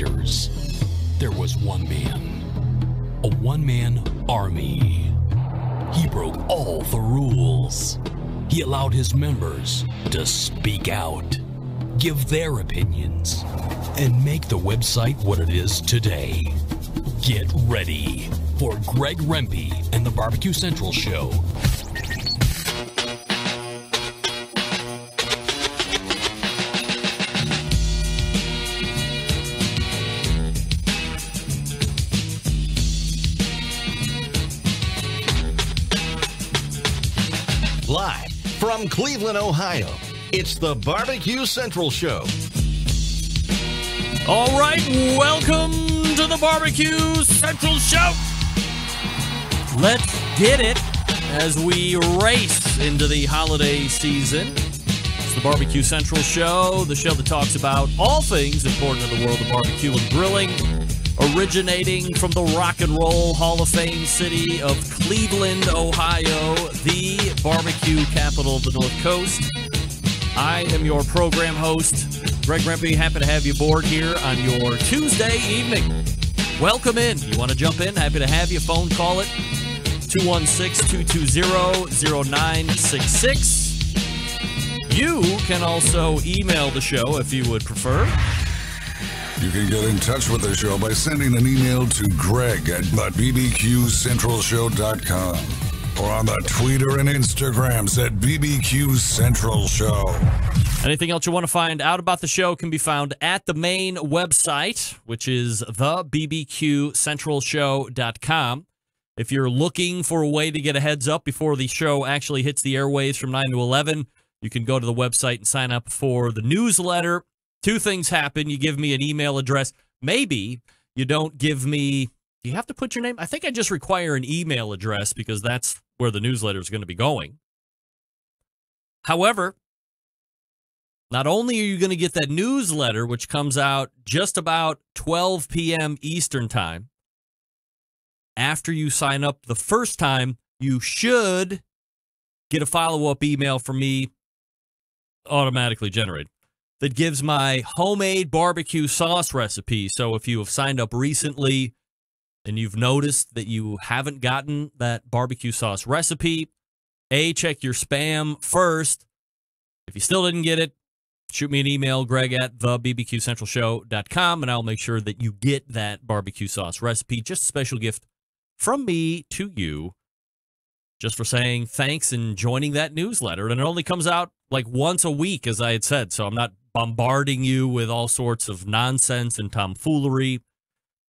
there was one man, a one man army. He broke all the rules. He allowed his members to speak out, give their opinions, and make the website what it is today. Get ready for Greg Rempe and the Barbecue Central Show. Cleveland, Ohio, it's the Barbecue Central Show. All right, welcome to the Barbecue Central Show. Let's get it as we race into the holiday season. It's the Barbecue Central Show, the show that talks about all things important in the world of barbecue and grilling, originating from the Rock and Roll Hall of Fame city of Cleveland, Ohio, barbecue capital of the North Coast. I am your program host, Greg Rempe. Happy to have you aboard here on your Tuesday evening. Welcome in. You want to jump in? Happy to have you. Phone call it 216 220 0966. You can also email the show if you would prefer. You can get in touch with the show by sending an email to greg at bbqcentralshow.com on the Twitter and Instagrams at BBQ Central Show. Anything else you want to find out about the show can be found at the main website, which is the bbqcentralshow.com. If you're looking for a way to get a heads up before the show actually hits the airwaves from 9 to 11, you can go to the website and sign up for the newsletter. Two things happen. You give me an email address. Maybe you don't give me, you have to put your name? I think I just require an email address because that's where the newsletter is going to be going. However, not only are you going to get that newsletter, which comes out just about 12 p.m. Eastern Time, after you sign up the first time, you should get a follow up email from me automatically generated that gives my homemade barbecue sauce recipe. So if you have signed up recently and you've noticed that you haven't gotten that barbecue sauce recipe, A, check your spam first. If you still didn't get it, shoot me an email, greg at the bbqcentralshow.com, and I'll make sure that you get that barbecue sauce recipe. Just a special gift from me to you just for saying thanks and joining that newsletter. And it only comes out like once a week, as I had said. So I'm not bombarding you with all sorts of nonsense and tomfoolery.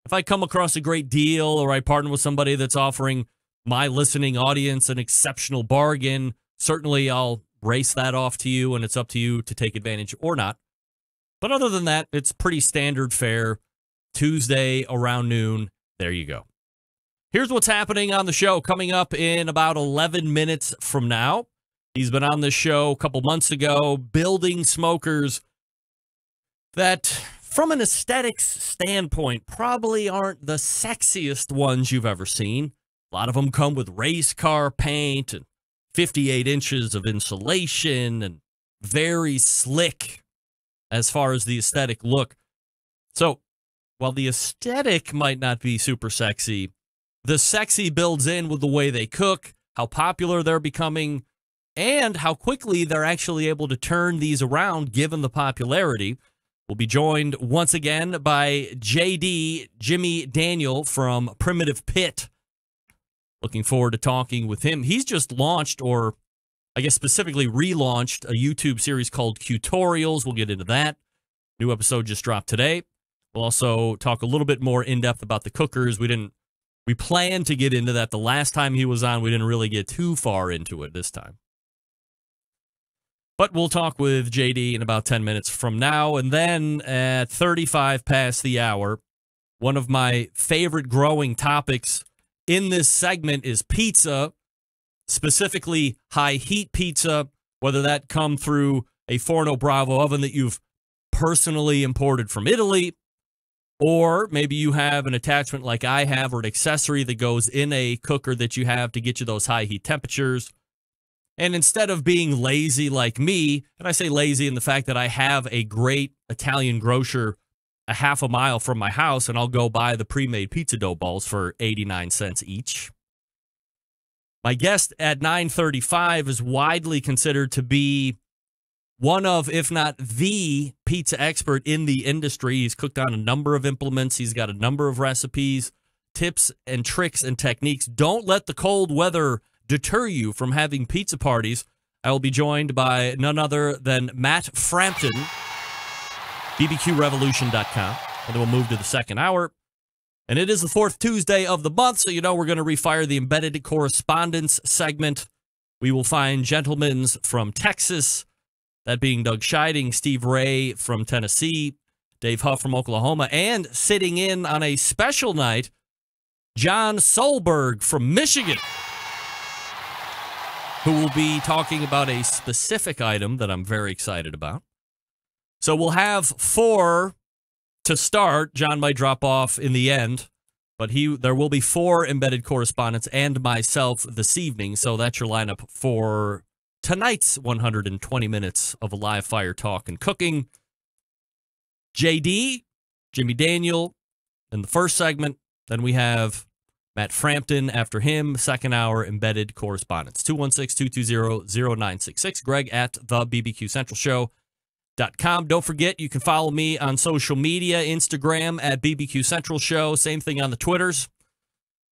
If I come across a great deal or I partner with somebody that's offering my listening audience an exceptional bargain, certainly I'll race that off to you and it's up to you to take advantage or not. But other than that, it's pretty standard fare. Tuesday around noon. There you go. Here's what's happening on the show coming up in about 11 minutes from now. He's been on this show a couple months ago, building smokers that, from an aesthetics standpoint, probably aren't the sexiest ones you've ever seen. A lot of them come with race car paint and 58 inches of insulation and very slick as far as the aesthetic look. So, while the aesthetic might not be super sexy, the sexy builds in with the way they cook, how popular they're becoming, and how quickly they're actually able to turn these around given the popularity. We'll be joined once again by JD Jimmy Daniel from Primitive Pit. Looking forward to talking with him. He's just launched, or I guess specifically relaunched, a YouTube series called Tutorials. We'll get into that. New episode just dropped today. We'll also talk a little bit more in depth about the cookers. We didn't, we planned to get into that the last time he was on. We didn't really get too far into it this time. But we'll talk with JD in about 10 minutes from now. And then at 35 past the hour, one of my favorite growing topics in this segment is pizza, specifically high heat pizza, whether that come through a Forno Bravo oven that you've personally imported from Italy, or maybe you have an attachment like I have or an accessory that goes in a cooker that you have to get you those high heat temperatures. And instead of being lazy like me, and I say lazy in the fact that I have a great Italian grocer a half a mile from my house and I'll go buy the pre-made pizza dough balls for 89 cents each. My guest at 9:35 is widely considered to be one of if not the pizza expert in the industry. He's cooked on a number of implements, he's got a number of recipes, tips and tricks and techniques. Don't let the cold weather deter you from having pizza parties. I will be joined by none other than Matt Frampton, bbqrevolution.com. And then we'll move to the second hour. And it is the fourth Tuesday of the month, so you know we're going to refire the embedded correspondence segment. We will find gentlemen's from Texas, that being Doug Scheiding, Steve Ray from Tennessee, Dave Huff from Oklahoma, and sitting in on a special night, John Solberg from Michigan who will be talking about a specific item that I'm very excited about. So we'll have four to start. John might drop off in the end, but he there will be four embedded correspondents and myself this evening. So that's your lineup for tonight's 120 minutes of a live fire talk and cooking. JD, Jimmy Daniel in the first segment. Then we have Matt Frampton after him, second hour embedded correspondence. 216 220 0966. Greg at the BBQ Central Show.com. Don't forget, you can follow me on social media Instagram at BBQ Central Show. Same thing on the Twitters.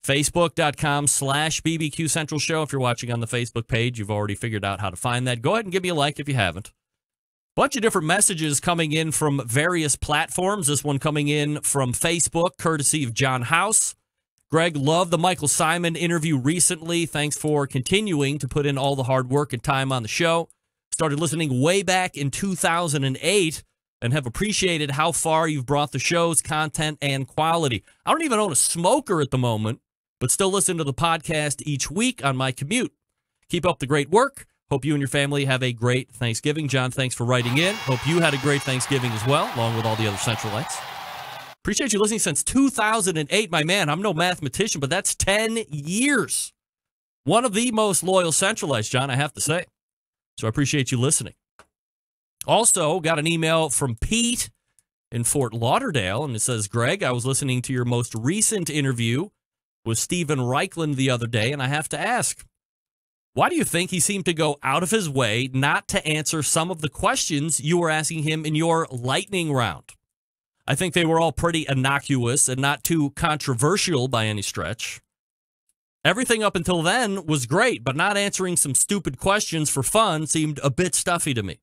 Facebook.com slash BBQ Central Show. If you're watching on the Facebook page, you've already figured out how to find that. Go ahead and give me a like if you haven't. Bunch of different messages coming in from various platforms. This one coming in from Facebook, courtesy of John House. Greg, loved the Michael Symon interview recently. Thanks for continuing to put in all the hard work and time on the show. Started listening way back in 2008 and have appreciated how far you've brought the show's content and quality. I don't even own a smoker at the moment, but still listen to the podcast each week on my commute. Keep up the great work. Hope you and your family have a great Thanksgiving. John, thanks for writing in. Hope you had a great Thanksgiving as well, along with all the other Centralites. Appreciate you listening since 2008, my man. I'm no mathematician, but that's 10 years. One of the most loyal Centralites, John, I have to say. So I appreciate you listening. Also, got an email from Pete in Fort Lauderdale, and it says, Greg, I was listening to your most recent interview with Stephen Raichlen the other day, and I have to ask, why do you think he seemed to go out of his way not to answer some of the questions you were asking him in your lightning round? I think they were all pretty innocuous and not too controversial by any stretch. Everything up until then was great, but not answering some stupid questions for fun seemed a bit stuffy to me.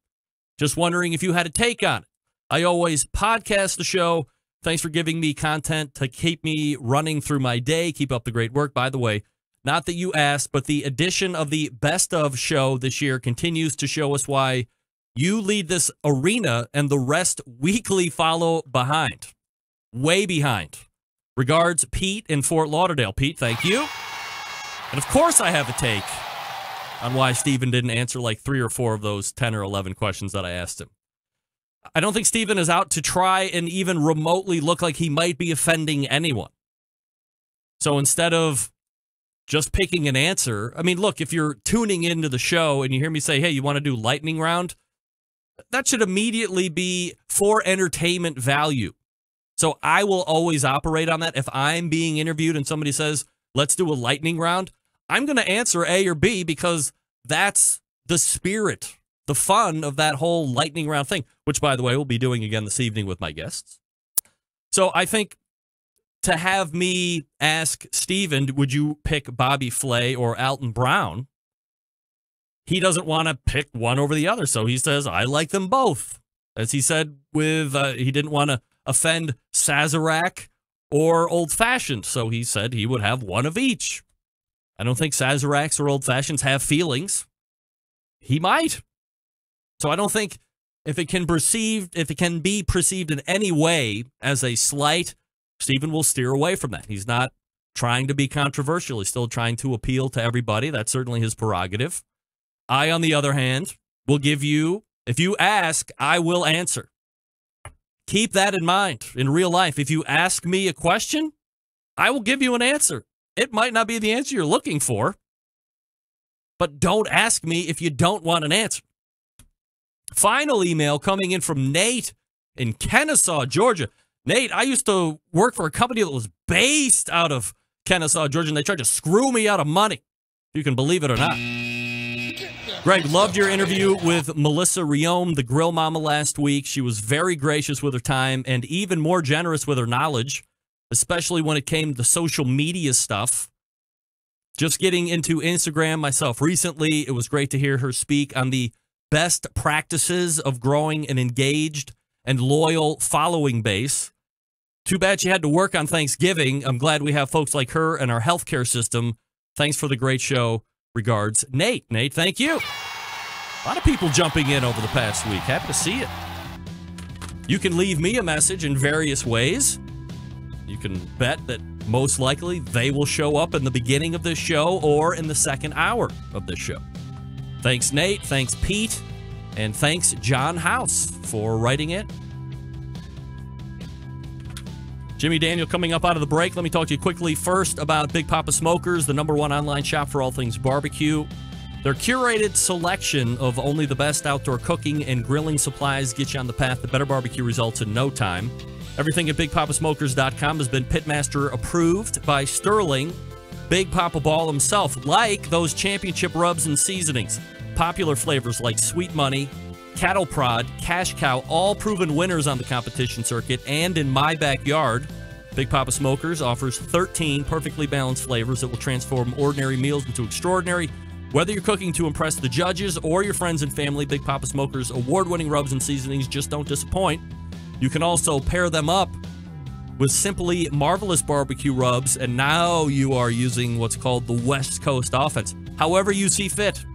Just wondering if you had a take on it. I always podcast the show. Thanks for giving me content to keep me running through my day. Keep up the great work. By the way, not that you asked, but the addition of the best of show this year continues to show us why you lead this arena, and the rest weekly follow behind, way behind. Regards, Pete in Fort Lauderdale. Pete, thank you. And of course, I have a take on why Steven didn't answer like three or four of those 10 or 11 questions that I asked him. I don't think Steven is out to try and even remotely look like he might be offending anyone. So instead of just picking an answer, I mean, look, if you're tuning into the show and you hear me say, hey, you want to do lightning round? That should immediately be for entertainment value. So I will always operate on that. If I'm being interviewed and somebody says, let's do a lightning round, I'm going to answer A or B because that's the spirit, the fun of that whole lightning round thing, which, by the way, we'll be doing again this evening with my guests. So I think to have me ask Steven, would you pick Bobby Flay or Alton Brown? He doesn't want to pick one over the other. So he says, I like them both. As he said, with uh, he didn't want to offend Sazerac or Old Fashioned. So he said he would have one of each. I don't think Sazeracs or Old Fashions have feelings. He might. So I don't think if it can perceived if it can be perceived in any way as a slight, Stephen will steer away from that. He's not trying to be controversial. He's still trying to appeal to everybody. That's certainly his prerogative. I, on the other hand, will give you if you ask, I will answer. Keep that in mind in real life. If you ask me a question, I will give you an answer. It might not be the answer you're looking for, but don't ask me if you don't want an answer. Final email coming in from Nate in Kennesaw, Georgia. Nate, I used to work for a company that was based out of Kennesaw, Georgia, and they tried to screw me out of money. You can believe it or not. Greg, loved your interview with Melissa Riome, the grill mama, last week. She was very gracious with her time and even more generous with her knowledge, especially when it came to the social media stuff. Just getting into Instagram myself recently, it was great to hear her speak on the best practices of growing an engaged and loyal following base. Too bad she had to work on Thanksgiving. I'm glad we have folks like her in our healthcare system. Thanks for the great show. Regards, Nate. Nate, thank you. A lot of people jumping in over the past week. Happy to see it. You can leave me a message in various ways. You can bet that most likely they will show up in the beginning of this show or in the second hour of this show. Thanks, Nate. Thanks, Pete. And thanks, John House, for writing it. Jimmy Daniel coming up out of the break. Let me talk to you quickly first about Big Papa Smokers, the number one online shop for all things barbecue. Their curated selection of only the best outdoor cooking and grilling supplies get you on the path to better barbecue results in no time. Everything at BigPapaSmokers.com has been Pitmaster approved by Sterling, Big Papa Ball himself, like those championship rubs and seasonings. Popular flavors like Sweet Money, Cattle Prod, Cash Cow, all proven winners on the competition circuit and in my backyard. Big Papa Smokers offers 13 perfectly balanced flavors that will transform ordinary meals into extraordinary. Whether you're cooking to impress the judges or your friends and family, Big Papa Smokers award winning rubs and seasonings just don't disappoint. You can also pair them up with simply marvelous barbecue rubs, and now you are using what's called the West Coast offense, however you see fit.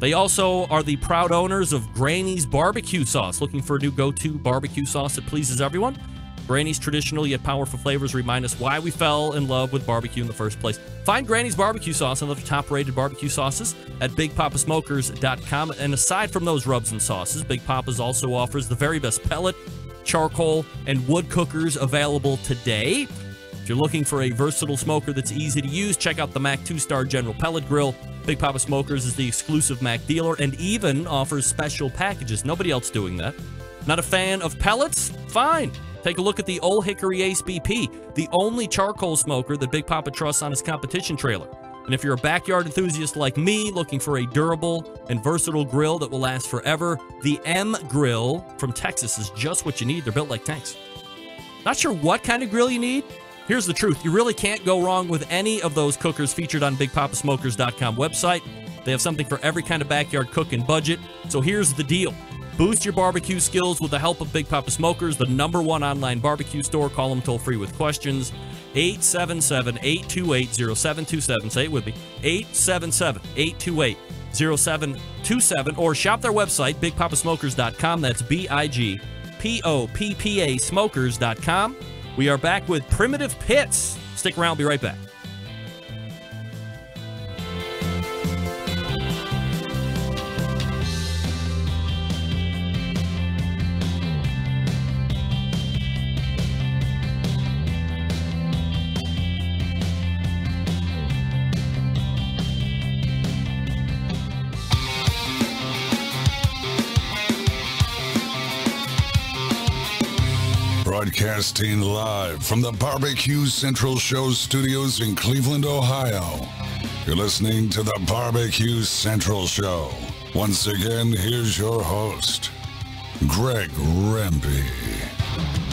They also are the proud owners of Granny's Barbecue Sauce. Looking for a new go to barbecue sauce that pleases everyone? Granny's traditional yet powerful flavors remind us why we fell in love with barbecue in the first place. Find Granny's Barbecue Sauce and other top rated barbecue sauces at BigPapaSmokers.com. And aside from those rubs and sauces, Big Papa's also offers the very best pellet, charcoal, and wood cookers available today. If you're looking for a versatile smoker that's easy to use, check out the MAK 2 Star General Pellet Grill. Big Papa Smokers is the exclusive MAK dealer and even offers special packages. Nobody else doing that. Not a fan of pellets? Fine. Take a look at the Old Hickory Ace BP, the only charcoal smoker that Big Papa trusts on his competition trailer. And if you're a backyard enthusiast like me looking for a durable and versatile grill that will last forever, the M Grill from Texas is just what you need. They're built like tanks. Not sure what kind of grill you need? Here's the truth you really can't go wrong with any of those cookers featured on BigPapaSmokers.com website. They have something for every kind of backyard cook and budget. So here's the deal boost your barbecue skills with the help of Big Papa Smokers, the number one online barbecue store. Call them toll free with questions. 877 828 0727. Say it with me 877 828 0727. Or shop their website, bigpapasmokers.com. That's B I G P O P P A smokers.com. We are back with Primitive Pits. Stick around, be right back. Broadcasting live from the Barbecue Central Show studios in Cleveland, Ohio. You're listening to the Barbecue Central Show. Once again, here's your host, Greg Rempe.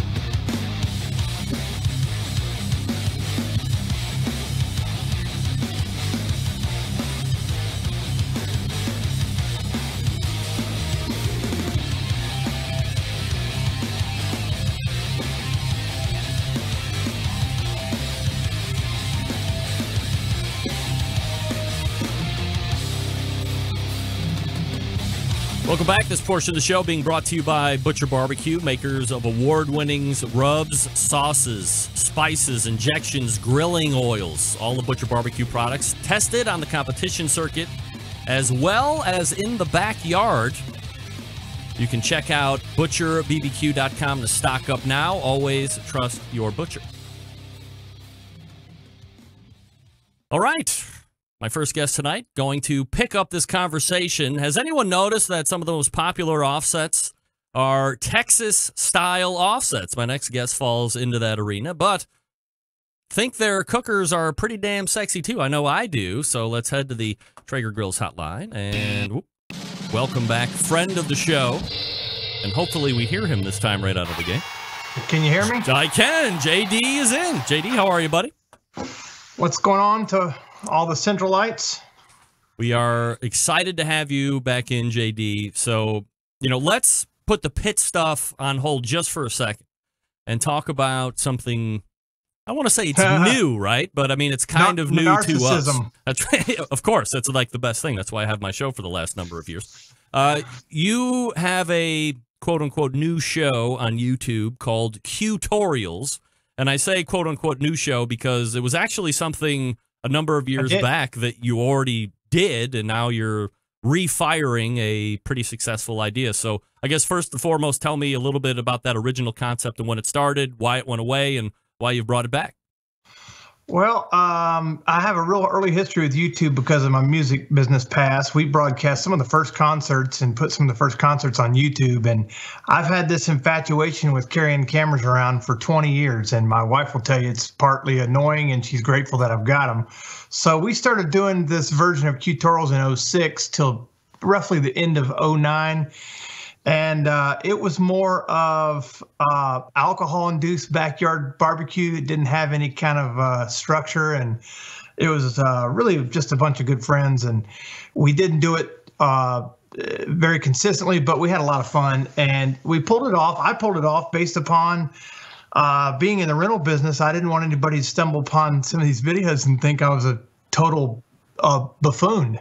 Welcome back. This portion of the show being brought to you by Butcher Barbecue, makers of award winning rubs, sauces, spices, injections, grilling oils. All the Butcher Barbecue products tested on the competition circuit as well as in the backyard. You can check out butcherbbq.com to stock up now. Always trust your butcher. All right. My first guest tonight going to pick up this conversation. Has anyone noticed that some of the most popular offsets are Texas style offsets? My next guest falls into that arena, but think their cookers are pretty damn sexy too. I know I do. So let's head to the Traeger Grills hotline and whoop, welcome back, friend of the show. And hopefully we hear him this time right out of the gate. Can you hear me? I can. JD is in. JD, how are you, buddy? What's going on to all the Centralites? We are excited to have you back in, JD. So, you know, let's put the pit stuff on hold just for a second and talk about something. I want to say it's new, right? But I mean, it's kind Nar- of new to us. That's right. Of course, that's like the best thing. That's why I have my show for the last number of years. Uh, you have a quote unquote new show on YouTube called Tutorials. And I say quote unquote new show because it was actually something a number of years back that you already did, and now you're refiring a pretty successful idea. So I guess first and foremost, tell me a little bit about that original concept and when it started, why it went away, and why you've brought it back. Well, um, I have a real early history with YouTube because of my music business past. We broadcast some of the first concerts and put some of the first concerts on YouTube. And I've had this infatuation with carrying cameras around for 20 years. And my wife will tell you it's partly annoying and she's grateful that I've got them. So we started doing this version of tutorials in 06 till roughly the end of 09 and uh, it was more of uh, alcohol-induced backyard barbecue. It didn't have any kind of uh, structure, and it was uh, really just a bunch of good friends. And we didn't do it uh, very consistently, but we had a lot of fun, and we pulled it off. I pulled it off based upon uh, being in the rental business. I didn't want anybody to stumble upon some of these videos and think I was a total buffoon.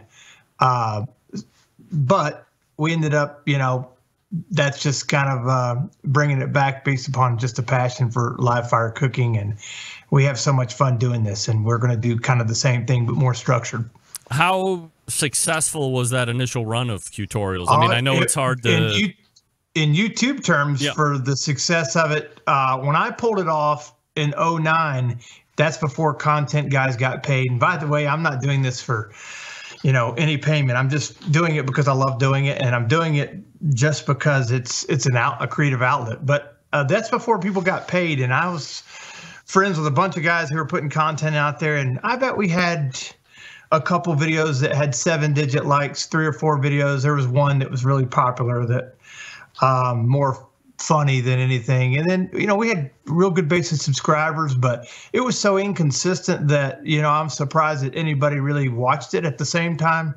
But we ended up, you know, that's just kind of uh, bringing it back based upon just a passion for live fire cooking. And we have so much fun doing this. And we're going to do kind of the same thing, but more structured. How successful was that initial run of tutorials? I mean, Uh, I know it- it's hard In, to. you, in YouTube terms, Yeah. for the success of it, uh, when I pulled it off in 09, that's before content guys got paid. And by the way, I'm not doing this for, you know, any payment. I'm just doing it because I love doing it, and I'm doing it just because it's it's an out a creative outlet. But uh, that's before people got paid, and I was friends with a bunch of guys who were putting content out there, and I bet we had a couple videos that had seven digit likes, three or four videos. There was one that was really popular that um, more funny than anything. And then, you know, we had real good base of subscribers, but it was so inconsistent that, you know, I'm surprised that anybody really watched it at the same time.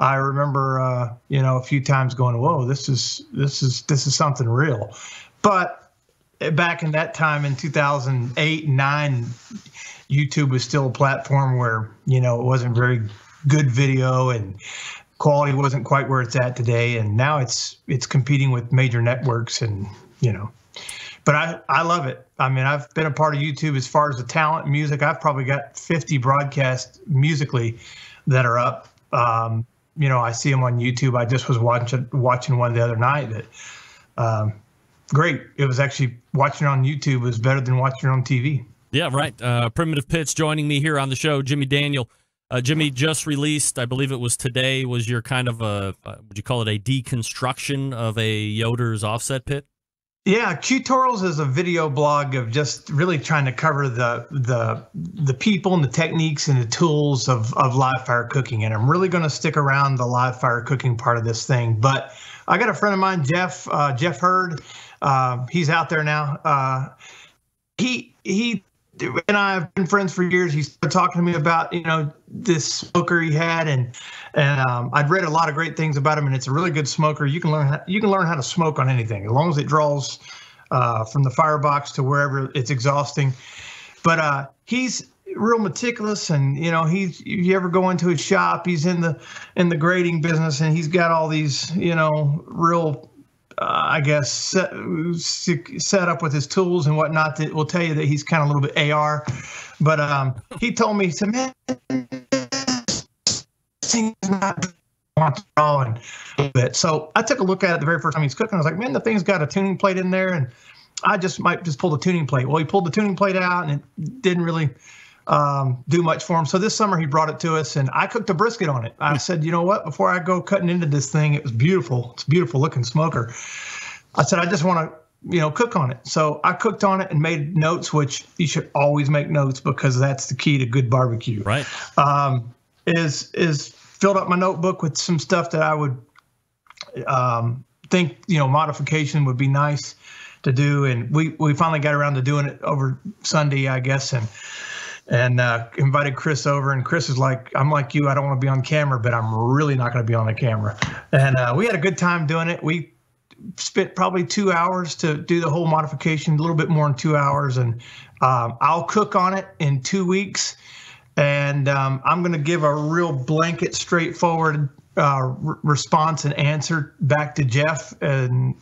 I remember, uh, you know, a few times going, "Whoa, this is this is this is something real," but back in that time in 2008 and 9 youtube was still a platform where you know it wasn't very good video and quality wasn't quite where it's at today. And now it's it's competing with major networks and you know but i i love it. I mean i've been a part of youtube as far as the talent music. I've probably got 50 broadcasts musically that are up. Um, you know i see them on youtube i just was watching watching one the other night that um, great it was actually watching on youtube was better than watching on tv Yeah, right. Uh, Primitive Pits joining me here on the show, Jimmy Daniel. Uh, Jimmy just released, I believe it was today, was your kind of a, uh, would you call it a deconstruction of a Yoder's offset pit? Yeah, Tutorials is a video blog of just really trying to cover the the the people and the techniques and the tools of of live fire cooking. And I'm really going to stick around the live fire cooking part of this thing. But I got a friend of mine, Jeff uh, Jeff Hurd. Uh, he's out there now. Uh, he he and I have been friends for years. He started talking to me about you know this smoker he had, and and um, I'd read a lot of great things about him. And it's a really good smoker. You can learn how, you can learn how to smoke on anything as long as it draws uh, from the firebox to wherever it's exhausting. But uh, he's real meticulous, and you know, he's if you ever go into his shop, he's in the in the grading business, and he's got all these, you know, real uh, I guess set, set up with his tools and whatnot that will tell you that he's kind of a little bit AR. But um, he told me, he said, "Man, thing's not and bit." So I took a look at it the very first time he's cooking. I was like, "Man, the thing's got a tuning plate in there," and I just might just pull the tuning plate. Well, he pulled the tuning plate out, and it didn't really um, do much for him. So this summer he brought it to us, and I cooked a brisket on it. I said, you know what? Before I go cutting into this thing, it was beautiful. It's a beautiful looking smoker. I said, I just want to, you know, cook on it. So I cooked on it and made notes, which you should always make notes because that's the key to good barbecue. Right. Um, is is filled up my notebook with some stuff that I would um, think, you know, modification would be nice to do, and we we finally got around to doing it over Sunday, I guess, and and uh, invited Chris over. And Chris is like, I'm like you, I don't want to be on camera, but I'm really not going to be on the camera. And uh, we had a good time doing it. We spent probably two hours to do the whole modification, a little bit more than two hours. And um, I'll cook on it in two weeks. And um, I'm going to give a real blanket, straightforward uh, response and answer back to Jeff and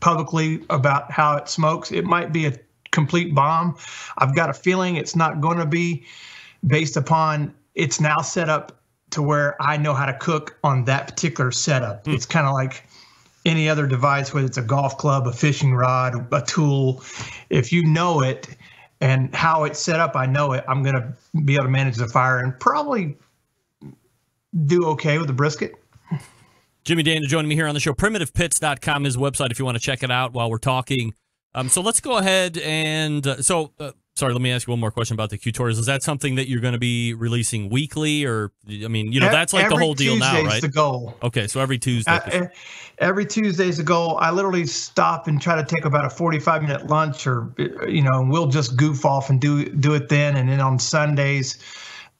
publicly about how it smokes. It might be a complete bomb. I've got a feeling it's not going to be based upon it's now set up to where I know how to cook on that particular setup. Hmm. It's kind of like any other device, whether it's a golf club, a fishing rod, a tool. If you know it and how it's set up, I know it. I'm going to be able to manage the fire and probably do okay with the brisket. Jimmy Daniel joining me here on the show. PrimitivePits.com is website if you want to check it out while we're talking. Um, so let's go ahead and uh, so uh, sorry. Let me ask you one more question about the tutorials. Is that something that you're going to be releasing weekly, or I mean, you know, that's like every the whole deal Tuesday's now, right? The goal. Okay, so every Tuesday. Uh, every Tuesday's the goal. I literally stop and try to take about a 45 minute lunch, or you know, we'll just goof off and do do it then. And then on Sundays,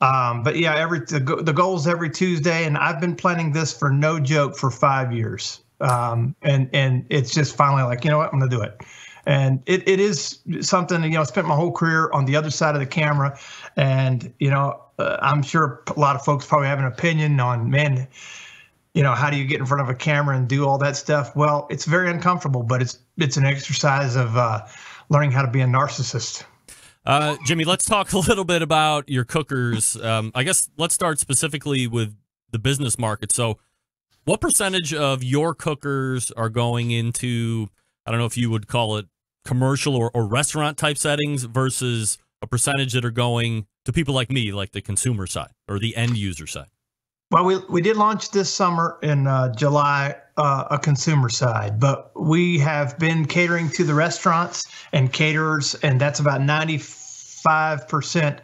um, but yeah, every the, the goal is every Tuesday, and I've been planning this for no joke for five years. Um, and and it's just finally like you know what I'm gonna do it, and it, it is something you know I spent my whole career on the other side of the camera, and you know uh, I'm sure a lot of folks probably have an opinion on man, you know how do you get in front of a camera and do all that stuff? Well, it's very uncomfortable, but it's it's an exercise of uh, learning how to be a narcissist. Uh, Jimmy, let's talk a little bit about your cookers. Um, I guess let's start specifically with the business market. So, what percentage of your cookers are going into, I don't know if you would call it commercial or, or restaurant type settings versus a percentage that are going to people like me, like the consumer side or the end user side? Well, we, we did launch this summer in uh, July, uh, a consumer side, but we have been catering to the restaurants and caterers, and that's about 95%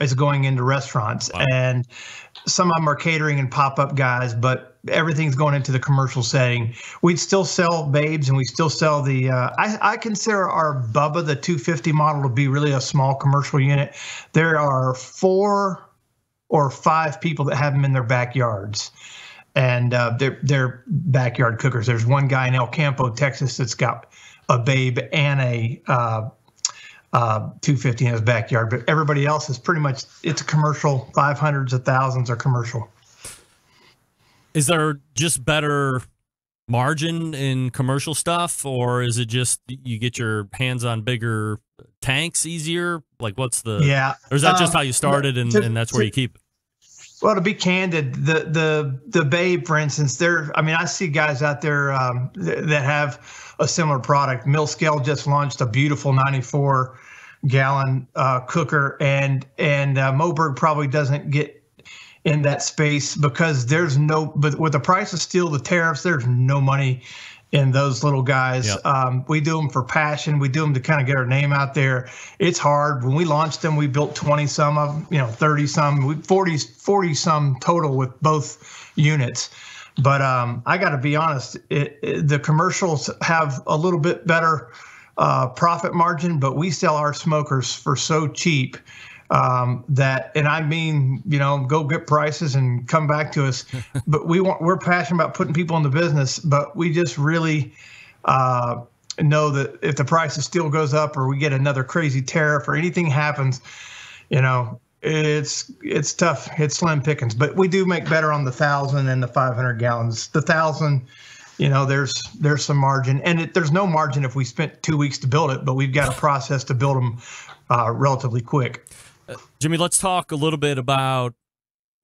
is going into restaurants. Wow. And some of them are catering and pop up guys, but everything's going into the commercial setting. We'd still sell babes and we still sell the, uh, I, I consider our Bubba, the 250 model, to be really a small commercial unit. There are four or five people that have them in their backyards and uh, they're, they're backyard cookers. There's one guy in El Campo, Texas, that's got a babe and a uh, uh, 250 in his backyard, but everybody else is pretty much it's a commercial. Five hundreds of thousands are commercial. Is there just better margin in commercial stuff, or is it just you get your hands on bigger tanks easier? Like, what's the yeah? Or is that just um, how you started, and, to, and that's where to, you keep? Well, to be candid, the the the Babe, for instance, there. I mean, I see guys out there um, th- that have a similar product. Millscale just launched a beautiful 94 gallon uh, cooker, and and uh, Moberg probably doesn't get in that space because there's no. But with the price of steel, the tariffs, there's no money in those little guys. Yep. Um, we do them for passion. We do them to kind of get our name out there. It's hard. When we launched them, we built 20 some of them, you know, 30 some, 40, 40 some total with both units. But um, I got to be honest, it, it, the commercials have a little bit better uh, profit margin, but we sell our smokers for so cheap um, that, and I mean, you know, go get prices and come back to us. but we want, we're passionate about putting people in the business, but we just really uh, know that if the price of steel goes up or we get another crazy tariff or anything happens, you know, it's it's tough. It's slim pickings, but we do make better on the thousand and the 500 gallons. The thousand, you know, there's there's some margin, and it, there's no margin if we spent two weeks to build it, but we've got a process to build them uh, relatively quick. Jimmy, let's talk a little bit about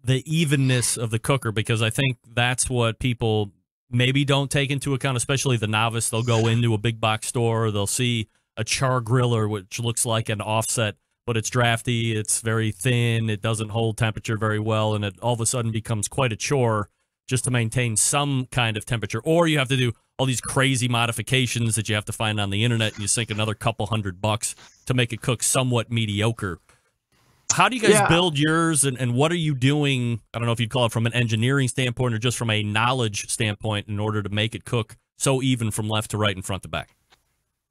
the evenness of the cooker because I think that's what people maybe don't take into account, especially the novice. They'll go into a big box store, they'll see a char griller, which looks like an offset, but it's drafty, it's very thin, it doesn't hold temperature very well, and it all of a sudden becomes quite a chore just to maintain some kind of temperature. Or you have to do all these crazy modifications that you have to find on the internet, and you sink another couple hundred bucks to make it cook somewhat mediocre. How do you guys Yeah. build yours, and, and what are you doing? I don't know if you'd call it from an engineering standpoint or just from a knowledge standpoint in order to make it cook so even from left to right and front to back.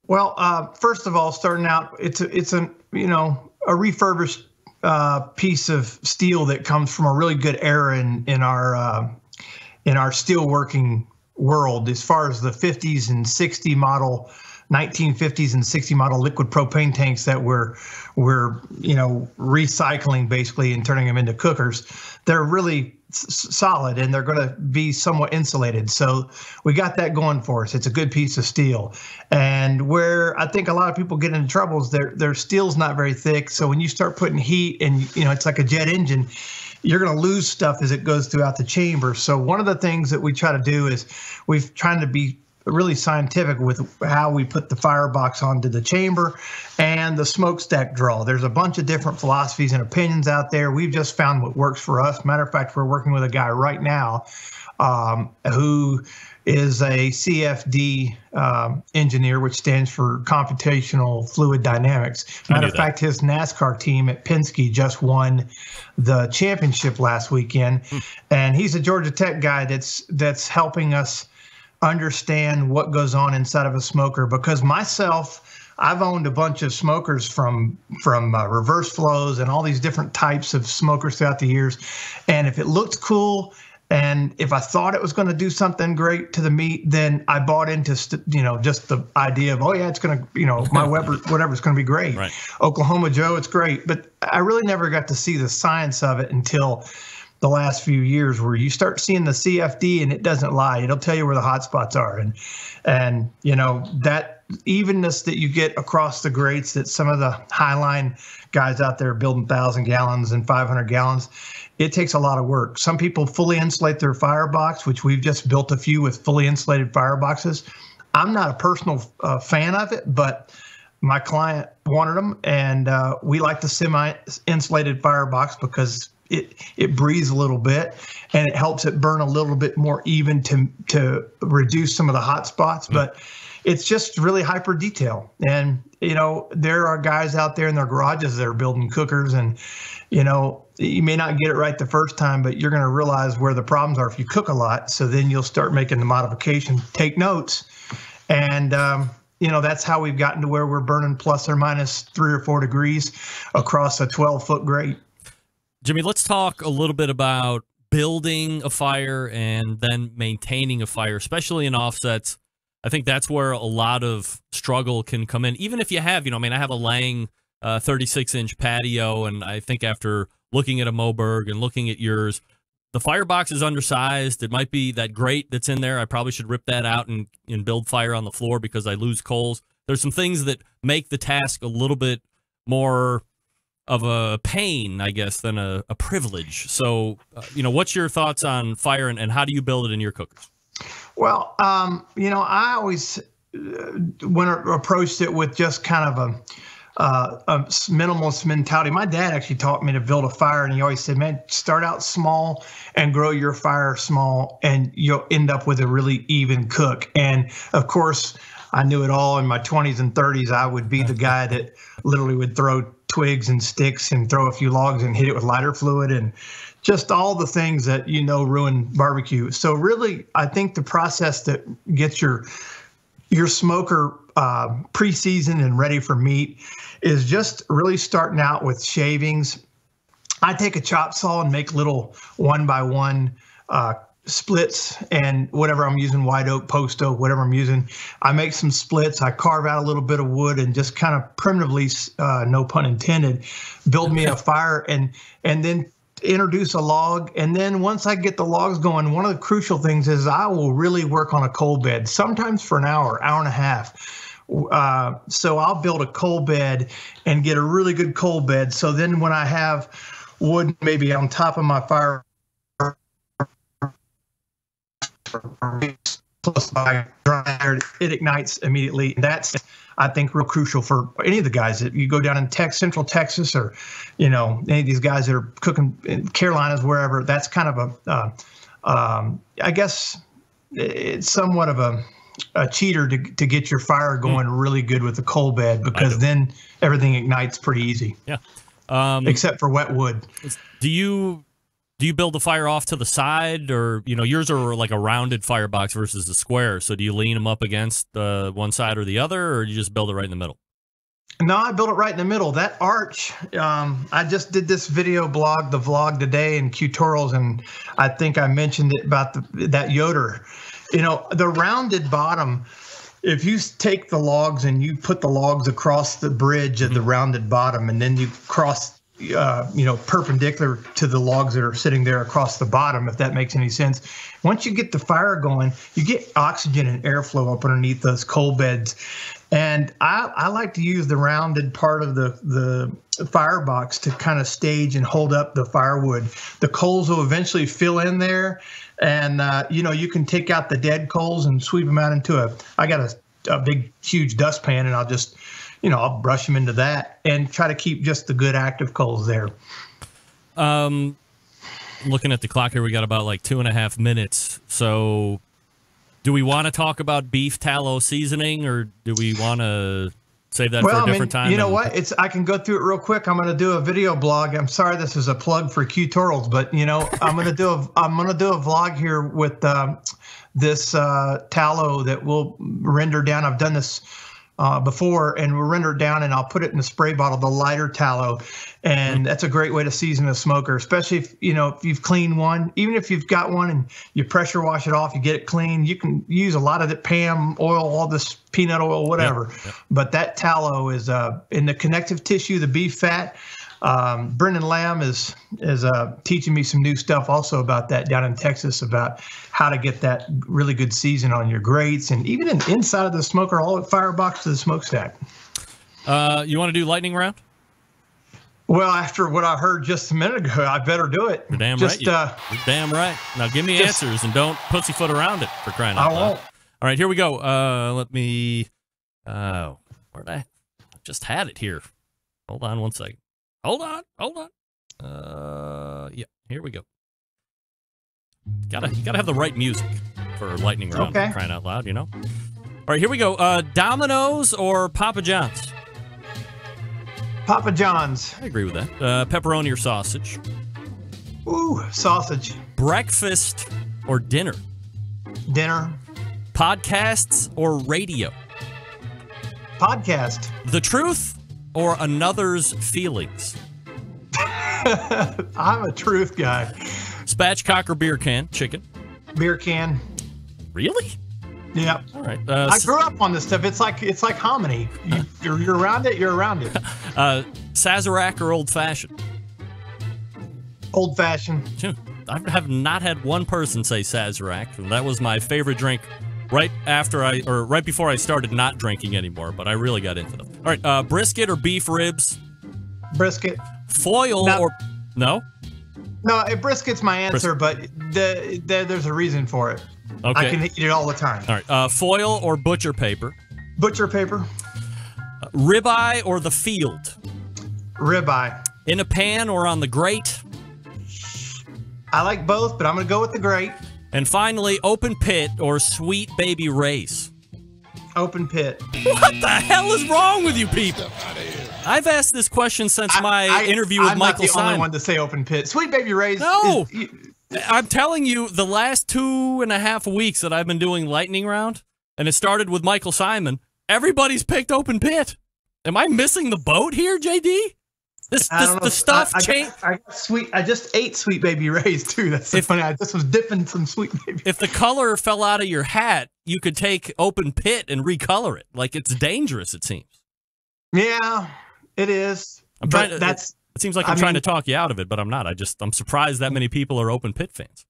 Well, uh, first of all, starting out, it's a, it's a you know a refurbished uh, piece of steel that comes from a really good era in in our uh, in our steelworking world. As far as the 50s and 60 model, 1950s and 60 model liquid propane tanks that we're we're you know recycling basically and turning them into cookers, they're really solid and they're going to be somewhat insulated. So we got that going for us. It's a good piece of steel. And where I think a lot of people get into trouble is their their steel's not very thick. So when you start putting heat and you know it's like a jet engine, you're going to lose stuff as it goes throughout the chamber. So one of the things that we try to do is we've trying to be really scientific with how we put the firebox onto the chamber and the smokestack draw. There's a bunch of different philosophies and opinions out there. We've just found what works for us. Matter of fact, we're working with a guy right now um, who is a CFD um, engineer, which stands for Computational Fluid Dynamics. Matter of fact, his NASCAR team at Penske just won the championship last weekend, and he's a Georgia Tech guy that's that's helping us understand what goes on inside of a smoker. Because myself, I've owned a bunch of smokers from from uh, reverse flows and all these different types of smokers throughout the years, and if it looked cool and if I thought it was going to do something great to the meat, then I bought into st- you know just the idea of oh yeah, it's going to you know my Weber whatever's going to be great. Right. Oklahoma Joe, it's great, but I really never got to see the science of it until the last few years, where you start seeing the CFD and it doesn't lie. It'll tell you where the hotspots are, and and you know that evenness that you get across the grates that some of the highline guys out there building thousand gallons and 500 gallons it takes a lot of work. Some people fully insulate their firebox which we've just built a few with fully insulated fireboxes. I'm not a personal uh, fan of it but my client wanted them and uh, we like the semi insulated firebox because it it breathes a little bit and it helps it burn a little bit more even to to reduce some of the hot spots but it's just really hyper detail. And you know there are guys out there in their garages that are building cookers and you know you may not get it right the first time but you're going to realize where the problems are if you cook a lot. So then you'll start making the modification. Take notes and um, you know that's how we've gotten to where we're burning plus or minus three or four degrees across a 12 foot grate Jimmy, let's talk a little bit about building a fire and then maintaining a fire, especially in offsets. I think that's where a lot of struggle can come in. Even if you have, you know, I mean, I have a Lang uh, 36 inch patio, and I think after looking at a Moberg and looking at yours, the firebox is undersized. It might be that grate that's in there. I probably should rip that out and, and build fire on the floor because I lose coals. There's some things that make the task a little bit more of a pain, I guess, than a, a privilege. So, uh, you know, what's your thoughts on fire and, and how do you build it in your cookers? Well, um, you know, I always uh, when I approached it with just kind of a, uh, a minimalist mentality. My dad actually taught me to build a fire, and he always said, "Man, start out small and grow your fire small, and you'll end up with a really even cook." And of course, I knew it all in my 20s and 30s. I would be the guy that literally would throw twigs and sticks and throw a few logs and hit it with lighter fluid and just all the things that you know ruin barbecue. So really, I think the process that gets your your smoker uh, pre-seasoned and ready for meat is just really starting out with shavings. I take a chop saw and make little one by one uh, splits and whatever I'm using, white oak, post oak, whatever I'm using. I make some splits. I carve out a little bit of wood and just kind of primitively, uh, no pun intended, build me a fire and and then introduce a log. And then once I get the logs going, one of the crucial things is I will really work on a coal bed, sometimes for an hour, hour and a half. Uh, so I'll build a coal bed and get a really good coal bed. So then when I have wood maybe on top of my fire close by dryer, it ignites immediately. That's I think real crucial for any of the guys that you go down in Tex, Central Texas, or you know any of these guys that are cooking in Carolinas, wherever. That's kind of a, uh, um, I guess it's somewhat of a a cheater to, to get your fire going really good with the coal bed because then everything ignites pretty easy. Yeah. Um, except for wet wood. Do you do you build the fire off to the side, or you know yours are like a rounded firebox versus a square? So do you lean them up against uh, one side or the other, or do you just build it right in the middle? No, I built it right in the middle. That arch, um, I just did this video blog, the vlog today in tutorials, and I think I mentioned it about the, that Yoder. You know, the rounded bottom, if you take the logs and you put the logs across the bridge of the rounded bottom and then you cross uh, you know perpendicular to the logs that are sitting there across the bottom if that makes any sense. Once you get the fire going you get oxygen and airflow up underneath those coal beds. And I, I like to use the rounded part of the the firebox to kind of stage and hold up the firewood. The coals will eventually fill in there and uh, you know you can take out the dead coals and sweep them out into a i got a, a big huge dustpan and i'll just you know i'll brush them into that and try to keep just the good active coals there um looking at the clock here we got about like two and a half minutes so do we want to talk about beef tallow seasoning or do we want to save that well, for a different I mean, time You know and- what? It's I can go through it real quick. I'm going to do a video blog. I'm sorry this is a plug for Q Qtorals, but you know I'm going to do a I'm going to do a vlog here with um, this uh, tallow that we'll render down. I've done this uh, before, and we'll render it down, and I'll put it in a spray bottle, the lighter tallow, and that's a great way to season a smoker, especially if you know if you've cleaned one. Even if you've got one and you pressure wash it off, you get it clean. You can use a lot of the Pam oil, all this peanut oil, whatever. But that tallow is uh, in the connective tissue, the beef fat. Um, Brendan Lamb is is uh, teaching me some new stuff also about that down in Texas about how to get that really good season on your grates and even in, inside of the smoker, all the firebox to the smokestack. uh you want to do lightning round Well, after what I heard just a minute ago, I better do it. You're damn just, right. Uh, you're damn right. Now give me just- answers and don't pussyfoot around it for crying I out loud. won't. All right, here we go. Uh, let me. Oh, where'd I? I just had it here. Hold on one second. Hold on. Hold on. Uh, yeah. Here we go. Gotta gotta have the right music for lightning round. Okay. Crying out loud, you know. All right, here we go. Uh, Domino's or Papa John's? Papa John's. I agree with that. Uh, pepperoni or sausage? Ooh, sausage. Breakfast or dinner? Dinner. Podcasts or radio? Podcast. The truth or another's feelings? I'm a truth guy. Spatchcock or beer can? Chicken? Beer can. Really? Yeah. All right. Uh, I grew up on this stuff. It's like it's like hominy. You, you're, you're around it. You're around it. uh, Sazerac or old fashioned? Old fashioned. I have not had one person say Sazerac, that was my favorite drink right after I or right before I started not drinking anymore. But I really got into them. All right. Uh, brisket or beef ribs? Brisket. Foil No. or no? No, it brisket's my answer, but the, the, there's a reason for it. Okay. I can eat it all the time. All right. Uh, foil or butcher paper? Butcher paper. Uh, ribeye or the field? Ribeye. In a pan or on the grate? I like both, but I'm gonna go with the grate. And finally, open pit or Sweet Baby Ray's? Open pit. What the hell is wrong with you people? I've asked this question since my I- interview with I'm Michael not the only one to say open pit. Sweet baby Ray's. No. is- I'm telling you, the last two and a half weeks that I've been doing lightning round, and it started with Michael Symon. Everybody's picked open pit. Am I missing the boat here, JD? This, I this the stuff I, I, change. I got sweet. I just ate Sweet Baby Ray's too. That's so If- funny. I just was dipping some Sweet Baby. If the color fell out of your hat, you could take open pit and recolor it. Like it's dangerous. It seems. Yeah, it is. I'm trying to- That's It seems like I I'm trying mean- to talk you out of it, but I'm not. I just I'm surprised that many people are open pit fans.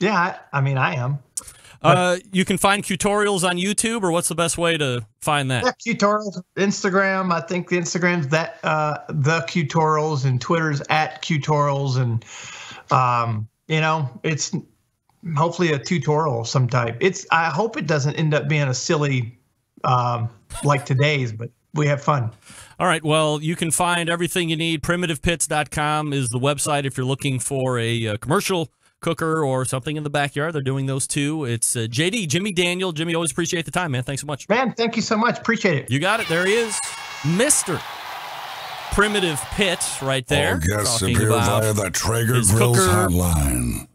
yeah. I, I mean, I am. Uh, you can find tutorials on YouTube, or what's the best way to find that? Yeah, tutorials. Instagram. I think the Instagram's that uh, the tutorials and Twitter's at tutorials and um, you know it's hopefully a tutorial of some type. It's I hope it doesn't end up being a silly um, like today's, but we have fun. All right. Well, you can find everything you need. Primitivepits.com is the website if you're looking for a, uh commercial cooker or something in the backyard. They're doing those too. It's uh, JD, Jimmy Daniel. Jimmy, always appreciate the time, man. Thanks so much. Man, thank you so much. Appreciate it. You got it. There he is, Mister Primitive Pit, right there. All guests appear via the Traeger his Grills cooker. hotline.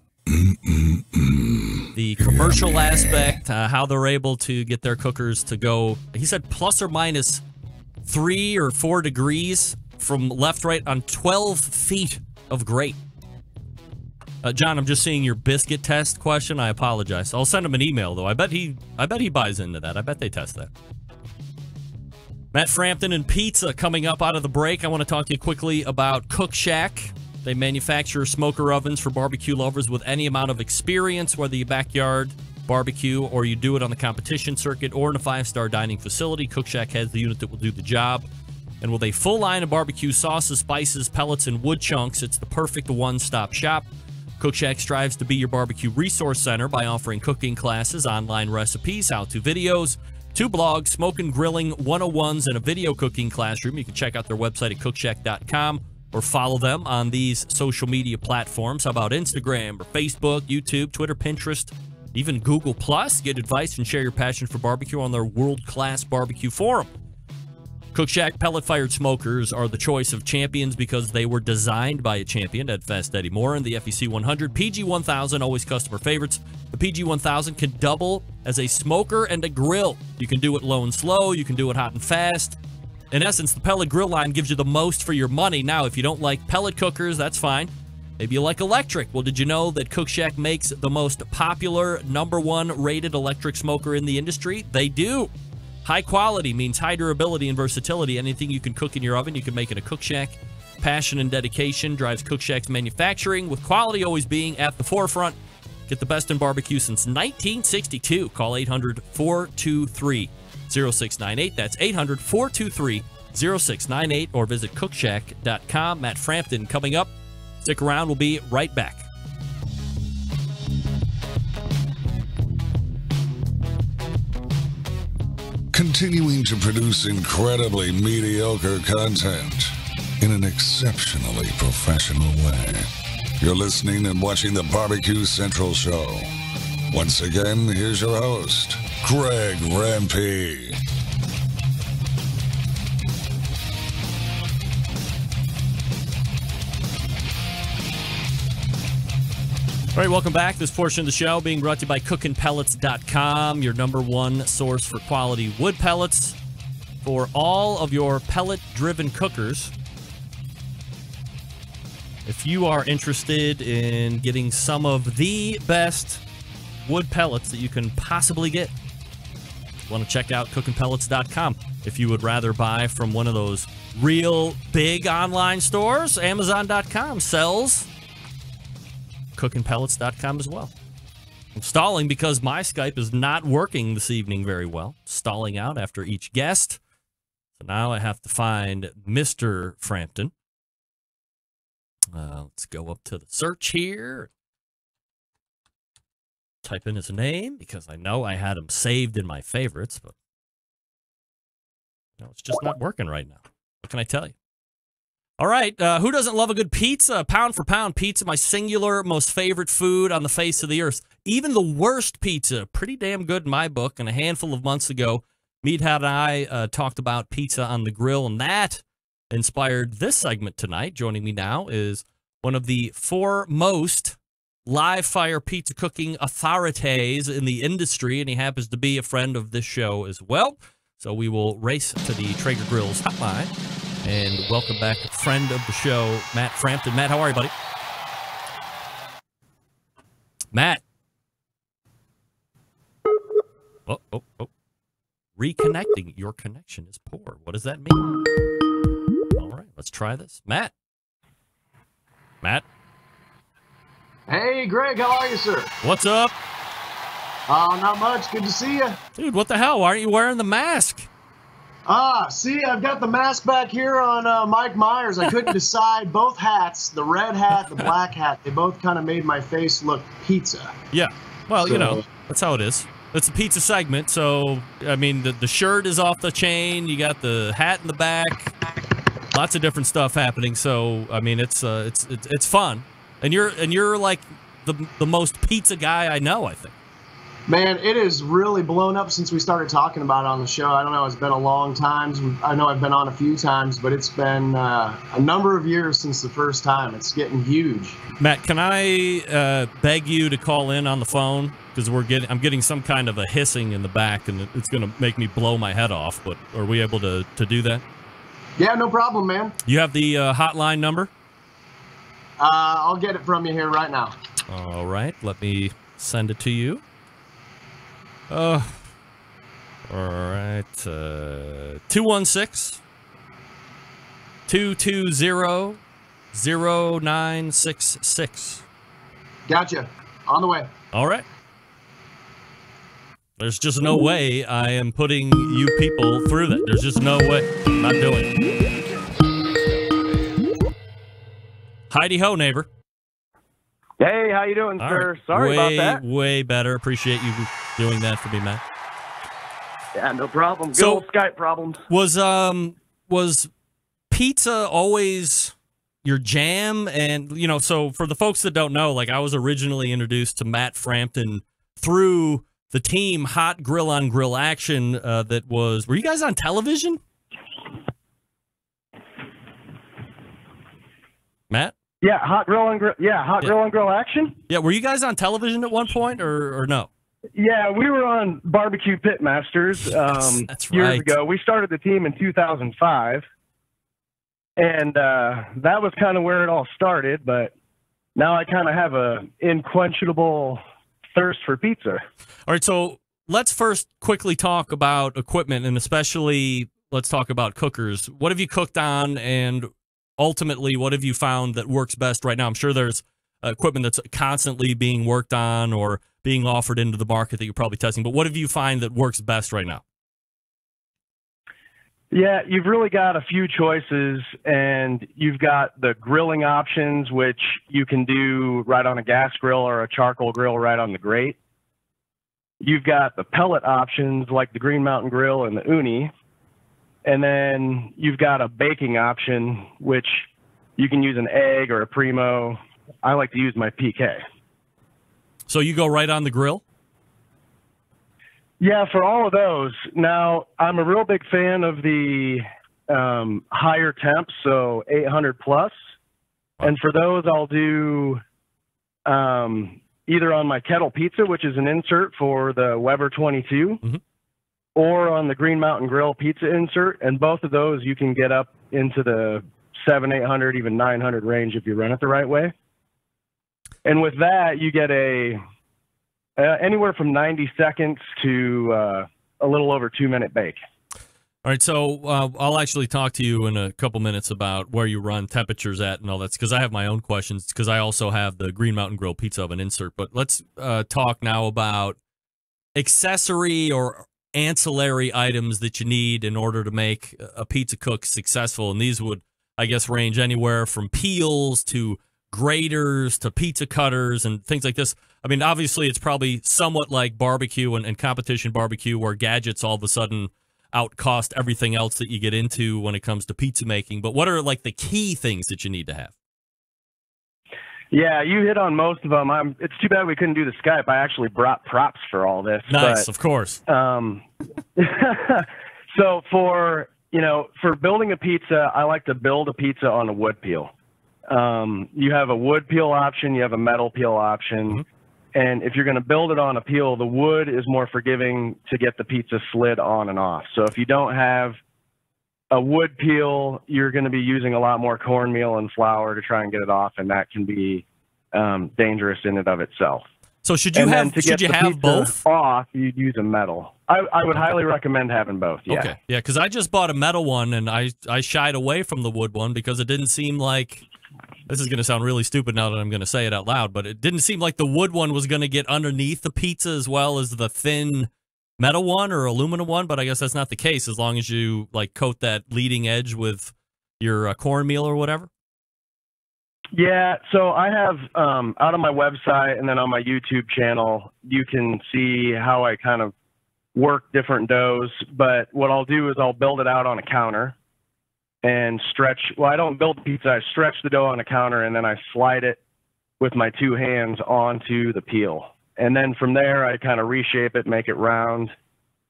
the commercial aspect, uh, how they're able to get their cookers to go. He said plus or minus three or four degrees from left right on 12 feet of grate. Uh, John, I'm just seeing your biscuit test question. I apologize. I'll send him an email though. I bet he, I bet he buys into that. I bet they test that. Matt Frampton and pizza coming up out of the break. I want to talk to you quickly about Cook Shack. They manufacture smoker ovens for barbecue lovers with any amount of experience, whether you backyard barbecue or you do it on the competition circuit or in a five star dining facility. Cook Shack has the unit that will do the job. And with a full line of barbecue sauces, spices, pellets, and wood chunks, it's the perfect one stop shop. Cook Shack strives to be your barbecue resource center by offering cooking classes, online recipes, how to videos, two blogs, smoke and grilling 101s, and a video cooking classroom. You can check out their website at cookshack.com or follow them on these social media platforms. How about Instagram or Facebook, YouTube, Twitter, Pinterest, even Google Plus? Get advice and share your passion for barbecue on their world class barbecue forum. Cook Shack pellet fired smokers are the choice of champions because they were designed by a champion at Fast Eddie Maurin and the FEC 100. PG 1000, always customer favorites. The PG 1000 can double as a smoker and a grill. You can do it low and slow, you can do it hot and fast. In essence, the pellet grill line gives you the most for your money. Now, if you don't like pellet cookers, that's fine. Maybe you like electric. Well, did you know that Cook Shack makes the most popular, number one rated electric smoker in the industry? They do. High quality means high durability and versatility. Anything you can cook in your oven, you can make in a Cook Shack. Passion and dedication drives Cook Shack's manufacturing, with quality always being at the forefront. Get the best in barbecue since 1962. Call 800 423 0698. That's 800 423 0698 or visit cookshack.com. Matt Frampton coming up. Stick around, we'll be right back. Continuing to produce incredibly mediocre content in an exceptionally professional way. You're listening and watching the Barbecue Central Show. Once again, here's your host, Greg Rempe. All right, welcome back. This portion of the show being brought to you by cookinpellets.com, your number one source for quality wood pellets for all of your pellet driven cookers. If you are interested in getting some of the best wood pellets that you can possibly get, want to check out cookinpellets.com. If you would rather buy from one of those real big online stores, amazon.com sells cookinpellets.com as well. I'm stalling because my Skype is not working this evening very well. Stalling out after each guest. So now I have to find Mr. Frampton. Uh, let's go up to the search here. Type in his name because I know I had him saved in my favorites, but no, it's just not working right now. What can I tell you? All right. Uh, who doesn't love a good pizza? Pound for pound, pizza, my singular most favorite food on the face of the earth. Even the worst pizza, pretty damn good in my book. And a handful of months ago, Meathead and I uh, talked about pizza on the grill, and that inspired this segment tonight. Joining me now is one of the foremost live fire pizza cooking authorities in the industry, and he happens to be a friend of this show as well. So we will race to the Traeger Grills hotline And welcome back, friend of the show, Matt Frampton. Matt, how are you, buddy? Matt. Oh, oh, oh. Reconnecting. Your connection is poor. What does that mean? All right, let's try this. Matt. Matt, Hey, Greg, how are you, sir? what's up? Oh, not much. Good to see you. Dude, what the hell? Why aren't you wearing the mask? Ah, see, I've got the mask back here on uh, Mike Myers. I couldn't decide both hats, the red hat, the black hat. They both kind of made my face look pizza. Yeah. Well, you know, that's how it is. It's a pizza segment, so I mean, the, the shirt is off the chain. You got the hat in the back. Lots of different stuff happening. So I mean, it's uh, it's it's, it's fun, and you're and you're like the the most pizza guy I know. I think. Man, it has really blown up since we started talking about it on the show. I don't know, it's been a long time. I know I've been on a few times, but it's been uh, a number of years since the first time. It's getting huge. Matt, can I uh, beg you to call in on the phone because we're getting I'm getting some kind of a hissing in the back, and it's going to make me blow my head off. But are we able to to do that? Yeah, no problem, man. You have the uh, hotline number. Uh, I'll get it from you here right now. All right, let me send it to you. Uh, all right, uh, 216 220 0966. Gotcha. On the way. All right. There's just no way I am putting you people through that. There's just no way. I'm not doing it. Heidi ho, neighbor. Hey, how you doing, All sir? right. Sorry way, about that. Way better. Appreciate you doing that for me, Matt. Yeah, no problem. Good So- old Skype problems. Was um was pizza always your jam? And you know, so for the folks that don't know, like I was originally introduced to Matt Frampton through the team Hot Grill on Grill Action. Uh, that was were you guys on television? Matt? Yeah, hot grill and grill. Yeah, hot grill and grill action. Yeah, were you guys on television at one point or or no? Yeah, we were on Barbecue Pitmasters um, that's years right. ago. We started the team in 2005, and uh, that was kind of where it all started. But now I kind of have a unquenchable thirst for pizza. All right, so let's first quickly talk about equipment and especially let's talk about cookers. What have you cooked on and ultimately what have you found that works best right now? I'm sure there's equipment that's constantly being worked on or being offered into the market that you're probably testing, but what have you find that works best right now? Yeah, you've really got a few choices, and you've got the grilling options, which you can do right on a gas grill or a charcoal grill right on the grate. You've got the pellet options like the Green Mountain Grill and the Ooni. And then you've got a baking option, which you can use an egg or a primo. I like to use my PK. So you go right on the grill? Yeah, for all of those. Now, I'm a real big fan of the um, higher temps, so 800 plus. And for those, I'll do um, either on my kettle pizza, which is an insert for the Weber 22, or on the Green Mountain Grill pizza insert. And both of those you can get up into the seven, 800, even 900 range if you run it the right way. And with that, you get a uh, anywhere from 90 seconds to uh, a little over two minute bake. All right, so uh, I'll actually talk to you in a couple minutes about where you run temperatures at and all that, because I have my own questions. Because I also have the Green Mountain Grill pizza oven insert. But let's uh, talk now about accessory or ancillary items that you need in order to make a pizza cook successful. And these would, I guess, range anywhere from peels to graters to pizza cutters and things like this. I mean, obviously, it's probably somewhat like barbecue and, and competition barbecue, where gadgets all of a sudden outcost everything else that you get into when it comes to pizza making. But what are like the key things that you need to have? Yeah, you hit on most of them. I'm, it's too bad we couldn't do the Skype. I actually brought props for all this. Nice, but, of course. Um, so for you know, for building a pizza, I like to build a pizza on a wood peel. Um, you have a wood peel option, you have a metal peel option, and if you're going to build it on a peel, the wood is more forgiving to get the pizza slid on and off. So if you don't have a wood peel, you're going to be using a lot more cornmeal and flour to try and get it off, and that can be um, dangerous in and of itself. So should you and have to should you the have pizza both? off? You'd use a metal. I, I would highly recommend having both. Yeah. Okay. Yeah, because I just bought a metal one and I I shied away from the wood one because it didn't seem like this is going to sound really stupid now that I'm going to say it out loud, but it didn't seem like the wood one was going to get underneath the pizza as well as the thin metal one or aluminum one. But I guess that's not the case as long as you like coat that leading edge with your uh, cornmeal or whatever. Yeah, so I have um, out on my website and then on my YouTube channel, you can see how I kind of work different doughs. But what I'll do is I'll build it out on a counter and stretch. Well, I don't build pizza. I stretch the dough on a counter and then I slide it with my two hands onto the peel. And then from there, I kind of reshape it, make it round,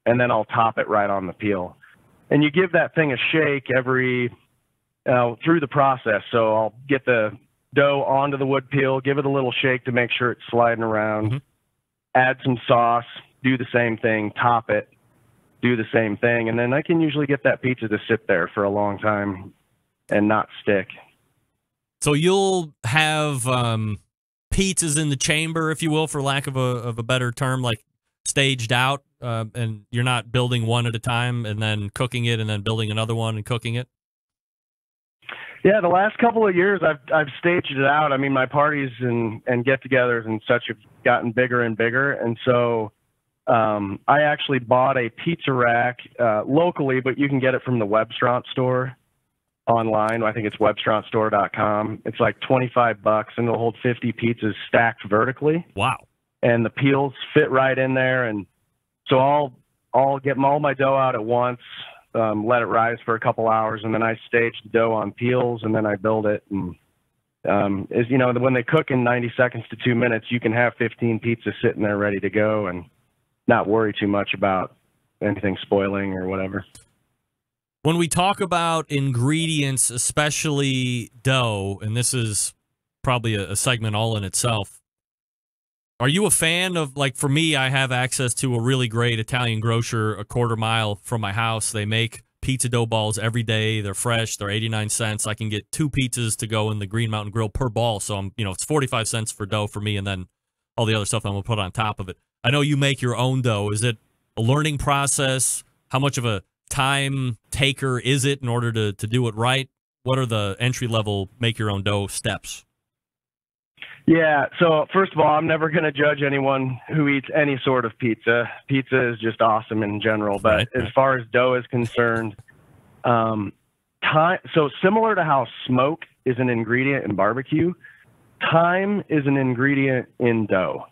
and then I'll top it right on the peel. And you give that thing a shake every uh, through the process. So I'll get the dough onto the wood peel, give it a little shake to make sure it's sliding around, add some sauce, do the same thing, top it, do the same thing, and then I can usually get that pizza to sit there for a long time and not stick. So you'll have um, pizzas in the chamber, if you will, for lack of a of a better term, like staged out, uh, and you're not building one at a time and then cooking it and then building another one and cooking it. Yeah, the last couple of years I've I've staged it out. I mean, my parties and and get-togethers and such have gotten bigger and bigger, and so um, I actually bought a pizza rack uh, locally, but you can get it from the Webstaurant Store online. I think it's webstaurantstore.com. It's like 25 bucks, and it'll hold 50 pizzas stacked vertically. Wow! And the peels fit right in there, and so I'll I'll get all my dough out at once um, let it rise for a couple hours, and then I stage the dough on peels, and then I build it. And um, is you know when they cook in 90 seconds to two minutes, you can have 15 pizzas sitting there ready to go, and not worry too much about anything spoiling or whatever. When we talk about ingredients, especially dough, and this is probably a, a segment all in itself. Are you a fan of like for me? I have access to a really great Italian grocer a quarter mile from my house. They make pizza dough balls every day. They're fresh. They're eighty nine cents. I can get two pizzas to go in the Green Mountain Grill per ball. So I'm you know it's forty five cents for dough for me, and then all the other stuff I'm gonna put on top of it. I know you make your own dough. Is it a learning process? How much of a time taker is it in order to to do it right? What are the entry level make your own dough steps? Yeah. So first of all, I'm never going to judge anyone who eats any sort of pizza. Pizza is just awesome in general. But Right. as far as dough is concerned, um, time. So similar to how smoke is an ingredient in barbecue, time is an ingredient in dough.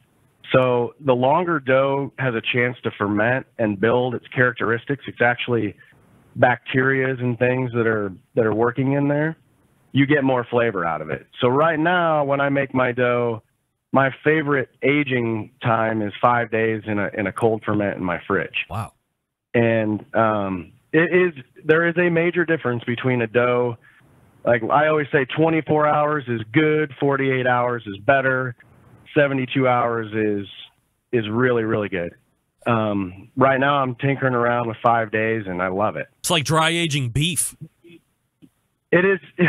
So the longer dough has a chance to ferment and build its characteristics, it's actually bacterias and things that are that are working in there you get more flavor out of it. So right now, when I make my dough, my favorite aging time is five days in a in a cold ferment in my fridge. Wow. And um, it is there is a major difference between a dough. Like I always say, 24 hours is good, 48 hours is better, 72 hours is is really really good. Um, right now, I'm tinkering around with five days, and I love it. It's like dry aging beef. It is.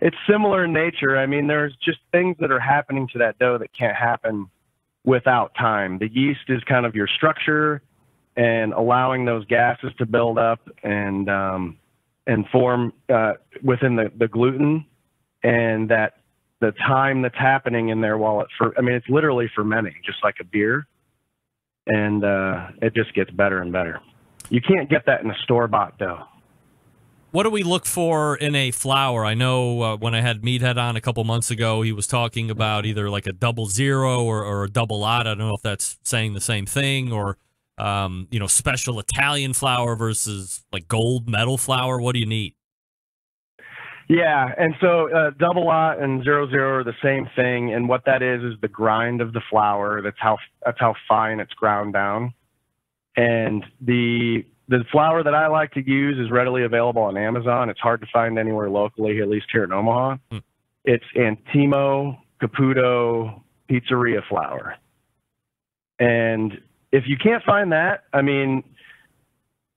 it's similar in nature. I mean, there's just things that are happening to that dough that can't happen without time. The yeast is kind of your structure, and allowing those gases to build up and um, and form uh, within the, the gluten, and that the time that's happening in their wallet for I mean, it's literally fermenting, just like a beer, and uh, it just gets better and better. You can't get that in a store bought dough. What do we look for in a flour? I know uh, when I had Meathead on a couple months ago, he was talking about either like a double zero or, or a double odd. I don't know if that's saying the same thing or, um, you know, special Italian flour versus like gold medal flour. What do you need? Yeah, and so uh, double lot and zero zero are the same thing, and what that is is the grind of the flour. That's how that's how fine it's ground down, and the the flour that I like to use is readily available on Amazon. It's hard to find anywhere locally, at least here in Omaha. Hmm. It's Antimo Caputo Pizzeria flour, and if you can't find that, I mean,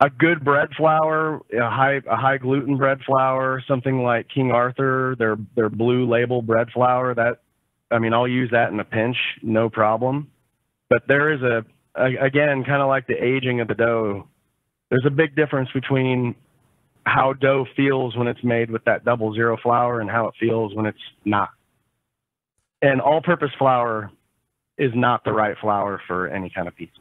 a good bread flour, a high a high gluten bread flour, something like King Arthur, their their blue label bread flour. That I mean, I'll use that in a pinch, no problem. But there is a, a again, kind of like the aging of the dough. There's a big difference between how dough feels when it's made with that double zero flour and how it feels when it's not. And all-purpose flour is not the right flour for any kind of pizza.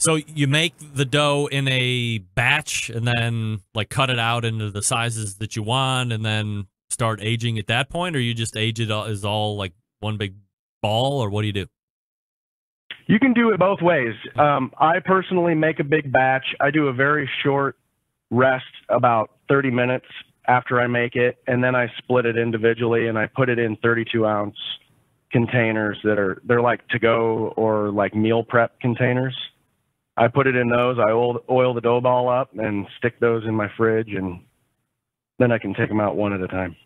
So you make the dough in a batch and then like cut it out into the sizes that you want and then start aging at that point or you just age it as all like one big ball or what do you do? You can do it both ways. Um, I personally make a big batch. I do a very short rest, about 30 minutes after I make it, and then I split it individually and I put it in 32 ounce containers that are they're like to go or like meal prep containers. I put it in those. I oil, oil the dough ball up and stick those in my fridge, and then I can take them out one at a time.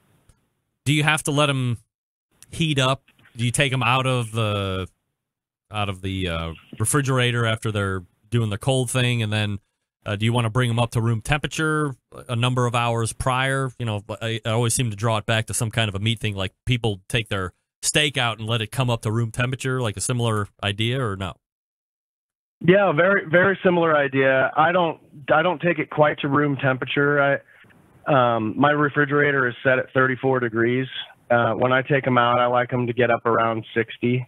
Do you have to let them heat up? Do you take them out of the out of the uh, refrigerator after they're doing the cold thing, and then uh, do you want to bring them up to room temperature a number of hours prior? You know, I, I always seem to draw it back to some kind of a meat thing, like people take their steak out and let it come up to room temperature, like a similar idea, or no? Yeah, very very similar idea. I don't I don't take it quite to room temperature. I um, my refrigerator is set at 34 degrees. Uh, when I take them out, I like them to get up around 60.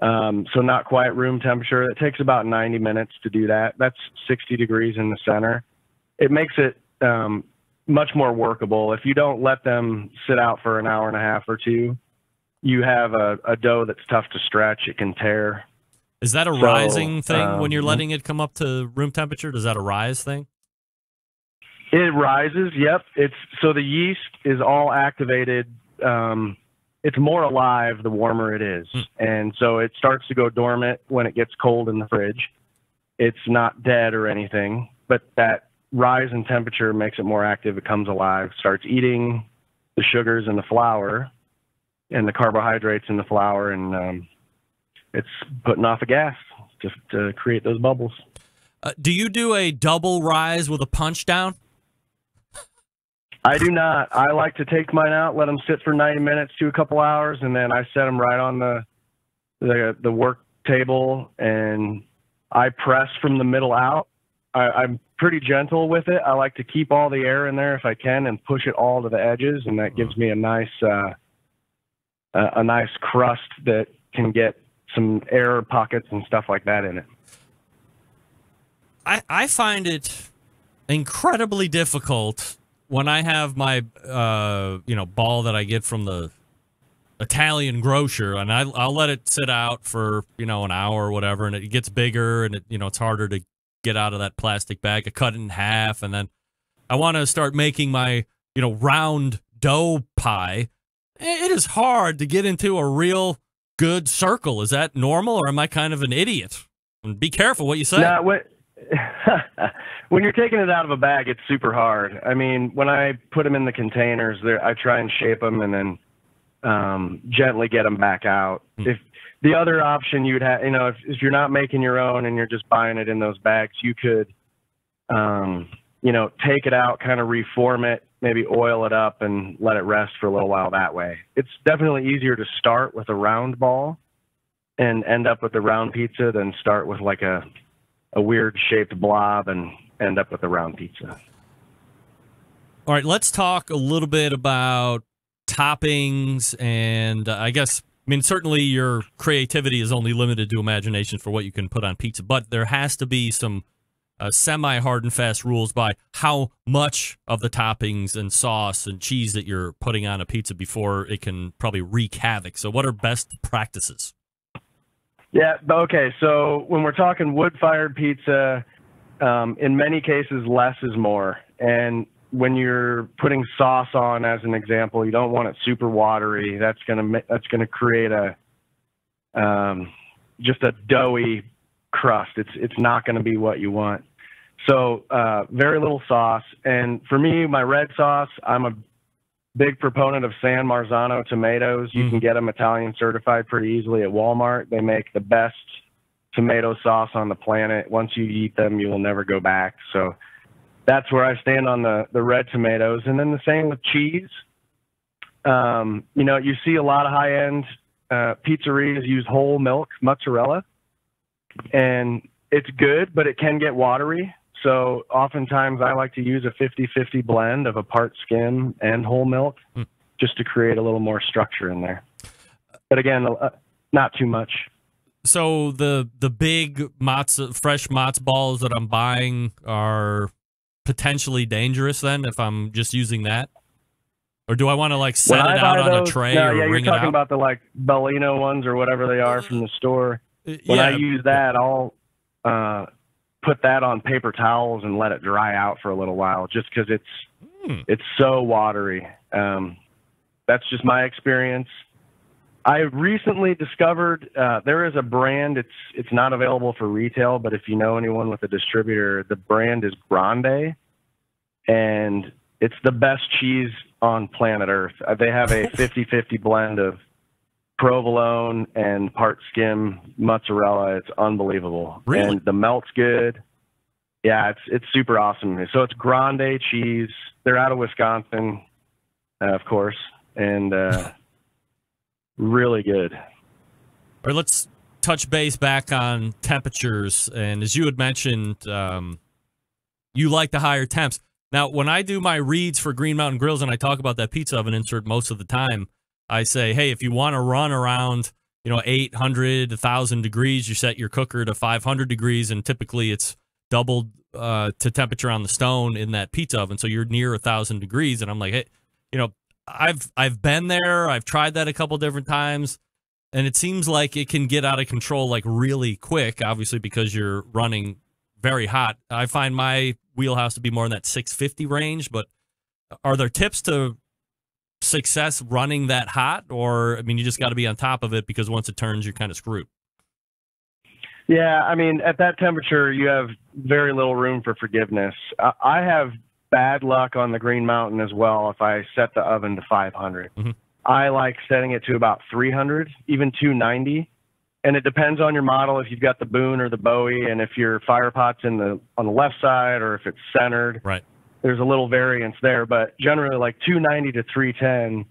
Um, so not quite room temperature. It takes about 90 minutes to do that. That's 60 degrees in the center. It makes it um, much more workable. If you don't let them sit out for an hour and a half or two, you have a, a dough that's tough to stretch. It can tear. Is that a So, rising thing when you're um, letting it come up to room temperature? Does that a rise thing? It rises. Yep. It's so the yeast is all activated. Um, it's more alive the warmer it is, and so it starts to go dormant when it gets cold in the fridge. It's not dead or anything, but that rise in temperature makes it more active. It comes alive, starts eating the sugars in the flour and the carbohydrates in the flour, and um, it's putting off a gas to, to create those bubbles. Uh, do you do a double rise with a punch down? I do not. I like to take mine out, let them sit for 90 minutes to a couple hours, and then I set them right on the the the work table, and I press from the middle out. I, I'm pretty gentle with it. I like to keep all the air in there if I can, and push it all to the edges, and that gives me a nice uh, a, a nice crust that can get some air pockets and stuff like that in it. I, I find it incredibly difficult when I have my uh, you know ball that I get from the Italian grocer, and I, I'll let it sit out for you know an hour or whatever, and it gets bigger, and it you know it's harder to get out of that plastic bag. I cut it in half, and then I want to start making my you know round dough pie. It is hard to get into a real good circle. Is that normal, or am I kind of an idiot? And be careful what you say. No, when, when you're taking it out of a bag, it's super hard. I mean, when I put them in the containers, there I try and shape them and then um, gently get them back out. If the other option you'd have, you know, if, if you're not making your own and you're just buying it in those bags, you could, um, you know, take it out, kind of reform it, maybe oil it up and let it rest for a little while that way. It's definitely easier to start with a round ball and end up with a round pizza than start with like a a weird shaped blob and end up with a round pizza. All right, let's talk a little bit about toppings and uh, I guess I mean certainly your creativity is only limited to imagination for what you can put on pizza, but there has to be some uh, semi hard and fast rules by how much of the toppings and sauce and cheese that you're putting on a pizza before it can probably wreak havoc. So what are best practices? Yeah. Okay. So when we're talking wood-fired pizza, um, in many cases, less is more. And when you're putting sauce on, as an example, you don't want it super watery. That's gonna that's gonna create a um, just a doughy crust. It's it's not gonna be what you want. So uh, very little sauce. And for me, my red sauce, I'm a big proponent of San Marzano tomatoes. You can get them Italian certified pretty easily at Walmart. They make the best tomato sauce on the planet. Once you eat them, you will never go back. So that's where I stand on the the red tomatoes. And then the same with cheese. Um, you know, you see a lot of high end uh, pizzerias use whole milk mozzarella, and it's good, but it can get watery. So oftentimes I like to use a 50-50 blend of a part skim and whole milk, Hmm. just to create a little more structure in there. But again, uh, not too much. So the the big matzo, fresh matzo balls that I'm buying are potentially dangerous. Then, if I'm just using that, or do I want to like set When it out buy on a tray no, or yeah, you're talking about the like Bellino ones or whatever they are from the store. When I use that, I'll uh, put that on paper towels and let it dry out for a little while, just because it's Hmm. it's so watery. Um, that's just my experience. I recently discovered uh, there is a brand. It's it's not available for retail, but if you know anyone with a distributor, the brand is Grande, and it's the best cheese on planet Earth. Uh, they have a 50-50 blend of provolone and part skim mozzarella. It's unbelievable. Really? And the melt's good. Yeah, it's it's super awesome. So it's Grande cheese. They're out of Wisconsin, uh, of course, and uh, really good. All right, let's touch base back on temperatures. And as you had mentioned, um, you like the higher temps. Now, when I do my reads for Green Mountain Grills and I talk about that pizza oven insert most of the time, I say, hey, if you want to run around, you know, 800, 1,000 degrees, you set your cooker to 500 degrees, and typically it's doubled uh, to temperature on the stone in that pizza oven. So you're near a 1,000 degrees. And I'm like, hey, you know, I've I've been there. I've tried that a couple different times and it seems like it can get out of control like really quick obviously because you're running very hot i find my wheelhouse to be more in that 650 range but are there tips to success running that hot or i mean you just got to be on top of it because once it turns you're kind of screwed Yeah, I mean, at that temperature, you have very little room for forgiveness. I I have bad luck on the Green Mountain as well if I set the oven to 500. Mhm. I like setting it to about 300, even 290. And it depends on your model if you've got the Boone or the Bowie, and if your fire pot's in the on the left side or if it's centered. right There's a little variance there, but generally like 290 to 310,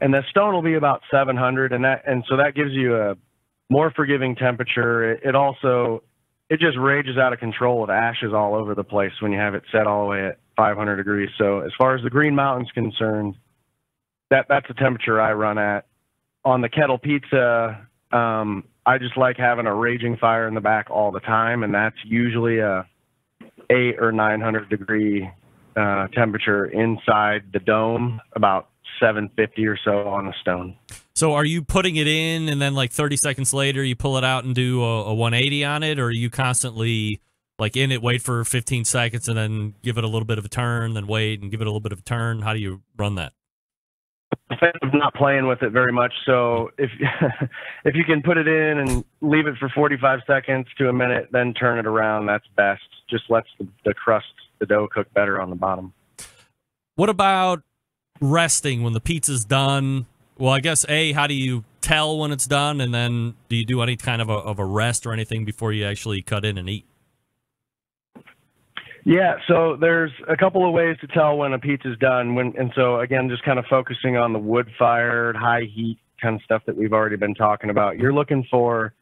and the stone will be about 700, and that and so that gives you a more forgiving temperature. It, it also it just rages out of control with ashes all over the place when you have it set all the way at 500 degrees. So as far as the Green Mountain's concerned, that that's the temperature I run at. On the kettle pizza, um, I just like having a raging fire in the back all the time, and that's usually a eight or 900 degree uh, temperature inside the dome, about 750 or so on the stone. so are you putting it in and then like 30 seconds later you pull it out and do a, a 180 on it or are you constantly like in it wait for 15 seconds and then give it a little bit of a turn then wait and give it a little bit of a turn how do you run that a of not playing with it very much. So if if you can put it in and leave it for 45 seconds to a minute, then turn it around, that's best. Just lets the, the crust, the dough cook better on the bottom. What about resting when the pizza's done? Well, I guess a how do you tell when it's done, and then do you do any kind of a, of a rest or anything before you actually cut in and eat? Yeah, so there's a couple of ways to tell when a pizza's done. When and so again, just kind of focusing on the wood fired, high heat kind of stuff that we've already been talking about. You're looking for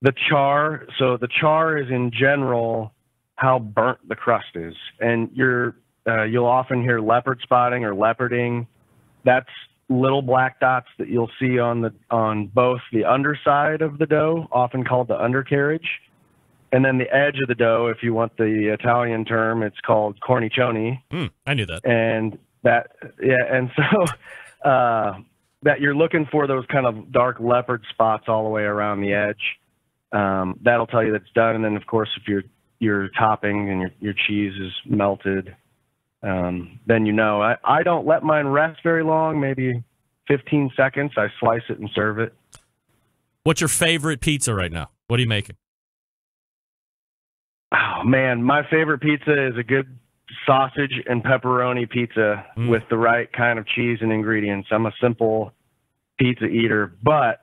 the char. So the char is in general how burnt the crust is, and you're uh, you'll often hear leopard spotting or leoparding. That's little black dots that you'll see on the on both the underside of the dough, often called the undercarriage, and then the edge of the dough. If you want the Italian term, it's called cornicione Hmm, I knew that. and that yeah and so uh that you're looking for those kind of dark leopard spots all the way around the edge um that'll tell you that's done and then of course if your your topping and your your cheese is melted um then you know i i don't let mine rest very long maybe 15 seconds i slice it and serve it What's your favorite pizza right now? What are you making? Oh man, my favorite pizza is a good sausage and pepperoni pizza Mm. with the right kind of cheese and ingredients. I'm a simple pizza eater, but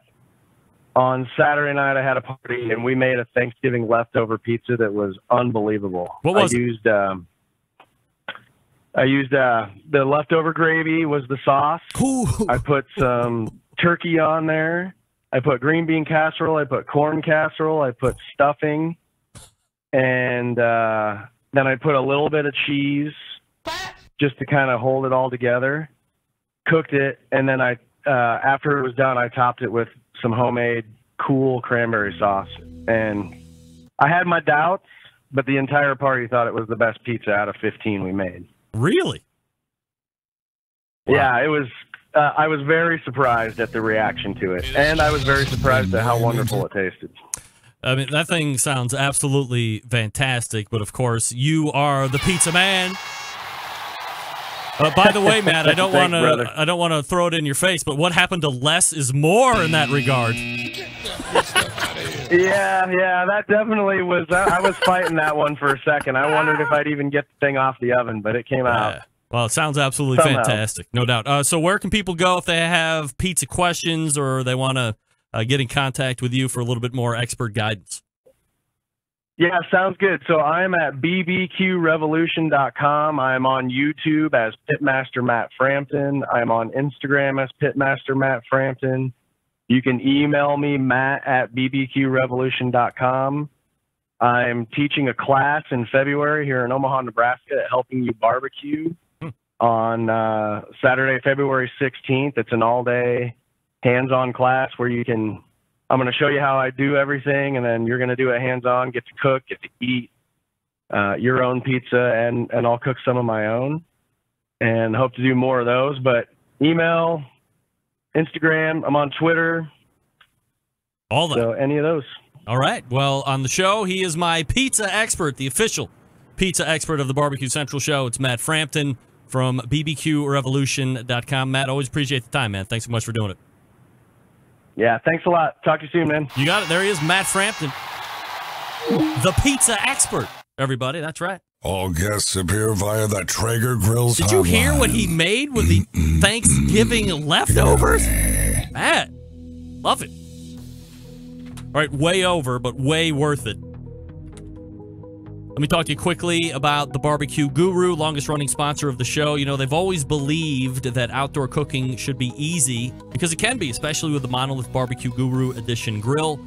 on Saturday night I had a party and we made a Thanksgiving leftover pizza that was unbelievable. What was I used um I used uh, the leftover gravy was the sauce. Ooh. I put some turkey on there. I put green bean casserole. I put corn casserole. I put stuffing, and uh, then I put a little bit of cheese just to kind of hold it all together. Cooked it, and then I uh, after it was done, I topped it with some homemade cool cranberry sauce. And I had my doubts, but the entire party thought it was the best pizza out of 15 we made. Really? Yeah, it was. Uh, I was very surprised at the reaction to it, and I was very surprised at how wonderful it tasted. I mean, that thing sounds absolutely fantastic, but of course, you are the pizza man. Uh, by the way, Matt, I don't want to. I don't want to throw it in your face, but what happened to less is more in that regard. Yeah, yeah, that definitely was. I, I was fighting that one for a second. I wondered if I'd even get the thing off the oven, but it came out. Yeah. Well, it sounds absolutely Somehow. fantastic, no doubt. Uh, so, where can people go if they have pizza questions or they want to uh, get in contact with you for a little bit more expert guidance? Yeah, sounds good. So I'm at bbqrevolution.com. I'm on YouTube as Pitmaster Matt Frampton. I'm on Instagram as Pitmaster Matt Frampton. You can email me, matt at bbqrevolution.com. I'm teaching a class in February here in Omaha, Nebraska at Helping You Barbecue on uh, Saturday, February 16th. It's an all day hands on class where you can I'm going to show you how I do everything, and then you're going to do it hands on, get to cook, get to eat uh, your own pizza, and and I'll cook some of my own, and hope to do more of those. But email, Instagram, I'm on Twitter, All that. so any of those. All right. Well, on the show, he is my pizza expert, the official pizza expert of the Barbecue Central show. It's Matt Frampton from bbqrevolution.com. Matt, always appreciate the time, man. Thanks so much for doing it. Yeah, thanks a lot. Talk to you soon, man. You got it. There he is, Matt Frampton, the pizza expert. Everybody, that's right. All guests appear via the Traeger Grills Did you hear what he made with the Thanksgiving leftovers? Matt, love it. All right, way over, but way worth it. Let me talk to you quickly about the Barbecue Guru, longest running sponsor of the show. You know, they've always believed that outdoor cooking should be easy because it can be, especially with the Monolith Barbecue Guru Edition grill.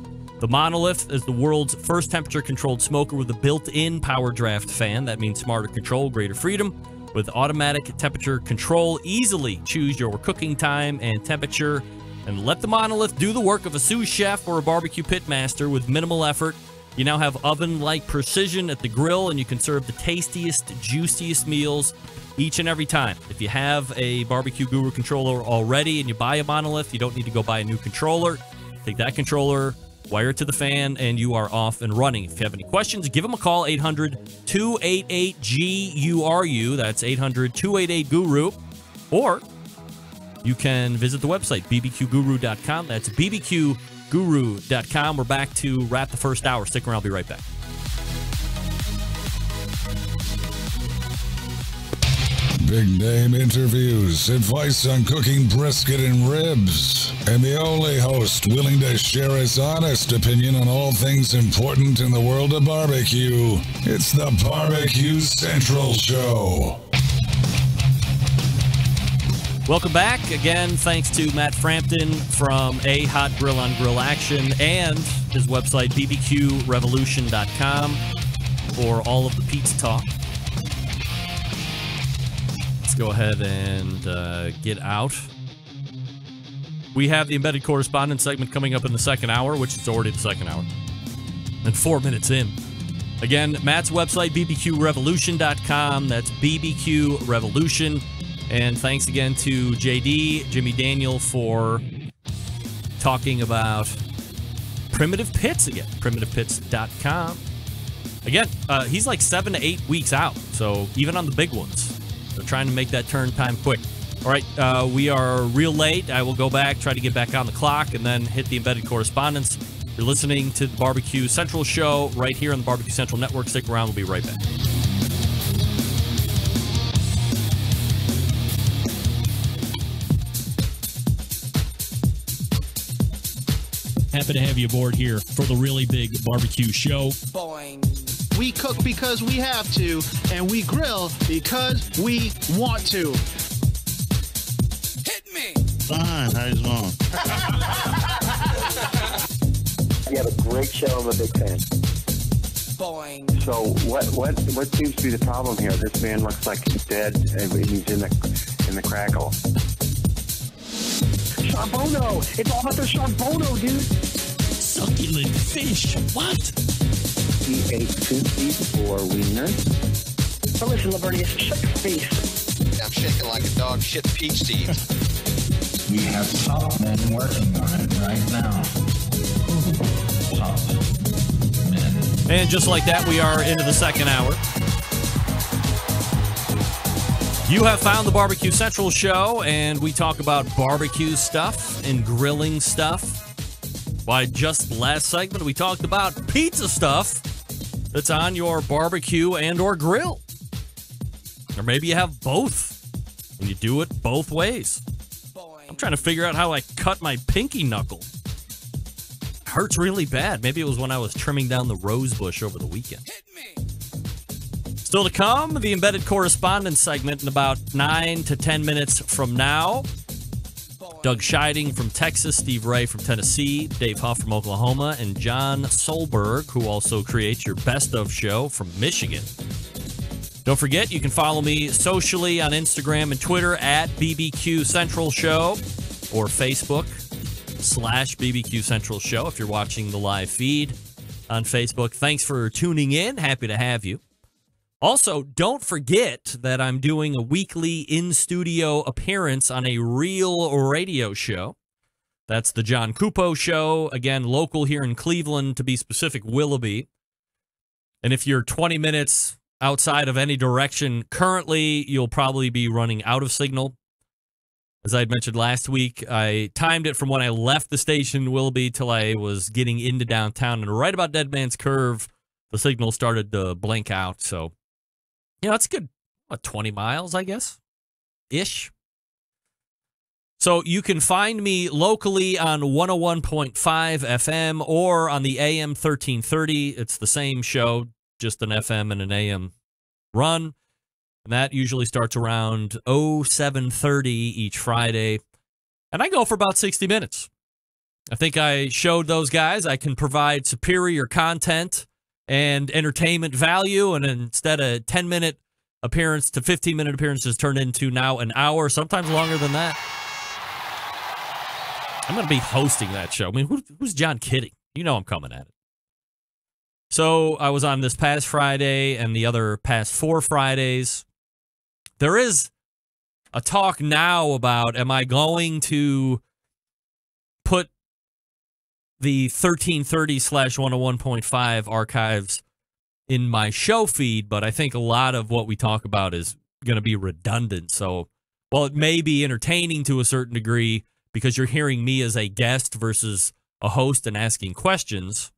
The Monolith is the world's first temperature controlled smoker with a built in power draft fan. That means smarter control, greater freedom. With automatic temperature control, easily choose your cooking time and temperature and let the Monolith do the work of a sous chef or a barbecue pit master with minimal effort. You now have oven like precision at the grill, and you can serve the tastiest, juiciest meals each and every time. If you have a Barbecue Guru controller already and you buy a monolith, you don't need to go buy a new controller. Take that controller, wire it to the fan, and you are off and running. If you have any questions, give them a call 800 288 GURU. That's 800 288 Guru. Or you can visit the website, bbqguru.com. That's bbqguru.com. We're back to wrap the first hour. Stick around, I'll be right back. Big name interviews, advice on cooking brisket and ribs, and the only host willing to share his honest opinion on all things important in the world of barbecue. It's the Barbecue Central Show. Welcome back. Again, thanks to Matt Frampton from A Hot Grill on Grill Action and his website, bbqrevolution.com, for all of the pizza talk. Let's go ahead and uh, get out. We have the embedded correspondence segment coming up in the second hour, which is already the second hour, and four minutes in. Again, Matt's website, bbqrevolution.com. That's BBQ Revolution. And thanks again to JD, Jimmy Daniel, for talking about Primitive Pits again. PrimitivePits.com. Again, uh, he's like seven to eight weeks out. So even on the big ones, they're trying to make that turn time quick. All right, uh, we are real late. I will go back, try to get back on the clock, and then hit the embedded correspondence. You're listening to the Barbecue Central show right here on the Barbecue Central Network. Stick around, we'll be right back. Happy to have you aboard here for the really big barbecue show. Boing. We cook because we have to, and we grill because we want to. Hit me. Fine, how's it going? You have a great show. I'm a big fan. Boing. So what what what seems to be the problem here? This man looks like he's dead and he's in the in the crackle. Charbono. It's all about the Charbono, dude. Succulent fish. What? He ate two feet or wiener. But listen, Lavernius, shut your face. I'm shaking like a dog shit peach seeds. We have top men working on it right now. Top men. And just like that, we are into the second hour. You have found the Barbecue Central show, and we talk about barbecue stuff and grilling stuff. Why, just last segment, we talked about pizza stuff that's on your barbecue and or grill. Or maybe you have both, and you do it both ways. I'm trying to figure out how I cut my pinky knuckle. Hurts really bad. Maybe it was when I was trimming down the rose bush over the weekend. Still to come, the embedded correspondence segment in about nine to ten minutes from now. Doug Scheiding from Texas, Steve Ray from Tennessee, Dave Huff from Oklahoma, and John Solberg, who also creates your best of show from Michigan. Don't forget, you can follow me socially on Instagram and Twitter at BBQ Central Show or Facebook slash BBQ Central Show if you're watching the live feed on Facebook. Thanks for tuning in. Happy to have you. Also, don't forget that I'm doing a weekly in studio appearance on a real radio show. That's the John Cupo Show, again, local here in Cleveland, to be specific, Willoughby. And if you're 20 minutes outside of any direction currently, you'll probably be running out of signal. As I had mentioned last week, I timed it from when I left the station Willoughby till I was getting into downtown. And right about Dead Man's Curve, the signal started to blink out. So, you know, it's good, what, 20 miles, I guess? Ish. So you can find me locally on 101.5 FM or on the AM 1330. It's the same show, just an FM and an AM run. And that usually starts around 0730 each Friday. And I go for about 60 minutes. I think I showed those guys I can provide superior content and entertainment value. And instead of 10 minute appearance to 15 minute appearances turned into now an hour, sometimes longer than that. I'm going to be hosting that show. I mean, who, who's John kidding? You know I'm coming at it. So I was on this past Friday and the other past four Fridays. There is a talk now about am I going to the 1330 slash 101.5 archives in my show feed, but I think a lot of what we talk about is going to be redundant. So while it may be entertaining to a certain degree because you're hearing me as a guest versus a host and asking questions,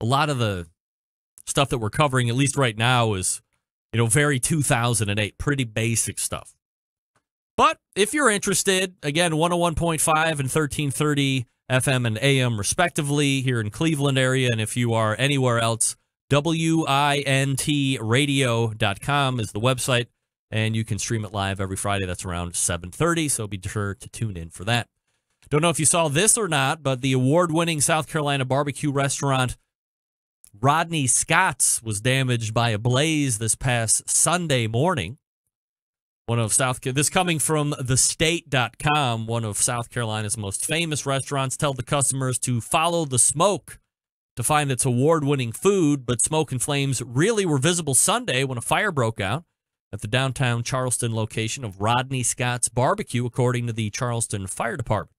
a lot of the stuff that we're covering, at least right now, is you know very 2008, pretty basic stuff. But if you're interested, again, 101.5 and 1330 FM and AM respectively here in Cleveland area, and if you are anywhere else, wintradio.com is the website, and you can stream it live every Friday. That's around 7:30, so be sure to tune in for that. Don't know if you saw this or not, but the award-winning South Carolina barbecue restaurant Rodney Scott's was damaged by a blaze this past Sunday morning. One of South this coming from thestate.com, one of South Carolina's most famous restaurants tell the customers to follow the smoke to find its award-winning food, but smoke and flames really were visible Sunday when a fire broke out at the downtown Charleston location of Rodney Scott's Barbecue according to the Charleston Fire Department.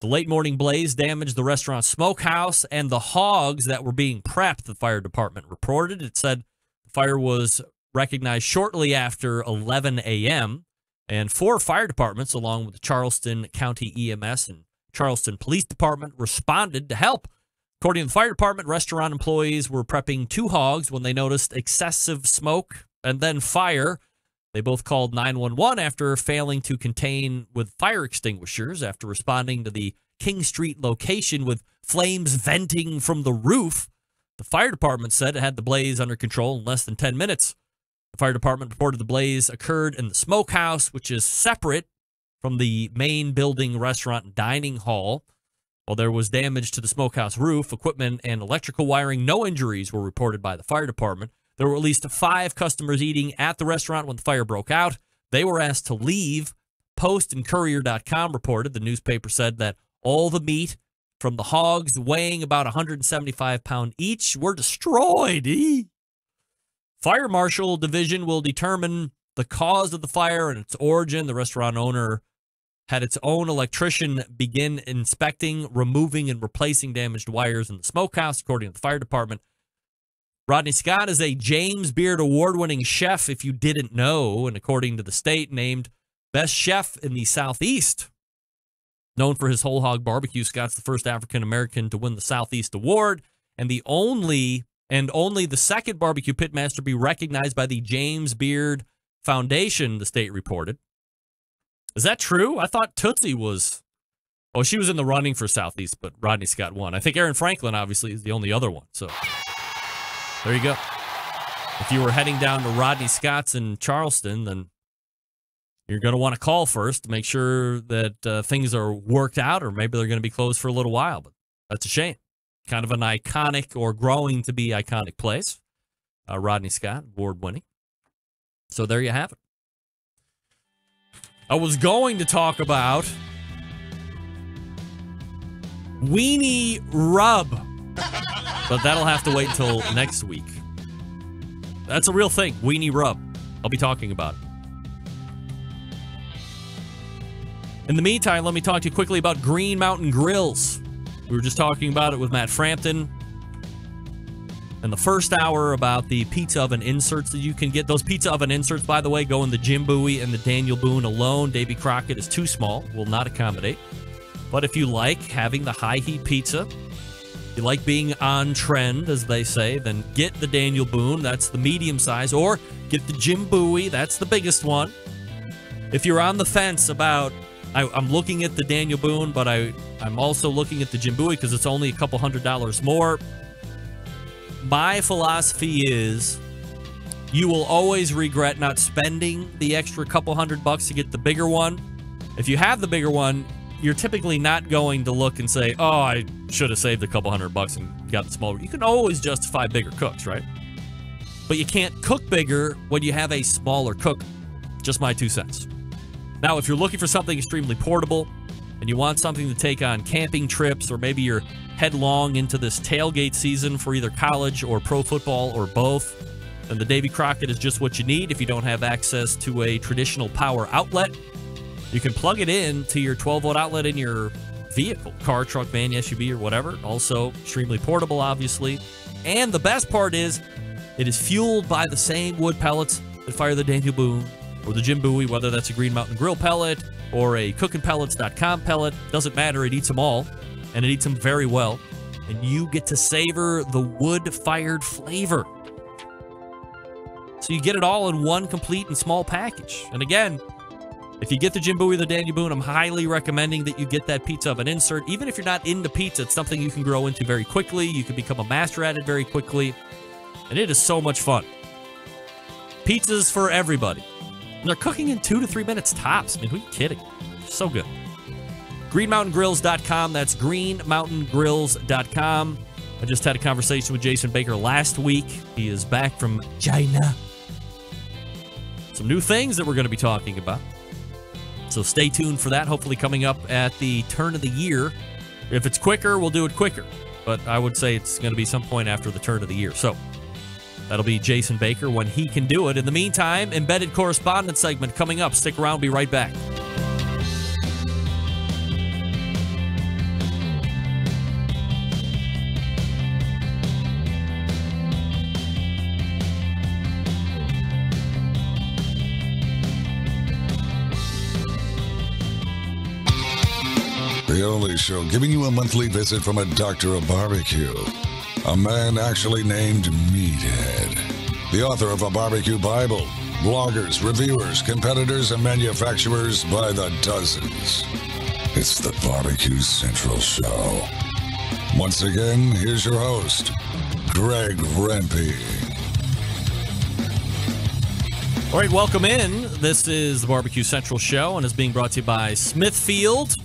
The late morning blaze damaged the restaurant's smokehouse and the hogs that were being prepped, the fire department reported. It said the fire was recognized shortly after 11 a.m., and four fire departments, along with the Charleston County EMS and Charleston Police Department, responded to help. According to the fire department, restaurant employees were prepping two hogs when they noticed excessive smoke and then fire. They both called 911 after failing to contain with fire extinguishers after responding to the King Street location with flames venting from the roof. The fire department said it had the blaze under control in less than 10 minutes. The fire department reported the blaze occurred in the smokehouse, which is separate from the main building, restaurant, and dining hall. While there was damage to the smokehouse roof, equipment, and electrical wiring, no injuries were reported by the fire department. There were at least five customers eating at the restaurant when the fire broke out. They were asked to leave. Post and Courier.com reported the newspaper said that all the meat from the hogs weighing about 175 pound each were destroyed. Eee. Fire marshal division will determine the cause of the fire and its origin. The restaurant owner had its own electrician begin inspecting, removing, and replacing damaged wires in the smokehouse, according to the fire department. Rodney Scott is a James Beard award winning chef, if you didn't know, and according to the state, named best chef in the Southeast. Known for his whole hog barbecue, Scott's the first African American to win the Southeast Award and the only and only the second barbecue pitmaster be recognized by the James Beard Foundation, the state reported. Is that true? I thought Tootsie was. Oh, she was in the running for Southeast, but Rodney Scott won. I think Aaron Franklin, obviously, is the only other one. So there you go. If you were heading down to Rodney Scott's in Charleston, then you're going to want to call first to make sure that uh, things are worked out, or maybe they're going to be closed for a little while. But that's a shame. Kind of an iconic or growing to be iconic place. Uh, Rodney Scott, award winning. So there you have it. I was going to talk about Weenie Rub, but that'll have to wait until next week. That's a real thing, Weenie Rub. I'll be talking about it. In the meantime, let me talk to you quickly about Green Mountain Grills. We were just talking about it with Matt Frampton in the first hour about the pizza oven inserts that you can get. Those pizza oven inserts, by the way, go in the Jim Bowie and the Daniel Boone alone. Davy Crockett is too small, will not accommodate. But if you like having the high heat pizza, you like being on trend, as they say, then get the Daniel Boone, that's the medium size, or get the Jim Bowie, that's the biggest one. If you're on the fence about, I, am looking at the Daniel Boone, but I, I'm also looking at the Jim Bowie because it's only a couple hundred dollars more my philosophy is you will always regret not spending the extra couple hundred bucks to get the bigger one. If you have the bigger one, you're typically not going to look and say, "Oh, I should have saved a couple hundred bucks and got the smaller." You can always justify bigger cooks, right? But you can't cook bigger when you have a smaller cook. Just my two cents. Now, if you're looking for something extremely portable and you want something to take on camping trips or maybe you're headlong into this tailgate season for either college or pro football or both, then the Davy Crockett is just what you need if you don't have access to a traditional power outlet. You can plug it in to your 12 volt outlet in your vehicle, car, truck, van, SUV, or whatever. Also, extremely portable, obviously. And the best part is, it is fueled by the same wood pellets that fire the Daniel Boone or the Jim Bowie, whether that's a Green Mountain Grill pellet or a cookingpellets.com pellet. Doesn't matter, it eats them all and it eats them very well. And you get to savor the wood fired flavor. So you get it all in one complete and small package. And again, if you get the Jim Bowie, the Daniel Boone, I'm highly recommending that you get that pizza oven insert. Even if you're not into pizza, it's something you can grow into very quickly. You can become a master at it very quickly. And it is so much fun. Pizzas for everybody. And they're cooking in two to three minutes tops. I mean, who are you kidding? So good. GreenMountainGrills.com. That's GreenMountainGrills.com. I just had a conversation with Jason Baker last week. He is back from China. Some new things that we're going to be talking about. So stay tuned for that. Hopefully, coming up at the turn of the year. If it's quicker, we'll do it quicker. But I would say it's going to be some point after the turn of the year. So that'll be Jason Baker when he can do it. In the meantime, embedded correspondence segment coming up. Stick around, be right back. The only show giving you a monthly visit from a doctor of barbecue. A man actually named Meathead. The author of a barbecue Bible. Bloggers, reviewers, competitors, and manufacturers by the dozens. It's the Barbecue Central Show. Once again, here's your host, Greg Rempe. All right, welcome in. This is the Barbecue Central Show and is being brought to you by Smithfield.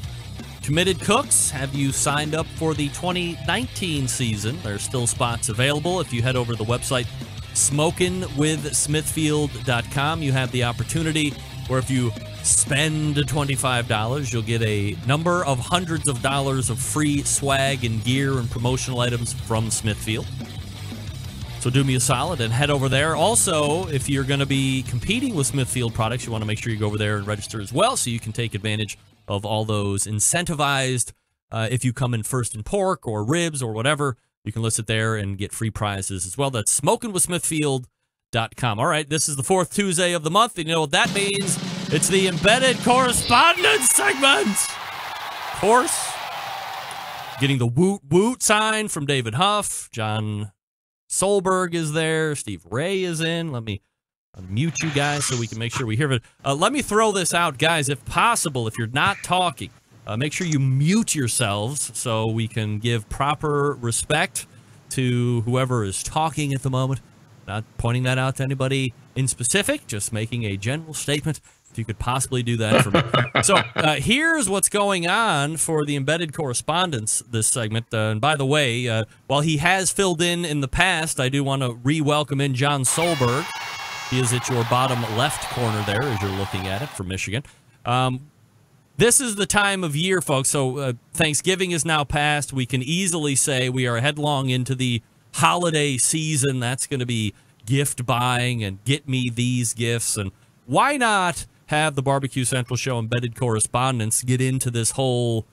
Committed Cooks, have you signed up for the 2019 season? There's still spots available. If you head over to the website smokinwithsmithfield.com, you have the opportunity where if you spend $25, you'll get a number of hundreds of dollars of free swag and gear and promotional items from Smithfield. So do me a solid and head over there. Also, if you're going to be competing with Smithfield products, you want to make sure you go over there and register as well so you can take advantage of all those incentivized. Uh, if you come in first in pork or ribs or whatever, you can list it there and get free prizes as well. That's smokingwithsmithfield.com. All right, this is the fourth Tuesday of the month. And you know what that means? It's the embedded correspondence segment. Of course, getting the woot woot sign from David Huff. John Solberg is there. Steve Ray is in. Let me mute you guys so we can make sure we hear it. Uh, let me throw this out, guys. If possible, if you're not talking, uh, make sure you mute yourselves so we can give proper respect to whoever is talking at the moment. Not pointing that out to anybody in specific, just making a general statement. If you could possibly do that for me. so uh, here's what's going on for the embedded correspondence this segment. Uh, and by the way, uh, while he has filled in in the past, I do want to re-welcome in John Solberg. He is at your bottom left corner there as you're looking at it from Michigan. Um, this is the time of year, folks. So uh, Thanksgiving is now past. We can easily say we are headlong into the holiday season. That's going to be gift buying and get me these gifts. And why not have the Barbecue Central Show embedded correspondence get into this whole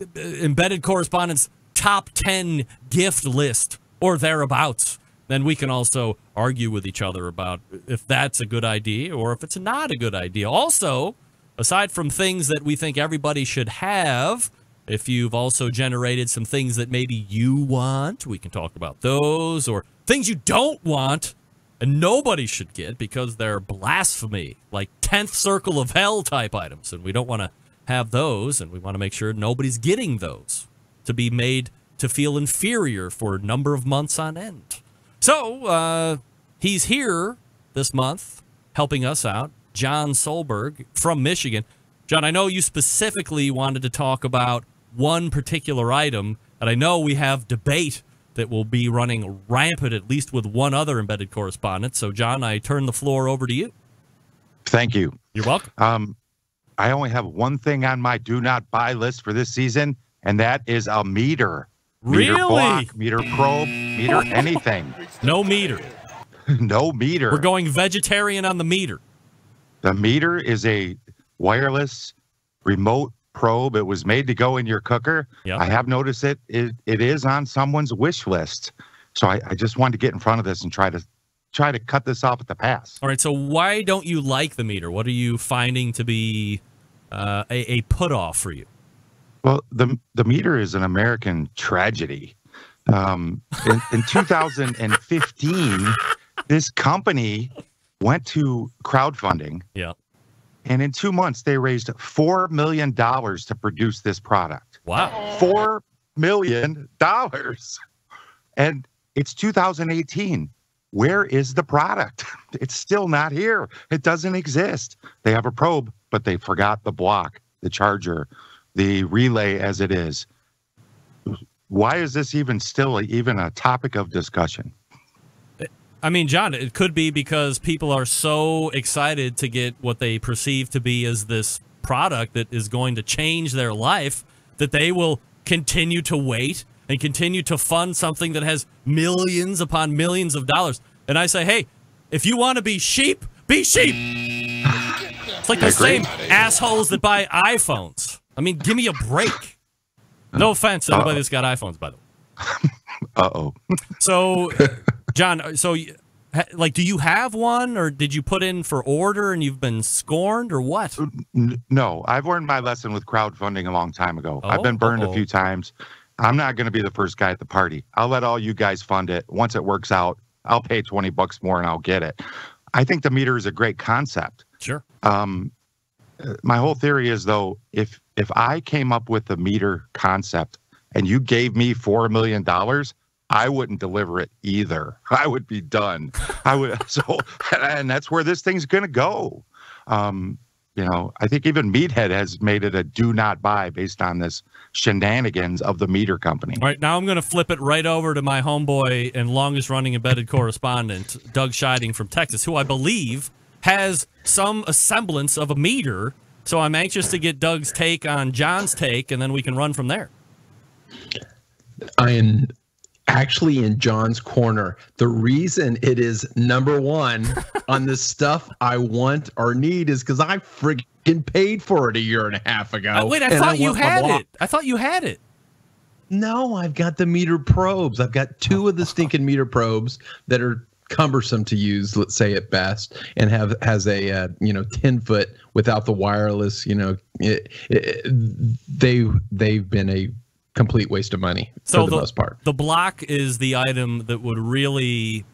uh, embedded correspondence top 10 gift list or thereabouts? Then we can also argue with each other about if that's a good idea or if it's not a good idea. Also, aside from things that we think everybody should have, if you've also generated some things that maybe you want, we can talk about those, or things you don't want and nobody should get because they're blasphemy, like 10th circle of hell type items. And we don't want to have those, and we want to make sure nobody's getting those to be made to feel inferior for a number of months on end. So, uh, he's here this month helping us out, John Solberg from Michigan. John, I know you specifically wanted to talk about one particular item, and I know we have debate that will be running rampant, at least with one other embedded correspondent. So, John, I turn the floor over to you. Thank you. You're welcome. Um, I only have one thing on my do not buy list for this season, and that is a Meater. Meater Really? block, Meater probe, Meater anything. No Meater. no Meater. We're going vegetarian on the Meater. The Meater is a wireless remote probe. It was made to go in your cooker. Yep. I have noticed it, it it is on someone's wish list. So I, I just wanted to get in front of this and try to try to cut this off at the pass. All right. So, why don't you like the Meater? What are you finding to be uh, a, a put off for you? Well, the the Meater is an American tragedy. Um, in, in 2015, this company went to crowdfunding. Yeah. And in two months, they raised four million dollars to produce this product. Wow. Four million dollars. And it's 2018. Where is the product? It's still not here. It doesn't exist. They have a probe, but they forgot the block, the charger, the relay as it is. Why is this even still even a topic of discussion? I mean, John, it could be because people are so excited to get what they perceive to be as this product that is going to change their life that they will continue to wait and continue to fund something that has millions upon millions of dollars. And I say, hey, if you want to be sheep, be sheep. It's like the same assholes that buy iPhones. I mean, give me a break. No offense to anybody that's got iPhones, by the way. Uh oh. So, John, so like, do you have one, or did you put in for order and you've been scorned, or what? No, I've learned my lesson with crowdfunding a long time ago. I've been Oh, burned uh-oh. a few times. I'm not going to be the first guy at the party. I'll let all you guys fund it. Once it works out, I'll pay 20 bucks more and I'll get it. I think the meter is a great concept. Sure. Um, my whole theory is though, if if I came up with the Meater concept and you gave me four million dollars, I wouldn't deliver it either. I would be done. I would so, and that's where this thing's going to go. Um, you know, I think even Meathead has made it a do not buy based on this shenanigans of the Meater company. All right, now I'm going to flip it right over to my homeboy and longest running embedded correspondent, Doug Scheiding from Texas, who I believe has some semblance of a Meater. So I'm anxious to get Doug's take on John's take, and then we can run from there. I am actually in John's corner. The reason it is number one on the stuff I want or need is because I freaking paid for it a year and a half ago. Uh, wait, I thought you had it. I thought you had it. No, I've got the Meater probes. I've got two of the stinking meter probes that are cumbersome to use, let's say at best, and have has a uh, you know ten foot without the wireless. You know, it, it, they they've been a complete waste of money So for the, most part. The block is the item that would really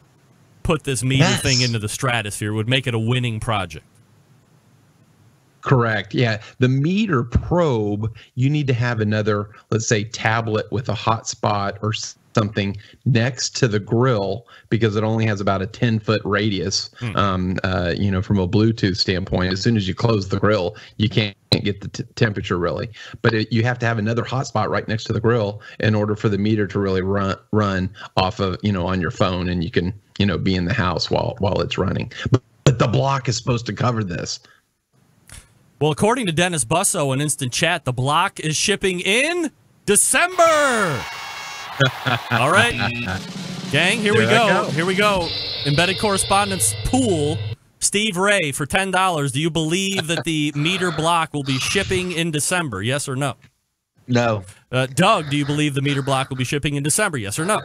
put this Meater Yes. thing into the stratosphere, would make it a winning project. Correct. Yeah. The Meater probe, you need to have another, let's say, tablet with a hotspot or something next to the grill because it only has about a 10 foot radius, um, uh, you know, from a Bluetooth standpoint. As soon as you close the grill, you can't get the t- temperature really. But it, you have to have another hotspot right next to the grill in order for the Meater to really run run off of, you know, on your phone and you can, you know, be in the house while while it's running. But, but the block is supposed to cover this. Well, according to Dennis Busso in Instant Chat, the block is shipping in December. All right, gang, here we There go. go. Here we go. Embedded correspondence pool. Steve Ray for ten dollars. Do you believe that the Meater block will be shipping in December? Yes or no? No. Uh, Doug, do you believe the Meater block will be shipping in December? Yes or no?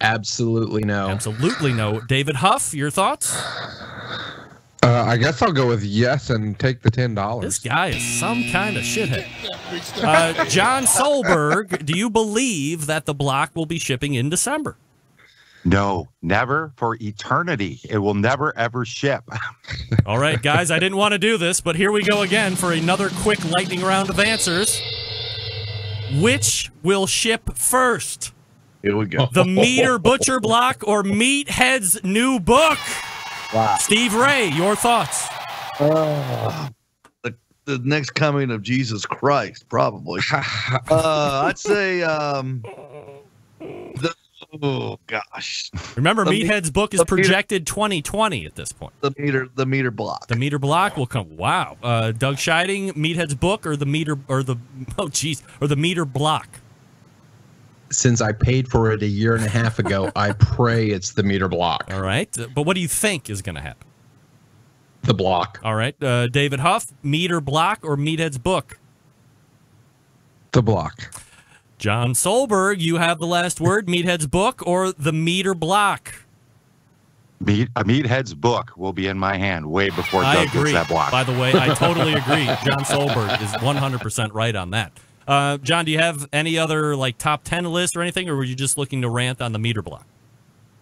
Absolutely no. Absolutely no. David Huff, your thoughts? Uh, I guess I'll go with yes and take the ten dollars. This guy is some kind of shithead. Uh, John Solberg, do you believe that the block will be shipping in December? No, never for eternity. It will never ever ship. All right, guys, I didn't want to do this, but here we go again for another quick lightning round of answers. Which will ship first? Here we go. The Meater Butcher Block or Meathead's new book? Wow. Steve Ray, your thoughts? Uh, the, the next coming of Jesus Christ, probably. uh, I'd say, um, the, oh gosh, Remember, The me- Meathead's book is the Meater- projected 2020 at this point. the Meater, the Meater block. The Meater block will come. Wow, uh, Doug Scheiding, Meathead's book, or the Meater, or the oh jeez, or the Meater block. Since I paid for it a year and a half ago, I pray it's the Meater block. All right, Uh, but what do you think is going to happen? The block. All right, uh, David Huff, Meater block or Meathead's book. The block. John Solberg, you have the last word. Meathead's book or the Meater block. Meat, a meathead's book will be in my hand way before I Doug agree. gets that block. By the way, I totally agree. John Solberg is 100% right on that. Uh, John, do you have any other like top 10 list or anything, or were you just looking to rant on the Meater block?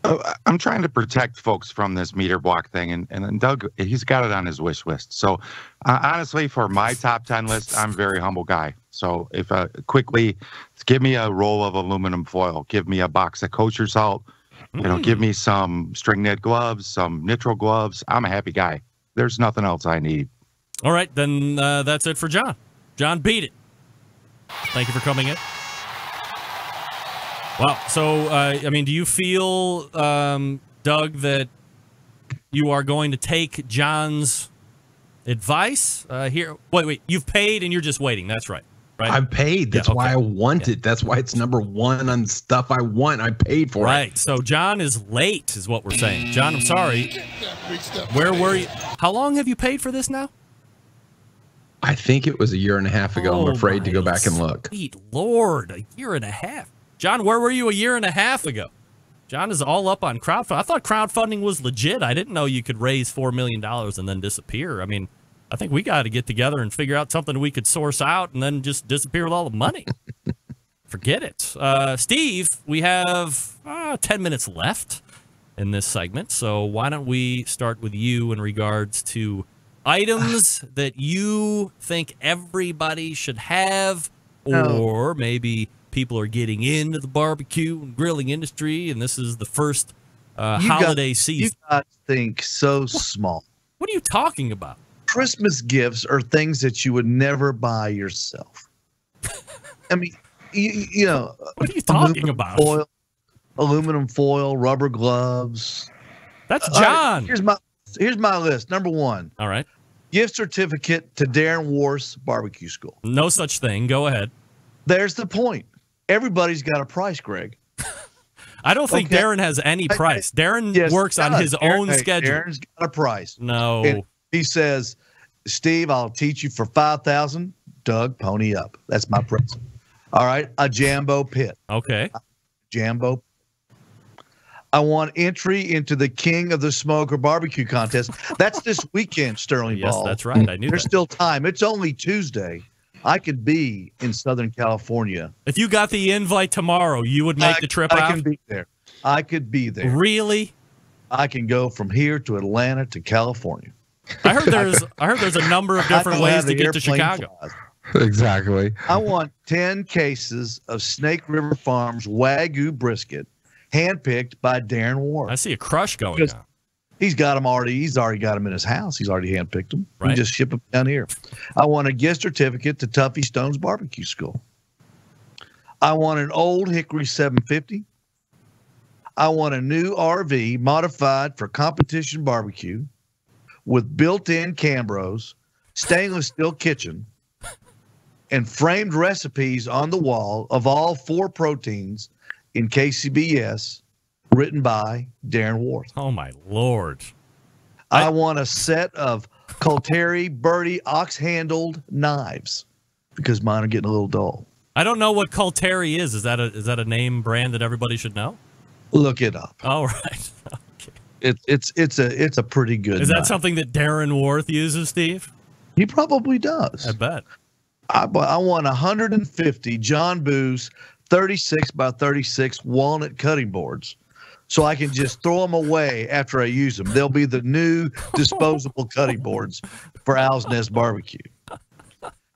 Oh, I'm trying to protect folks from this Meater block thing, and, and Doug, he's got it on his wish list. So, uh, honestly, for my top 10 list, I'm a very humble guy. So, if uh, quickly, give me a roll of aluminum foil, give me a box of kosher salt, you know, give me some string knit gloves, some nitrile gloves. I'm a happy guy. There's nothing else I need. All right, then uh, that's it for John. John beat it. Thank you for coming in. Wow. So, uh, I mean, do you feel, um, Doug, that you are going to take John's advice uh, here? Wait, wait. You've paid and you're just waiting. That's right. Right. I've paid. That's Yeah, why. I want it. That's why it's number one on stuff I want. I paid for it. Right. So John is late, is what we're saying. John, I'm sorry. Where were you? How long have you paid for this now? I think it was a year and a half ago. Oh, I'm afraid to go back and look. Sweet Lord, a year and a half. John, where were you a year and a half ago? John is all up on crowdfunding. I thought crowdfunding was legit. I didn't know you could raise four million dollars and then disappear. I mean, I think we got to get together and figure out something we could source out and then just disappear with all the money. Forget it. Uh, Steve, we have uh, 10 minutes left in this segment. So why don't we start with you in regards to items that you think everybody should have No. or maybe people are getting into the barbecue and grilling industry, and this is the first uh, You got- holiday You season. guys think so small. What are you talking about? Christmas gifts are things that you would never buy yourself. I mean, you, you know, What are you talking about? Foil, aluminum foil, rubber gloves. That's right, John. here's my here's my list. Number one, All right. gift certificate to Darren Warth's Barbecue School. No such thing. Go ahead. There's the point. Everybody's got a price, Greg. I don't think Okay. Darren has any price. Darren Yes, works on his Darren- own hey, schedule. Darren's got a price. No. And he says, Steve, I'll teach you for five thousand. Doug, pony up. That's my price. All right, a Jambo pit. Okay. Jambo. I want entry into the King of the Smoker barbecue contest. That's this weekend, Sterling Yes, Ball. that's right. I knew There's that. still time. It's only Tuesday. I could be in Southern California. If you got the invite tomorrow, you would make I, the trip I out. can be there. I could be there. Really? I can go from here to Atlanta to California. I heard there's I heard there's a number of different ways to get to Chicago. flies. Exactly. I want 10 cases of Snake River Farms Wagyu brisket, handpicked by Darren Warth. I see a crush going Because on. He's got them already. He's already got them in his house. He's already handpicked them. We just ship them down here. I want a gift certificate to Tuffy Stone's Barbecue School. I want an Ole Hickory 750. I want a new RV modified for competition barbecue with built-in Cambros, stainless steel kitchen, and framed recipes on the wall of all four proteins in KCBS, written by Darren Warth. Oh my lord. I, want a set of Coltellerie Berti ox-handled knives because mine are getting a little dull. I don't know what Coltellerie is. Is that a is that a name brand that everybody should know? Look it up. Oh, All right. It, it's it's a it's a pretty good. Is that knife. something that Darren Warth uses, Steve? He probably does. I bet. I, I want 150 John Boos 36 by 36 walnut cutting boards so I can just throw them away after I use them. They'll be the new disposable cutting boards for Owl's Nest Barbecue.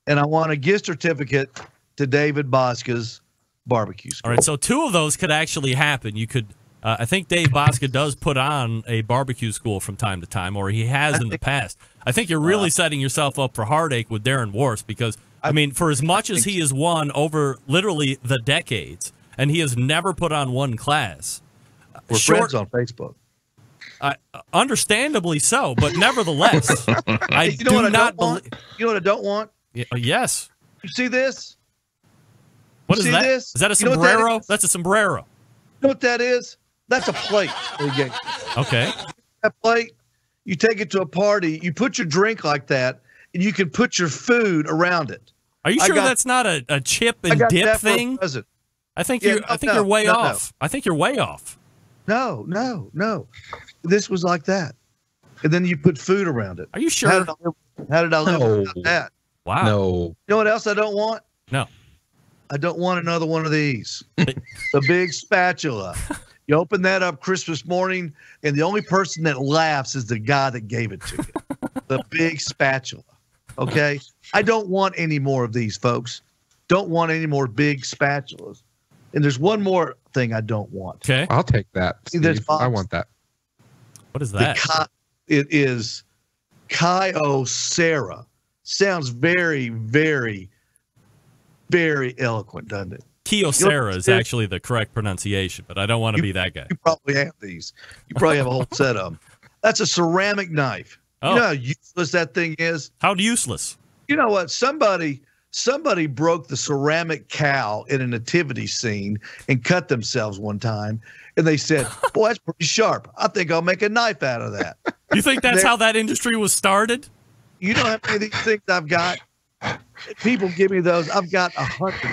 And I want a gift certificate to David Bouska's barbecue school. All right, so two of those could actually happen. You could, uh, I think Dave Bouska does put on a barbecue school from time to time, or he has in the past. I think you're really setting yourself up for heartache with Darren Warth because, I mean, for as much as he has won over literally the decades, and he has never put on one class. We're short- friends on Facebook. Uh, understandably so, but nevertheless, I you know do what I not don't want? believe. You know what I don't want? yes. You see this? What You is see that? this? Is that a You know what that sombrero? That's a sombrero. You know what that is? That's a plate. Okay. Okay. that plate, you take it to a party, you put your drink like that, and you can put your food around it. Are you sure got- that's not a, a chip and dip that for a thing? I think Yeah, you're. no, I think no, you're way no, no. off. I think you're way off. No, no, no. This was like that. And then you put food around it. Are you How sure? did I how did I live No. that? Wow. No. You know what else I don't want? No. I don't want another one of these. the big spatula. You open that up Christmas morning, and the only person that laughs is the guy that gave it to you. the big spatula. Okay? I don't want any more of these, folks. Don't want any more big spatulas. And there's one more thing I don't want. Okay. I'll take that. See this Steve. I want that. What is that? Ki- it is Kyocera. Sounds very, very, very eloquent, doesn't it? Kyocera is actually the correct pronunciation, but I don't want to be that guy. You probably have these. You probably have a whole set of them. That's a ceramic knife. Oh. You know how useless that thing is? How useless? You know what? Somebody somebody broke the ceramic cow in a nativity scene and cut themselves one time. And they said, Boy, that's pretty sharp. I think I'll make a knife out of that. You think that's how that industry was started? You know how many of these things I've got? People give me those. I've got a hundred.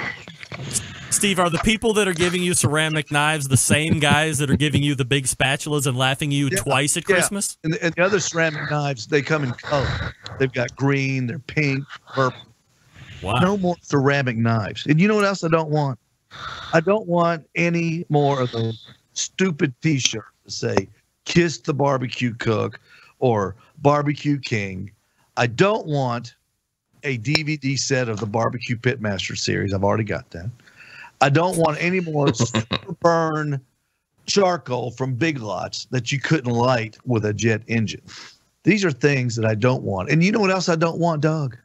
Steve, are the people that are giving you ceramic knives the same guys that are giving you the big spatulas and laughing at you Yeah, twice at yeah. Christmas? And, and the other ceramic knives, they come in color. They've got green, they're pink, purple. Wow. No more ceramic knives. And you know what else I don't want? I don't want any more of those stupid t-shirts that say kiss the barbecue cook or barbecue king. I don't want a DVD set of the Barbecue Pitmaster series. I've already got that. I don't want any more burn charcoal from Big Lots that you couldn't light with a jet engine. These are things that I don't want. And you know what else I don't want, Doug?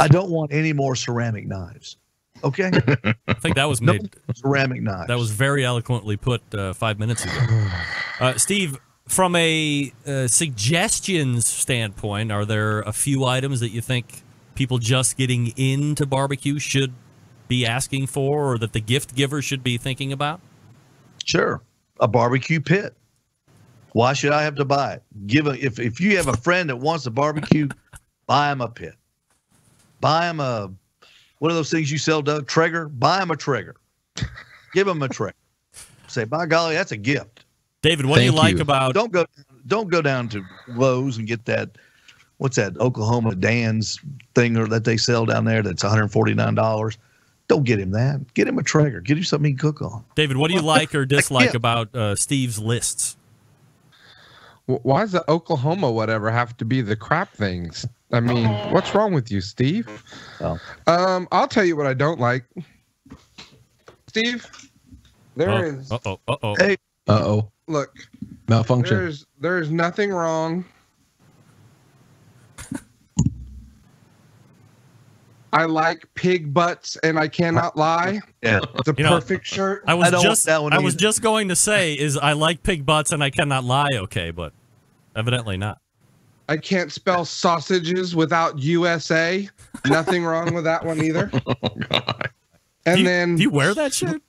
I don't want any more ceramic knives. Okay? I think that was No made. ceramic knives. That was very eloquently put uh, five minutes ago. Uh, Steve, from a uh, suggestions standpoint, are there a few items that you think people just getting into barbecue should be asking for, or that the gift giver should be thinking about? Sure. A barbecue pit. Why should I have to buy it? Give a if if you have a friend that wants a barbecue, buy him a pit. Buy him a one of those things you sell, Doug? Traeger. Buy him a Traeger. Give him a Traeger. Say, by golly, that's a gift. David, what do you like about? Don't go don't go down to Lowe's and get that what's that Oklahoma Dan's thing or that they sell down there that's $149. Don't get him that. Get him a Traeger. Get him something he can cook on. David, what do you like or dislike Yeah. about uh, Steve's lists? Why does the Oklahoma whatever have to be the crap things? I mean, what's wrong with you, Steve? Oh. Um, I'll tell you what I don't like. Steve, there is Uh oh. Uh oh. Hey. Uh oh. look. Malfunction. There's there's nothing wrong. I like pig butts, and I cannot lie. Yeah, it's a You know, perfect shirt. I was I just want that one I was just going to say is I like pig butts and I cannot lie. Okay, but evidently not. I can't spell sausages without USA. Nothing wrong with that one either. Oh, and do you, then do you wear that shirt?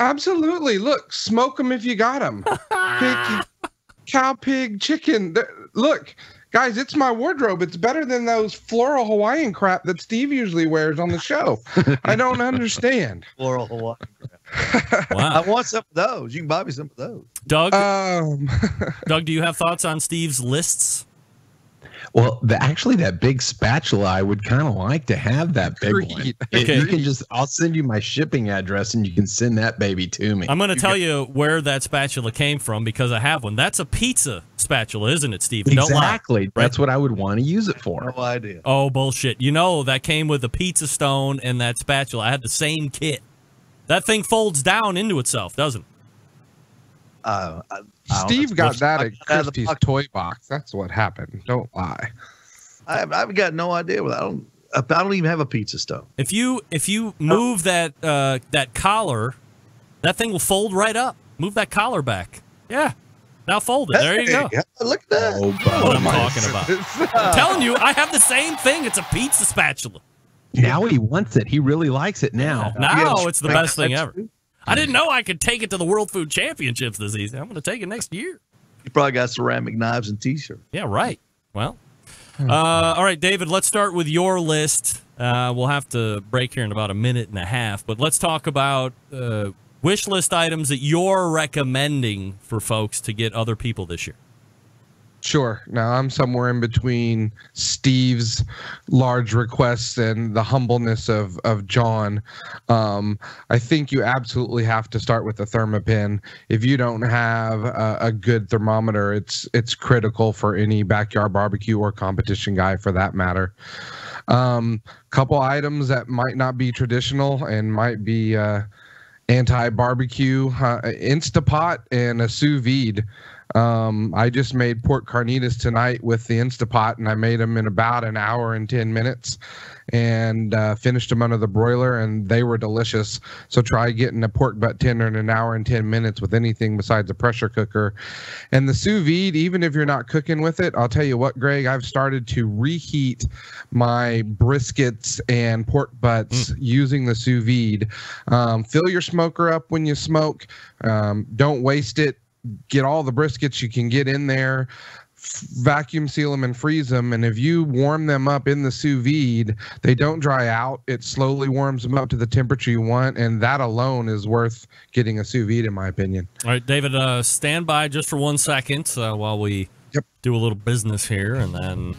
Absolutely. Look, smoke them if you got them. pig, cow, pig, chicken. Look, guys, it's my wardrobe. It's better than those floral Hawaiian crap that Steve usually wears on the show. I don't understand. Floral Hawaii. Wow. I want some of those. You can buy me some of those. Doug, Um, Doug, do you have thoughts on Steve's lists? Well, the, actually, that big spatula, I would kind of like to have that big one. Agreed. If Okay. You can just, I'll send you my shipping address and you can send that baby to me. I'm going to tell you where that spatula came from because I have one. That's a pizza spatula, isn't it, Steve? Don't lie. Exactly. That's what I would want to use it for. No idea. Oh, bullshit. You know, that came with the pizza stone and that spatula. I had the same kit. That thing folds down into itself, doesn't it? Uh, I, I don't Steve got that at got out of the Christie's toy box. That's what happened. Don't lie. I, I've got no idea. I don't. I don't even have a pizza stove. If you if you move that uh, that collar, that thing will fold right up. Move that collar back. Yeah. Now fold it. There you go. Hey, look at that. Oh, What I'm talking about. I'm telling you, I have the same thing. It's a pizza spatula. Now he wants it. He really likes it now. Now it's the best thing ever. I didn't know I could take it to the World Food Championships this season. I'm going to take it next year. You probably got ceramic knives and t-shirts. Yeah, right. Well, uh, all right, David, let's start with your list. Uh, we'll have to break here in about a minute and a half, but let's talk about uh, wish list items that you're recommending for folks to get other people this year. Sure. Now I'm somewhere in between Steve's large requests and the humbleness of of John. Um, I think you absolutely have to start with a Thermapen. If you don't have a, a good thermometer, it's it's critical for any backyard barbecue or competition guy for that matter. Um, couple items that might not be traditional and might be uh, anti-barbecue uh, Instapot and a sous vide. Um, I just made pork carnitas tonight with the Instapot, and I made them in about an hour and ten minutes, and uh, finished them under the broiler, and they were delicious. So try getting a pork butt tender in an hour and ten minutes with anything besides a pressure cooker. And the sous vide, even if you're not cooking with it, I'll tell you what, Greg, I've started to reheat my briskets and pork butts using the sous vide. Um, fill your smoker up when you smoke. Um, don't waste it get all the briskets you can get in there vacuum seal them and freeze them and if you warm them up in the sous vide they don't dry out it slowly warms them up to the temperature you want and that alone is worth getting a sous vide in my opinion All right, David, uh, stand by just for one second uh, while we do a little business here, and then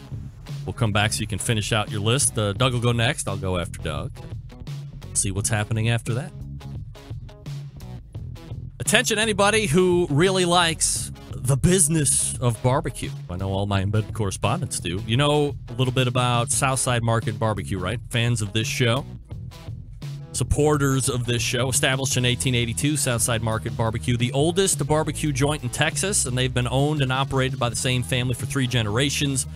we'll come back so you can finish out your list. Uh, Doug will go next. I'll go after Doug. See what's happening after that. Attention, anybody who really likes the business of barbecue. I know all my embedded correspondents do. You know a little bit about Southside Market Barbecue, right? Fans of this show, supporters of this show, established in 1882, Southside Market Barbecue, the oldest barbecue joint in Texas, and they've been owned and operated by the same family for three generations.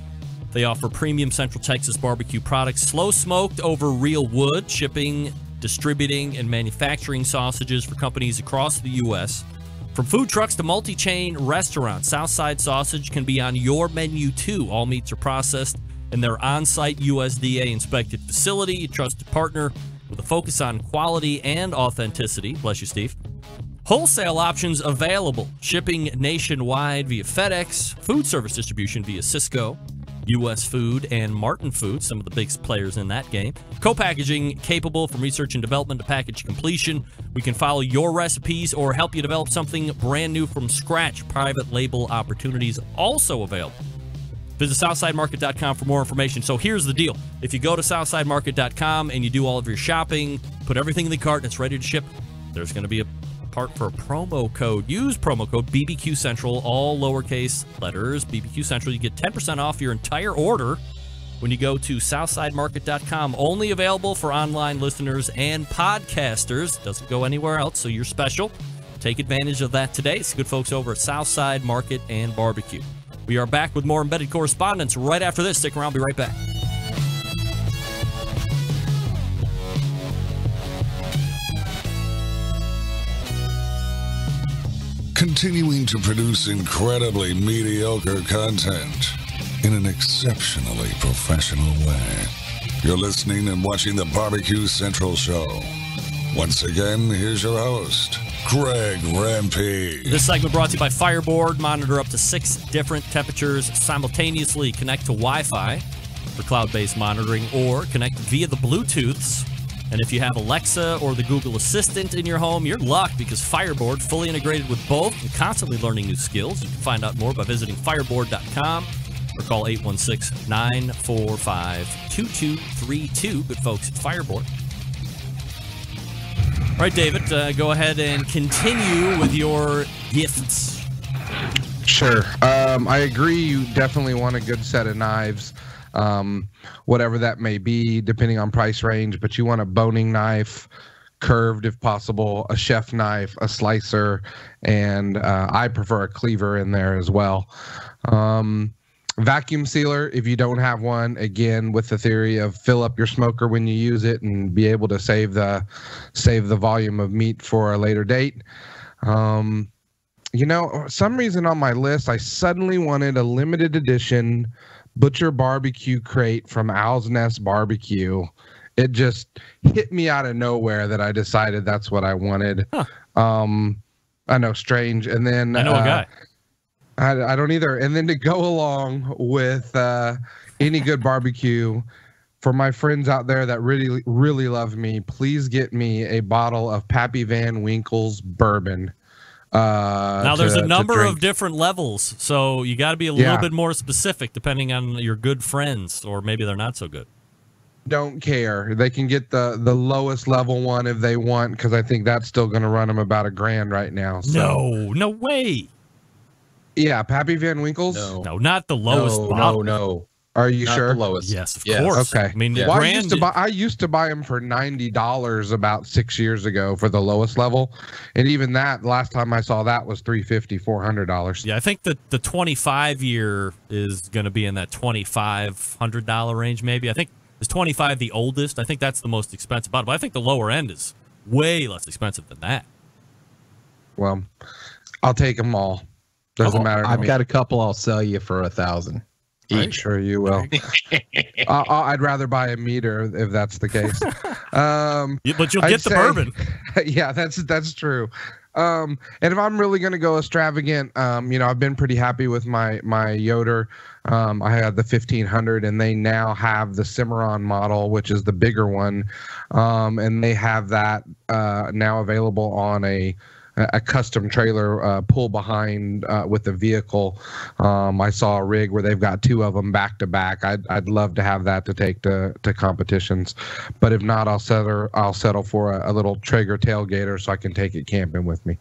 They offer premium Central Texas barbecue products, slow smoked over real wood, shipping, distributing, and manufacturing sausages for companies across the U.S. From food trucks to multi chain restaurants, Southside Sausage can be on your menu too. All meats are processed in their on site USDA inspected facility, a trusted partner with a focus on quality and authenticity. Bless you, Steve. Wholesale options available, shipping nationwide via FedEx, food service distribution via Sysco, U.S. Food, and Martin Food, some of the big players in that game. Co packaging capable from research and development to package completion. We can follow your recipes or help you develop something brand new from scratch. Private label opportunities also available. Visit SouthsideMarket.com for more information. So here's the deal. If you go to SouthsideMarket.com and you do all of your shopping, put everything in the cart and it's ready to ship, there's going to be a part for a promo code. Use promo code BBQ Central, all lowercase letters, BBQ Central. You get 10% off your entire order when you go to SouthsideMarket.com. Only available for online listeners and podcasters. Doesn't go anywhere else, so you're special. Take advantage of that today. It's good folks over at Southside Market and Barbecue. We are back with more embedded correspondence right after this. Stick around, be right back. Continuing to produce incredibly mediocre content in an exceptionally professional way. You're listening and watching the Barbecue Central Show. Once again, here's your host, Greg Rempe. This segment brought to you by Fireboard. Monitor up to six different temperatures simultaneously. Connect to Wi Fi for cloud based monitoring or connect via the Bluetooths. And if you have Alexa or the Google Assistant in your home, you're lucky because Fireboard, fully integrated with both and constantly learning new skills. You can find out more by visiting fireboard.com or call 816 945 2232. Good folks at Fireboard. All right, David, uh, go ahead and continue with your gifts. Sure. Um, I agree. You definitely want a good set of knives, um, whatever that may be, depending on price range. But you want a boning knife, curved if possible, a chef knife, a slicer, and uh, I prefer a cleaver in there as well. Um, vacuum sealer if you don't have one again with the theory of fill up your smoker when you use it and be able to save the save the volume of meat for a later date um you know some reason on my list i suddenly wanted a limited edition butcher barbecue crate from owl's nest barbecue it just hit me out of nowhere that i decided that's what i wanted um i know strange and then I know a uh, guy. I, I don't either. And then to go along with uh, any good barbecue, for my friends out there that really, really love me, please get me a bottle of Pappy Van Winkle's bourbon. Uh, Now, there's to- a number of different levels, so you got to be a little Yeah. bit more specific depending on your good friends, or maybe they're not so good. Don't care. They can get the the lowest level one if they want, because I think that's still going to run them about a grand right now. So. No, no way. Yeah, Pappy Van Winkle's. No, not the lowest No, bottle. no, no. Are you Not sure? the lowest. Yes, of Yes. course. Okay. I mean, well, I used to buy. I used to buy them for ninety dollars about six years ago for the lowest level, and even that last time I saw that was three fifty, four hundred dollars. Yeah, I think that the 25 year is going to be in that $2,500 range, maybe. I think is 25 the oldest. I think that's the most expensive bottle, but I think the lower end is way less expensive than that. Well, I'll take them all. Doesn't Oh, matter. To I've me. got a couple. I'll sell you for a thousand each. Sure, you will. I, I- I'd rather buy a Meater if that's the case. Um, but you'll I'd get the bourbon. yeah, that's that's true. Um, and if I'm really going to go extravagant, um, you know, I've been pretty happy with my my Yoder. Um, I had the 1500, and they now have the Cimarron model, which is the bigger one, um, and they have that uh, now available on a a custom trailer uh, pull behind uh, with the vehicle. Um, I saw a rig where they've got two of them back to back. I'd, I'd love to have that to take to, to competitions, but if not, I'll settle I'll settle for a, a little Traeger tailgater so I can take it camping with me.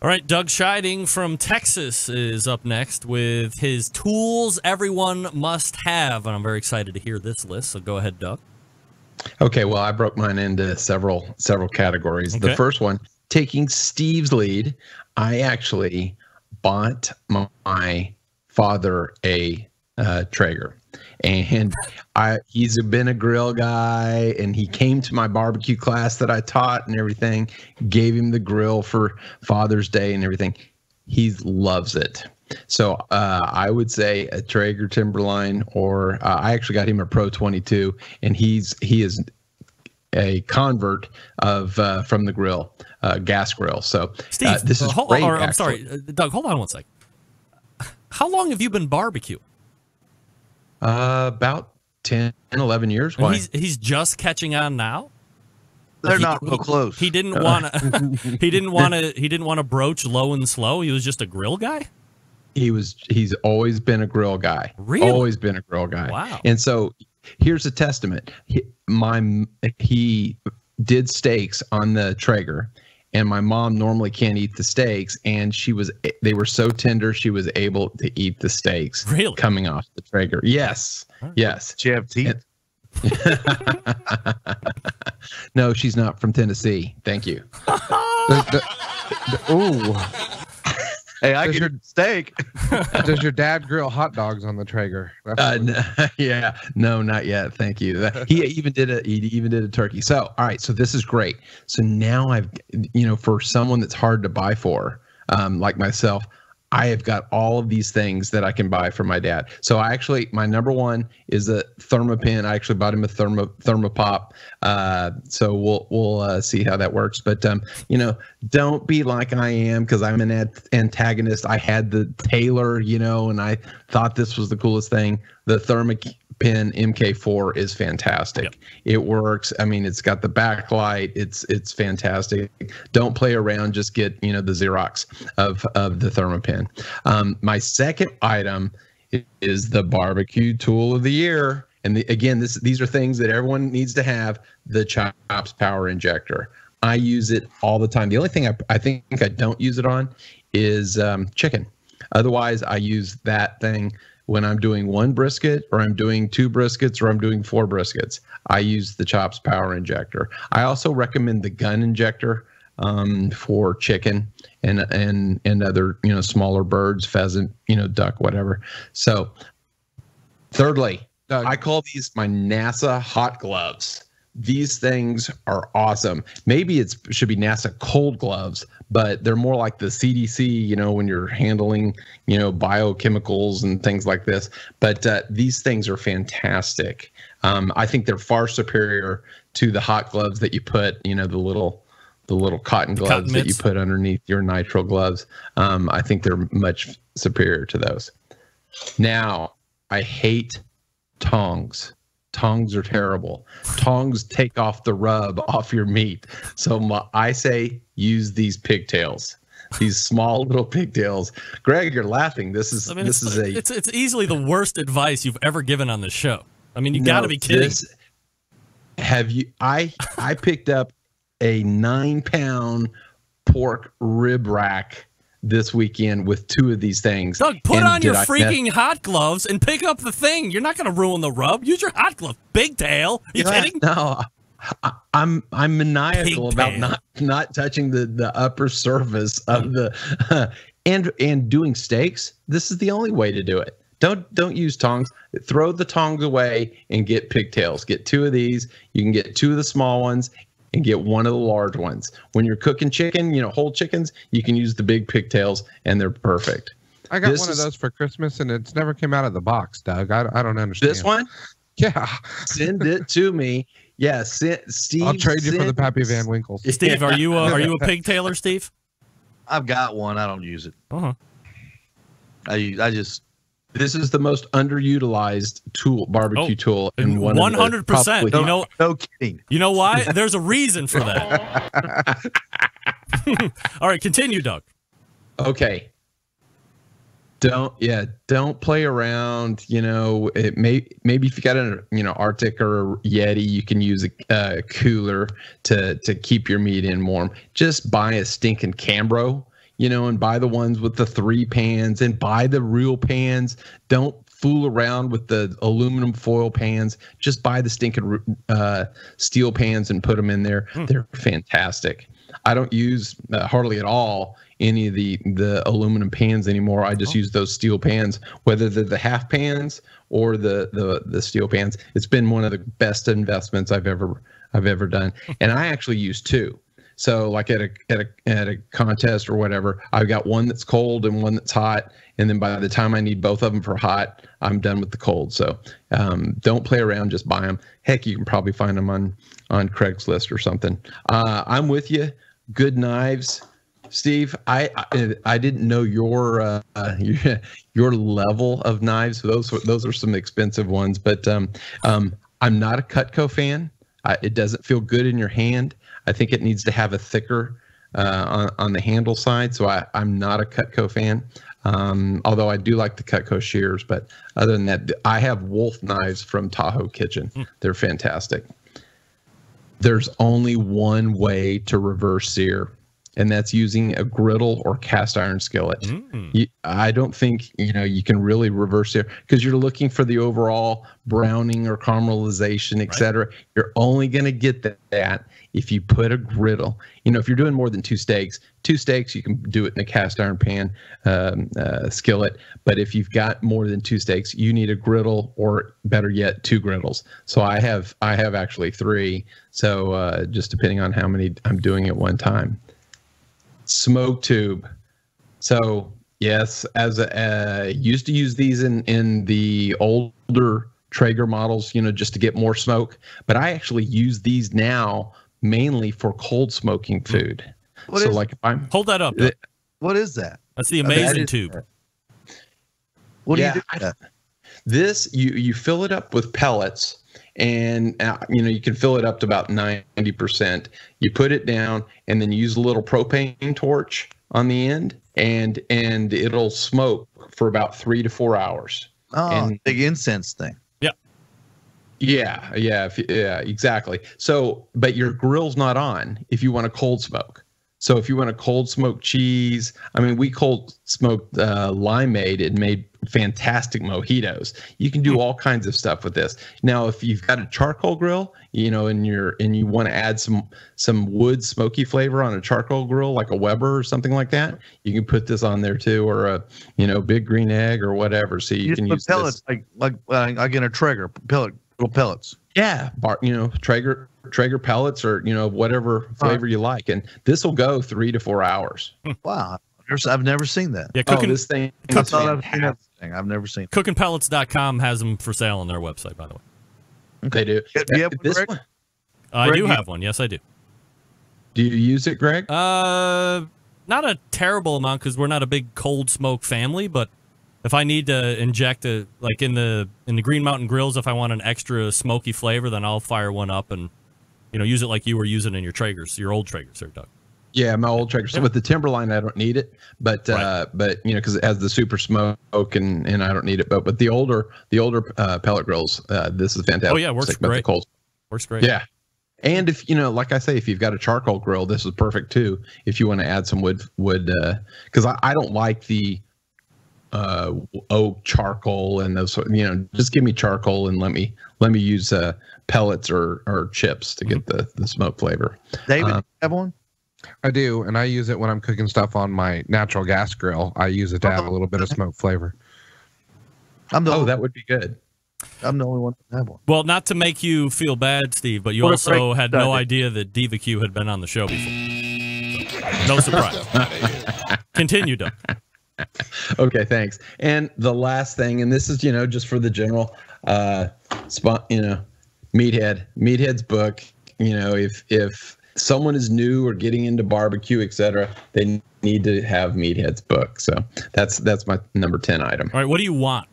All All right, Doug Scheiding from Texas is up next with his tools everyone must have, and I'm very excited to hear this list. So go ahead, Doug. Okay, well, I broke mine into several several categories. Okay. The first one, taking Steve's lead, I actually bought my father a uh, Traeger, and I he's been a grill guy, and he came to my barbecue class that I taught and everything. Gave him the grill for Father's Day and everything. He loves it. So uh, I would say a Traeger Timberline, or uh, I actually got him a Pro 22, and he's he is a convert of uh, from the grill, uh, gas grill. So Steve, uh, this is uh, hold, great. or, I'm actually. sorry, uh, Doug. Hold on one sec. How long have you been barbecue? Uh, about 10, 11 years. Why? He's he's just catching on now. They're He- not real close. He didn't want to. he didn't want to. He didn't want to broach low and slow. He was just a grill guy. he was he's always been a grill guy Really? always been a grill guy Wow. and so here's a testament he, my he did steaks on the traeger and my mom normally can't eat the steaks and she was they were so tender she was able to eat the steaks really? coming off the traeger. Yes. Yes. She have teeth? No she's not from tennessee. Thank you. Ooh. Hey, I does your steak. does your dad grill hot dogs on the Traeger? Uh, what- n- yeah, no, not yet. Thank you. He even did a he even did a turkey. So, all right, so this is great. So now I've you know for someone that's hard to buy for, um, like myself, I have got all of these things that I can buy for my dad. So I actually my number one is a Thermapen. I actually bought him a Thermo Thermopop. Uh, so we'll we'll uh, see how that works. But um, you know, don't be like I am because I'm an ant- antagonist. I had the Taylor, you know, and I thought this was the coolest thing. The Thermapen MK4 is fantastic. It works. I mean, it's got the backlight. It's it's fantastic. Don't play around. Just get you know the Xerox of of the Thermapen. Um, my second item is the barbecue tool of the year. And the, again, this these are things that everyone needs to have. The Chops Power Injector. I use it all the time. The only thing I, I think I don't use it on is um, chicken. Otherwise, I use that thing when I'm doing one brisket or I'm doing two briskets or I'm doing four briskets. I use the Chops Power Injector. I also recommend the gun injector um, for chicken and and and other you know smaller birds, pheasant, you know, duck, whatever. So, thirdly, I call these my NASA hot gloves. These things are awesome. Maybe it should be NASA cold gloves, but they're more like the CDC, you know, when you're handling, you know, biochemicals and things like this. But uh, these things are fantastic. Um, I think they're far superior to the hot gloves that you put, you know, the little the little cotton gloves cotton that you put underneath your nitrile gloves. Um, I think they're much superior to those. Now, I hate tongs. Tongs are terrible. Tongs take off the rub off your meat. So my, I say use these pigtails. These small little pigtails. Greg, you're laughing. This is I mean, this is a it's it's easily the worst advice you've ever given on the show. I mean, you got to be kidding. this- have you? I I picked up a nine pound pork rib rack this weekend with two of these things. Doug, put And on your I mess- freaking hot gloves and pick up the thing. You're not going to ruin the rub. Use your hot glove. Big tail. You Yeah, kidding? No, I, I'm I'm maniacal about Pigtail. not not touching the the upper surface of the and and doing steaks. This is the only way to do it. Don't don't use tongs. Throw the tongs away and get pigtails. Get two of these. You can get two of the small ones and get one of the large ones. When you're cooking chicken, you know whole chickens, you can use the big pigtails and they're perfect. I got This one is- of those for Christmas, and it's never came out of the box, Doug. I, I don't understand. This one? Yeah. Send it to me. Yeah, send, Steve. I'll trade you for the Pappy Van Winkle. Steve, are you a, are you a pigtailer, Steve? I've got one. I don't use it. Uh-huh. I I just This is the most underutilized tool, barbecue Oh, tool, in one One hundred percent. You know, no kidding. You know why? There's a reason for that. All right, continue, Doug. Okay. Don't yeah, don't play around. You know, it may maybe if you got a you know Arctic or a Yeti, you can use a uh, cooler to to keep your meat in warm. Just buy a stinking Cambro. You know, and buy the ones with the three pans and buy the real pans. Don't fool around with the aluminum foil pans. Just buy the stinking uh, steel pans and put them in there. They're fantastic. I don't use uh, hardly at all any of the the aluminum pans anymore. I just use those steel pans, whether they're the half pans or the the the steel pans. It's been one of the best investments I've ever I've ever done, and I actually use two. So like at a at a at a contest or whatever, I've got one that's cold and one that's hot, and then by the time I need both of them for hot, I'm done with the cold. So um, don't play around, just buy them. Heck, you can probably find them on on Craigslist or something. Uh, I'm with you. Good knives. Steve, I I, I didn't know your uh, your, level of knives. Those those are some expensive ones, but um, um, I'm not a Cutco fan. I, it doesn't feel good in your hand. I think it needs to have a thicker uh, on on the handle side. So I I'm not a Cutco fan. Um, although I do like the Cutco shears, but other than that, I have Wolf knives from Tahoe Kitchen. They're fantastic. There's only one way to reverse sear, and that's using a griddle or cast iron skillet. You, I don't think you know you can really reverse sear because you're looking for the overall browning or caramelization, et cetera. You're only going to get that, that if you put a griddle. You know, if you're doing more than two steaks, two steaks you can do it in a cast iron pan um, uh, skillet. But if you've got more than two steaks, you need a griddle, or better yet, two griddles. So I have I have actually three. So uh, just depending on how many I'm doing at one time smoke tube. So yes, as a, uh, used to use these in in the older Traeger models, you know, just to get more smoke. But I actually use these now mainly for cold smoking food. What so is- like if I'm hold that up. What is that? That's the amazing is- tube. What do Yeah, you do? That? This you you fill it up with pellets, and uh, you know you can fill it up to about ninety percent. You put it down, and then use a little propane torch on the end, and and it'll smoke for about three to four hours. Oh, and big incense thing. Yeah, yeah, if, yeah, exactly. So, but your grill's not on if you want a cold smoke. So, if you want a cold smoke cheese, I mean, we cold smoked uh, limeade and made fantastic mojitos. You can do all kinds of stuff with this. Now, if you've got a charcoal grill, you know, and you're and you want to add some some wood smoky flavor on a charcoal grill, like a Weber or something like that, you can put this on there too, or a you know big green egg or whatever. So you, You, can use this. like like uh, like in a Traeger pellet little pellets. Yeah, bar, you know, Traeger Traeger pellets or you know whatever flavor you like, and this will go three to four hours. Wow, I've never seen that. Yeah, Oh, cooking, this thing I is thought I've seen that thing. I've never seen. it. cookingpellets.com has them for sale on their website, by the way. They do. Do you have one, This Greg? one, I Greg, do have one. Yes, I do. do you use it, Greg? Uh, not a terrible amount because we're not a big cold smoke family. But if I need to inject a like in the in the Green Mountain grills, if I want an extra smoky flavor, then I'll fire one up and you know use it like you were using in your Traegers, your old Traegers, there, Doug. Yeah, my old Traeger. So with the Timberline, I don't need it, but uh, but you know because it has the super smoke and and I don't need it. But but the older the older uh, pellet grills, uh, this is fantastic. Oh yeah, works the great. cold Works great. Yeah. And if you know, like I say, if you've got a charcoal grill, this is perfect too. If you want to add some wood, wood, because I, I don't like the uh, oak charcoal and those. You know, just give me charcoal and let me let me use uh, pellets or or chips to get the the smoke flavor. David, you have one? I do, and I use it when I'm cooking stuff on my natural gas grill. I use it to add a little bit of smoke flavor. I'm the oh, that would be good. I'm the only one that have one. Well, not to make you feel bad, Steve, but you What also had no idea that Diva Q had been on the show before. So, no surprise. Continue, Doug. Okay, thanks. And the last thing, and this is you know just for the general uh spot, you know, meathead, meathead's book. You know, if if someone is new or getting into barbecue, etc., they need to have meathead's book. So that's that's my number ten item. All right, what do you want?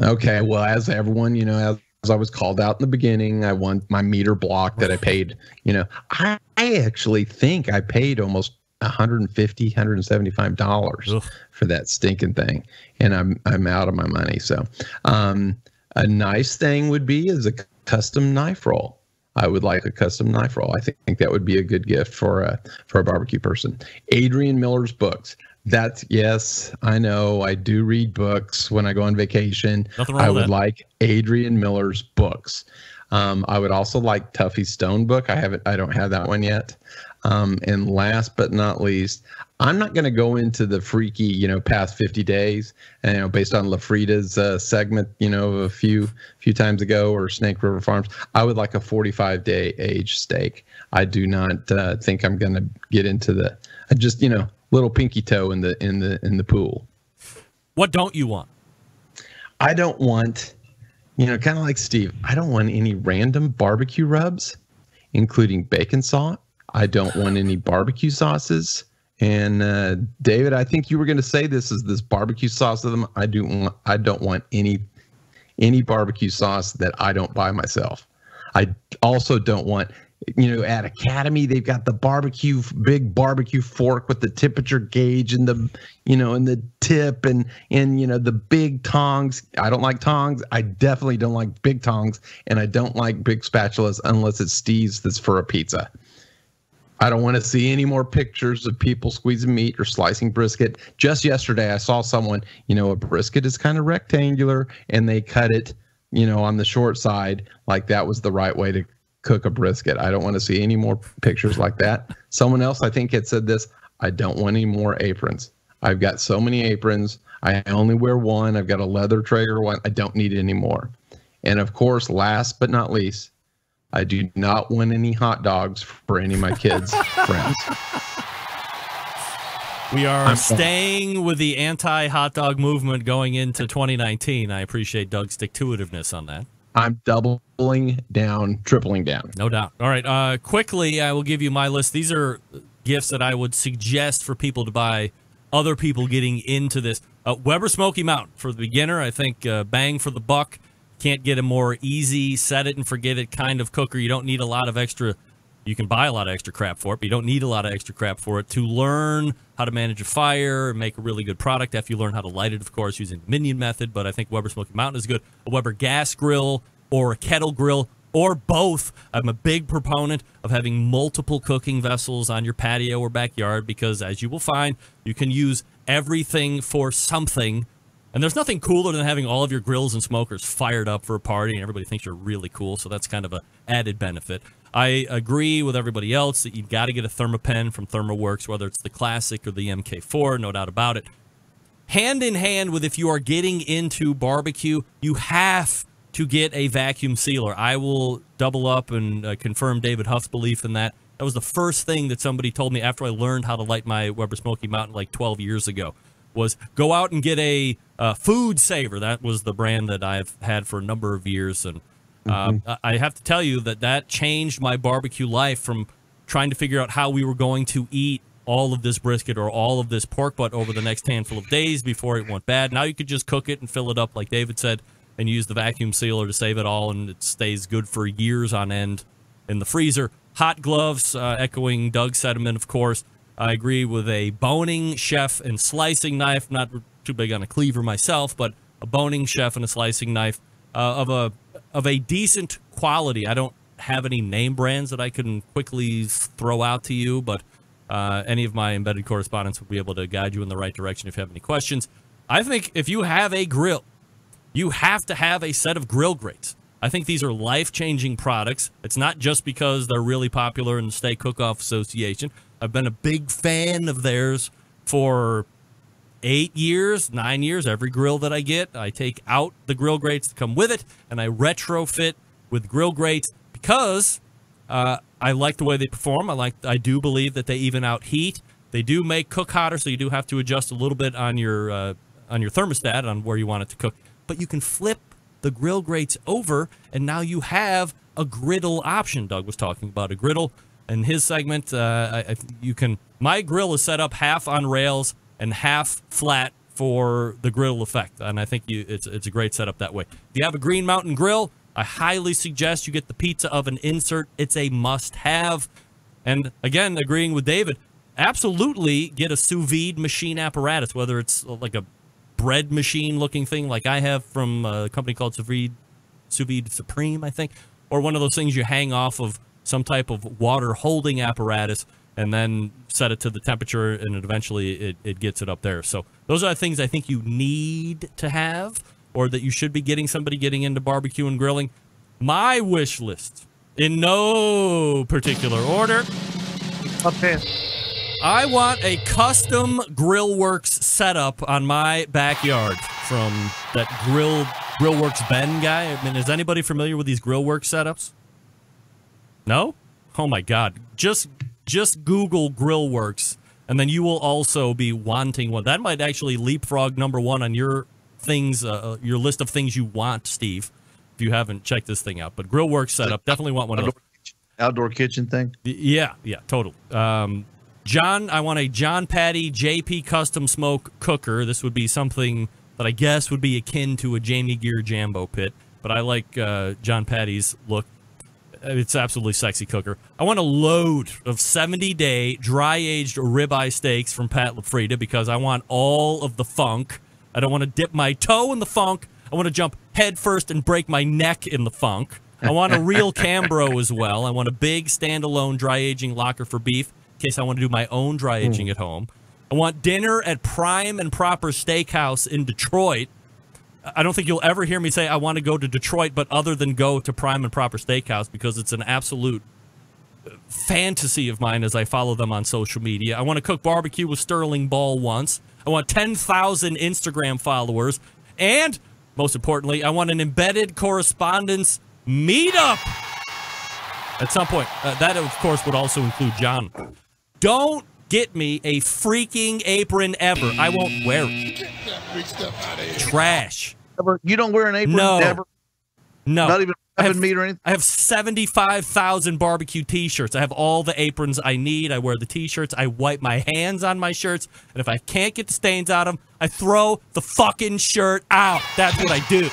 Okay, well, as everyone, you know, as, as I was called out in the beginning, I want my Meater block that I paid. You know, I, I actually think I paid almost 150 175 dollars for that stinking thing, and I'm I'm out of my money. So, um, a nice thing would be is a custom knife roll. I would like a custom knife roll. I think that would be a good gift for a for a barbecue person. Adrian Miller's books. That's yes, I know. I do read books when I go on vacation. Nothing wrong I with would that. like Adrian Miller's books. Um, I would also like Tuffy Stone book. I haven't. I don't have that one yet. Um, and last but not least, I'm not going to go into the freaky, you know, past 50 days, and, you know, based on LaFrieda's uh, segment, you know, a few few times ago, or Snake River Farms. I would like a 45 day age steak. I do not uh, think I'm going to get into the I just, you know, little pinky toe in the in the in the pool. What don't you want? I don't want, you know, kind of like Steve. I don't want any random barbecue rubs, including bacon salt. I don't want any barbecue sauces. And uh, David, I think you were going to say this is this barbecue sauce of them. I do want. I don't want any any barbecue sauce that I don't buy myself. I also don't want. You know, at Academy, they've got the barbecue, big barbecue fork with the temperature gauge and the, you know, and the tip and and you know the big tongs. I don't like tongs. I definitely don't like big tongs, and I don't like big spatulas unless it's Steve's that's for a pizza. I don't want to see any more pictures of people squeezing meat or slicing brisket. Just yesterday, I saw someone, you know, a brisket is kind of rectangular and they cut it, you know, on the short side like that was the right way to cook a brisket. I don't want to see any more pictures like that. Someone else, I think, had said this I don't want any more aprons. I've got so many aprons. I only wear one. I've got a leather Traeger one. I don't need any more. And of course, last but not least, I do not want any hot dogs for any of my kids' friends. We are I'm- staying with the anti hot dog movement going into 2019. I appreciate Doug's stick to itiveness on that. I'm doubling down, tripling down. No doubt. All right. Uh, quickly, I will give you my list. These are gifts that I would suggest for people to buy. Other people getting into this. Uh, Weber Smoky Mountain for the beginner. I think uh, bang for the buck. Can't get a more easy set it and forget it kind of cooker. You don't need a lot of extra. You can buy a lot of extra crap for it, but you don't need a lot of extra crap for it to learn how to manage a fire and make a really good product. After you learn how to light it, of course, using the Minion method. But I think Weber Smoky Mountain is good. A Weber gas grill or a kettle grill or both. I'm a big proponent of having multiple cooking vessels on your patio or backyard because, as you will find, you can use everything for something. And there's nothing cooler than having all of your grills and smokers fired up for a party and everybody thinks you're really cool. So that's kind of an added benefit. I agree with everybody else that you've got to get a Thermapen from ThermoWorks, whether it's the Classic or the MK4, no doubt about it. Hand in hand with if you are getting into barbecue, you have to get a vacuum sealer. I will double up and uh, confirm David Huff's belief in that. That was the first thing that somebody told me after I learned how to light my Weber Smoky Mountain like 12 years ago. Was go out and get a uh, food saver. That was the brand that I've had for a number of years, and um, I I have to tell you that that changed my barbecue life from trying to figure out how we were going to eat all of this brisket or all of this pork butt over the next handful of days before it went bad. Now you could just cook it and fill it up, like David said, and use the vacuum sealer to save it all, and it stays good for years on end in the freezer. Hot gloves, uh, echoing Doug's sentiment, of course. I agree with a boning chef and slicing knife. Not too big on a cleaver myself, but a boning chef and a slicing knife uh, of a of a decent quality. I don't have any name brands that I can quickly throw out to you, but uh, any of my embedded correspondents will be able to guide you in the right direction if you have any questions. I think if you have a grill, you have to have a set of grill grates. I think these are life changing products. It's not just because they're really popular in the Steak Cook Off Association. I've been a big fan of theirs for eight years, nine years. Every grill that I get, I take out the grill grates that come with it and I retrofit with grill grates because uh, I like the way they perform. I like. I do believe that they even out heat. They do make cook hotter, so you do have to adjust a little bit on your uh, on your thermostat on where you want it to cook. But you can flip the grill grates over, and now you have a griddle option. Doug was talking about a griddle in his segment. Uh, I, you can. My grill is set up half on rails and half flat for the griddle effect, and I think you it's it's a great setup that way. If you have a Green Mountain grill, I highly suggest you get the pizza oven insert. It's a must-have. And again, agreeing with David, absolutely get a sous vide machine apparatus, whether it's like a bread machine looking thing like I have from a company called Sous Vide, sous vide Supreme, I think, or one of those things you hang off of some type of water holding apparatus and then set it to the temperature and eventually it, it gets it up there. So those are the things I think you need to have or that you should be getting somebody getting into barbecue and grilling. My wish list in no particular order. Okay. I want a custom Grillworks setup on my backyard from that Grill Grillworks Ben guy. I mean, is anybody familiar with these Grillworks setups? No? Oh my god. Just just Google Grillworks and then you will also be wanting one. That might actually leapfrog number 1 on your things uh, your list of things you want, Steve. If you haven't checked this thing out, but Grillworks setup definitely want one of those. Outdoor kitchen thing. Yeah, yeah, total. Um, John, I want a John Patty JP custom smoke cooker. This would be something that I guess would be akin to a Jamie Geer Jambo pit, but I like uh, John Patty's look. It's absolutely sexy cooker. I want a load of 70 day dry aged ribeye steaks from Pat LaFrieda because I want all of the funk. I don't want to dip my toe in the funk. I want to jump head first and break my neck in the funk. I want a real Cambro as well. I want a big standalone dry aging locker for beef in case I want to do my own dry aging hmm. at home. I want dinner at Prime and Proper Steakhouse in Detroit. I don't think you'll ever hear me say I want to go to Detroit, but other than go to Prime and Proper Steakhouse because it's an absolute uh, fantasy of mine as I follow them on social media. I want to cook barbecue with Sterling Ball once. I want 10,000 Instagram followers. And most importantly, I want an embedded correspondence meetup at some point. Uh, that, of course, would also include John. Don't get me a freaking apron ever. I won't wear it. Trash. Ever- You don't wear an apron No. ever? No. Not even I have, oven meat or anything? I have 75,000 barbecue t-shirts. I have all the aprons I need. I wear the t-shirts. I wipe my hands on my shirts. And if I can't get the stains out of them, I throw the fucking shirt out. That's what I do.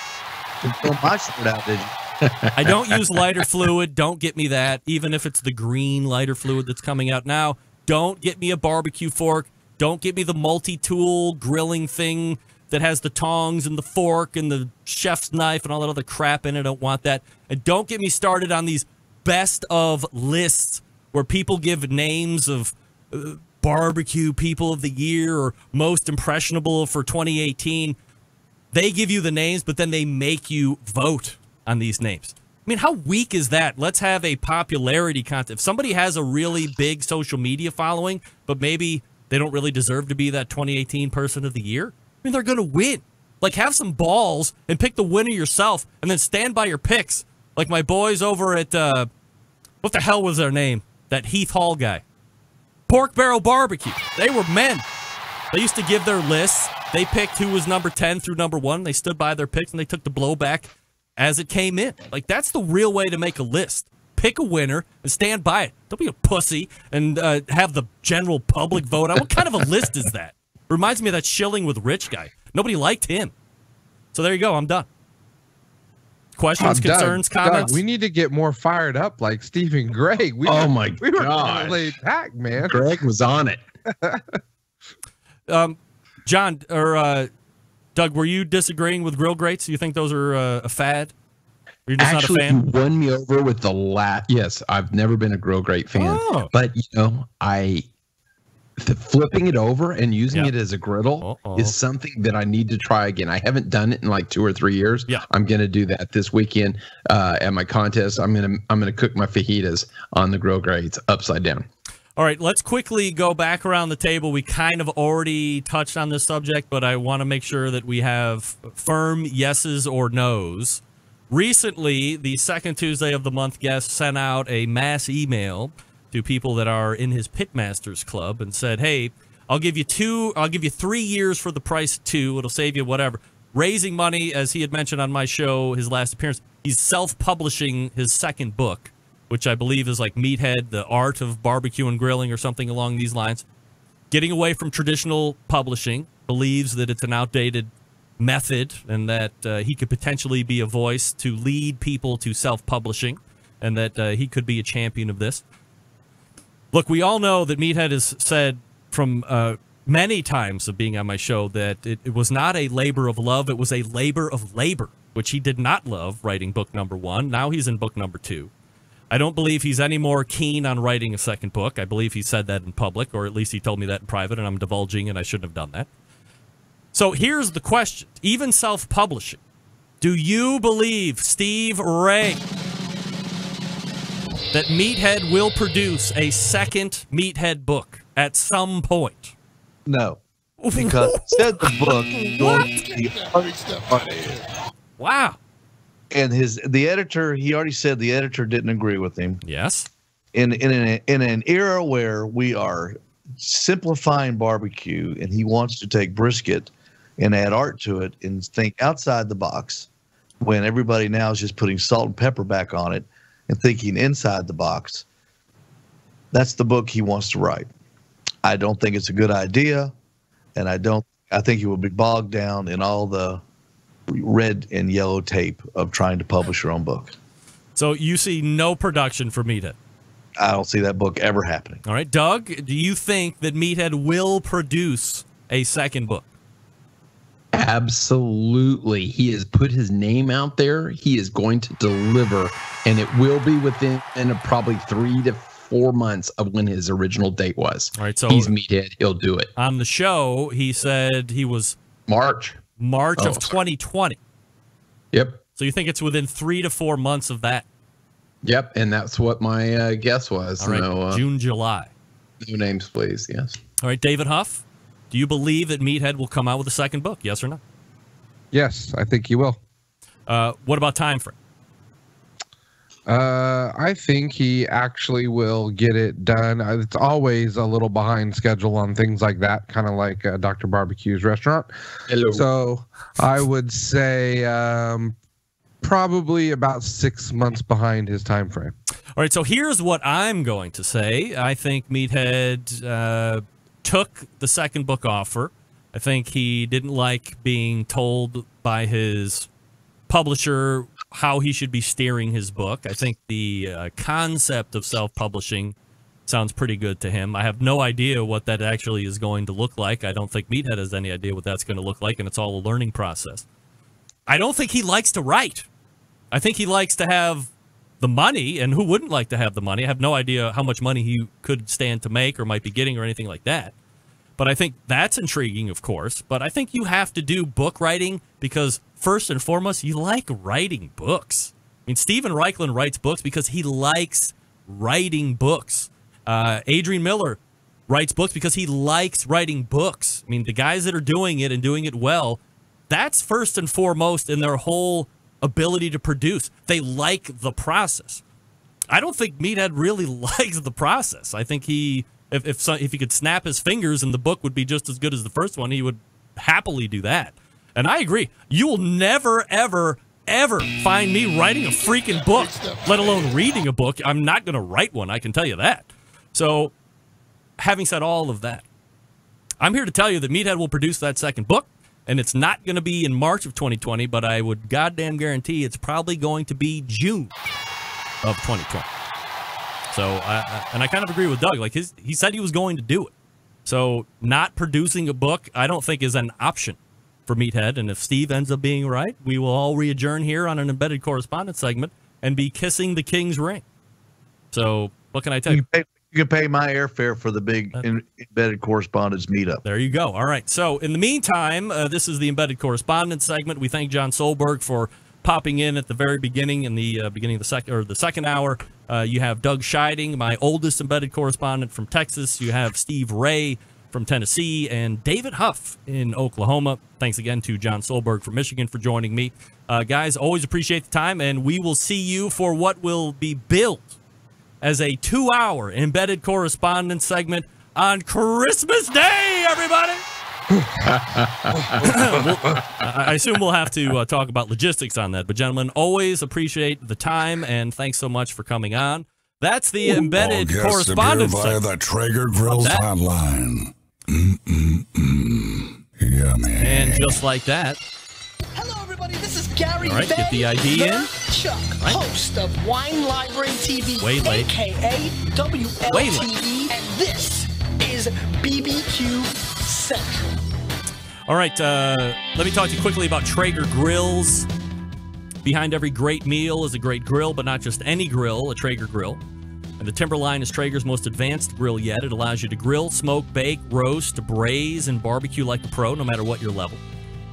Throw my shirt out, did you? I don't use lighter fluid. Don't get me that. Even if it's the green lighter fluid that's coming out now, don't get me a barbecue fork. Don't get me the multi-tool grilling thing that has the tongs and the fork and the chef's knife and all that other crap in it. I don't want that. And don't get me started on these best of lists where people give names of uh, barbecue people of the year or most impressionable for 2018 they give you the names, but then they make you vote on these names. I mean, how weak is that? Let's have a popularity contest. If somebody has a really big social media following, but maybe they don't really deserve to be that 2018 person of the year, I mean, they're going to win. Like, have some balls and pick the winner yourself and then stand by your picks. Like my boys over at, uh, what the hell was their name? That Heath Hall guy. Pork Barrel Barbecue. They were men. They used to give their lists. They picked who was number 10 through number 1. They stood by their picks and they took the blowback as it came in. Like, that's the real way to make a list. Pick a winner and stand by it. Don't be a pussy and uh, have the general public vote. on What kind of a list is that? Reminds me of that shilling with Rich guy. Nobody liked him. So there you go. I'm done. Questions, Oh, Doug, concerns, Doug, comments? we need to get more fired up like Stephen Gray. We Oh were- my we were gosh. kinda laid back, man. Greg was on it. Um, John or uh, Doug, were you disagreeing with grill grates? You think those are uh, a fad? You're just Actually, not a fan. you won me over with the lat. Yes, I've never been a Grill Great fan, Oh. but you know, I the flipping it over and using Yeah. it as a griddle Uh-oh. is something that I need to try again. I haven't done it in like two or three years. Yeah. I'm gonna do that this weekend uh, at my contest. I'm gonna I'm gonna cook my fajitas on the grill grates upside down. All right, let's quickly go back around the table. We kind of already touched on this subject, but I want to make sure that we have firm yeses or nos. Recently, the second Tuesday of the month guest sent out a mass email to people that are in his Pitmasters Club and said, "Hey, I'll give you two, I'll give you three years for the price of two. It'll save you whatever." Raising money, as he had mentioned on my show, his last appearance, he's self-publishing his second book, which I believe is like Meathead: The Art of Barbecue and Grilling, or something along these lines. Getting away from traditional publishing, believes that it's an outdated method and that uh, he could potentially be a voice to lead people to self-publishing, and that uh, he could be a champion of this. Look, we all know that Meathead has said from uh, many times of being on my show that it, it was not a labor of love, it was a labor of labor. which he did not love writing book number one. Now he's in book number two. I don't believe he's any more keen on writing a second book. I believe he said that in public, or at least he told me that in private, and I'm divulging, and I shouldn't have done that. So here's the question even self publishing. Do you believe, Steve Ray, that Meathead will produce a second Meathead book at some point? No. Because said the book going to the Wow. And his the editor, he already said the editor didn't agree with him. Yes. In in an in an era where we are simplifying barbecue and he wants to take brisket and add art to it and think outside the box when everybody now is just putting salt and pepper back on it and thinking inside the box. That's the book he wants to write. I don't think it's a good idea, and I don't. I think he will be bogged down in all the red and yellow tape of trying to publish your own book. So you see no production for Meathead. I don't see that book ever happening. All right, Doug, do you think that Meathead will produce a second book? Absolutely. He has put his name out there. He is going to deliver, and it will be within probably three to four months of when his original date was. All right, so he's meathead. He'll do it. On the show, he said he was March. March Oh, of 2020. Yep. So you think it's within three to four months of that? Yep. And that's what my uh, guess was. All right, no, uh, June, July. No names, please. Yes. All right, David Huff, do you believe that Meathead will come out with a second book? Yes or no? Yes, I think you will. Uh, what about time frame? Uh, I think he actually will get it done. Uh, It's always a little behind schedule on things like that, kind of like uh, Dr. Barbecue's restaurant. Hello. So I would say um, probably about six months behind his time frame. All right, so here's what I'm going to say. I think Meathead uh, took the second book offer. I think he didn't like being told by his publisher how he should be steering his book. I think the uh, concept of self publishing sounds pretty good to him. I have no idea what that actually is going to look like. I don't think Meathead has any idea what that's going to look like, and it's all a learning process. I don't think he likes to write. I think he likes to have the money, and who wouldn't like to have the money? I have no idea how much money he could stand to make or might be getting or anything like that. But I think that's intriguing, of course. But I think you have to do book writing because, first and foremost, you like writing books. I mean, Steven Raichlen writes books because he likes writing books. Uh, Adrian Miller writes books because he likes writing books. I mean, the guys that are doing it and doing it well, that's first and foremost in their whole ability to produce. They like the process. I don't think Meathead really likes the process. I think he, if if, so, if he could snap his fingers and the book would be just as good as the first one, he would happily do that. And I agree. You will never, ever, ever find me writing a freaking book, let alone reading a book. I'm not going to write one. I can tell you that. So, having said all of that, I'm here to tell you that Meathead will produce that second book, and it's not going to be in March of 2020, but I would goddamn guarantee it's probably going to be June of 2020. So, I, and I kind of agree with Doug. Like his, he said he was going to do it. So, not producing a book, I don't think is an option for Meathead. And if Steve ends up being right, we will all readjourn here on an embedded correspondence segment and be kissing the king's ring. So, what can I tell you? You can pay, you can pay my airfare for the big in, embedded correspondence meetup. There you go. All right. So, in the meantime, uh, this is the embedded correspondence segment. We thank John Solberg for popping in at the very beginning, in the uh, beginning of the second or the second hour. Uh, you have Doug Scheiding, my oldest embedded correspondent from Texas. You have Steve Ray from Tennessee and David Huff in Oklahoma. Thanks again to John Solberg from Michigan for joining me. Uh, guys, always appreciate the time, and we will see you for what will be built as a two hour embedded correspondence segment on Christmas Day, everybody. We'll- I assume we'll have to uh, talk about logistics on that. But, gentlemen, always appreciate the time and thanks so much for coming on. That's the embedded All correspondence. via the Traeger Grills That- hotline. Mm-mm-mm. Yummy. And just like that, Hello, everybody. This is Gary All right, get the ID the in. Chuck, Right. host of Wine Library TV, Wait, wait. aka WLTV, Wait, wait. and this is BBQ Central. All right, uh, let me talk to you quickly about Traeger Grills. Behind every great meal is a great grill, but not just any grill, a Traeger grill. And the Timberline is Traeger's most advanced grill yet. It allows you to grill, smoke, bake, roast, braise, and barbecue like a pro, no matter what your level.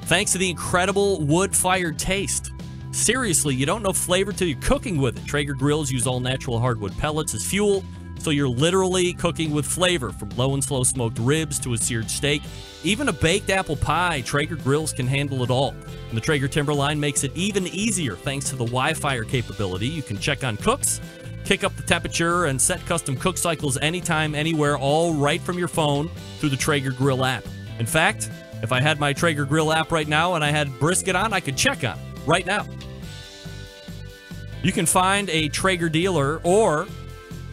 Thanks to the incredible wood fired taste. Seriously, you don't know flavor till you're cooking with it. Traeger grills use all natural hardwood pellets as fuel, so you're literally cooking with flavor from low and slow smoked ribs to a seared steak. Even a baked apple pie, Traeger grills can handle it all. And the Traeger Timberline makes it even easier thanks to the Wi Fi capability. You can check on cooks, kick up the temperature, and set custom cook cycles anytime, anywhere, all right from your phone through the Traeger Grill app. In fact, if I had my Traeger Grill app right now and I had brisket on, I could check on it right now. You can find a Traeger dealer or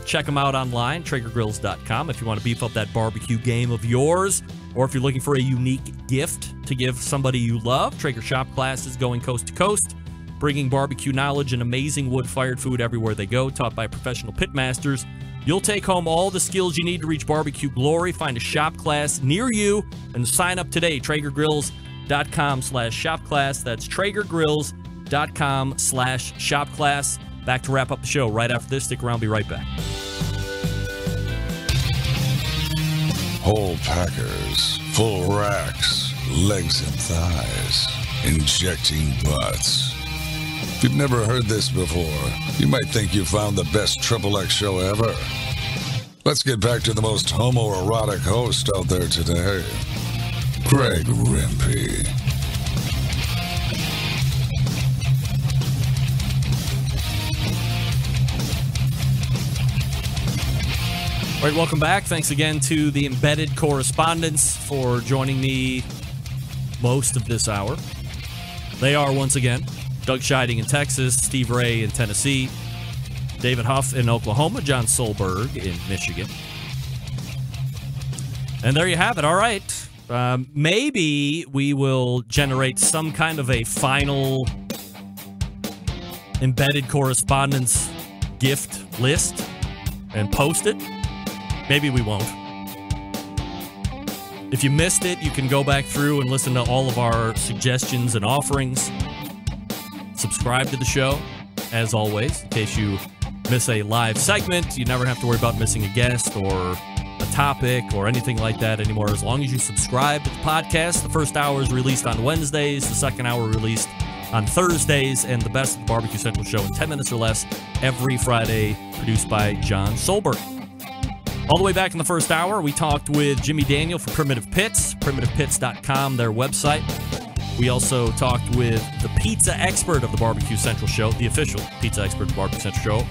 check them out online, traegergrills.com, if you want to beef up that barbecue game of yours, or if you're looking for a unique gift to give somebody you love. Traeger Shop Class is going coast to coast, bringing barbecue knowledge and amazing wood fired food everywhere they go, taught by professional pitmasters. You'll take home all the skills you need to reach barbecue glory. Find a shop class near you and sign up today. TraegerGrills.com slash shop class. That's TraegerGrills.com slash shop class. Back to wrap up the show right after this. Stick around, be right back. Whole packers, full racks, legs and thighs, injecting butts. If you've never heard this before, you might think you found the best Triple X show ever. Let's get back to the most homoerotic host out there today, Greg Rempe. All right, welcome back. Thanks again to the embedded correspondents for joining me most of this hour. They are once again Doug Scheiding in Texas, Steve Ray in Tennessee, David Huff in Oklahoma, John Solberg in Michigan. And there you have it. All right. Um, maybe we will generate some kind of a final embedded correspondence gift list and post it. Maybe we won't. If you missed it, you can go back through and listen to all of our suggestions and offerings. Subscribe to the show, as always, in case you miss a live segment. You never have to worry about missing a guest or a topic or anything like that anymore. As long as you subscribe to the podcast, the first hour is released on Wednesdays, the second hour released on Thursdays, and the best of the Barbecue Central show in 10 minutes or less every Friday, produced by John Solberg. All the way back in the first hour, we talked with Jimmy Daniel from Primitive Pits, primitivepits.com, their website. We also talked with the pizza expert of the Barbecue Central Show, the official pizza expert of the Barbecue Central Show,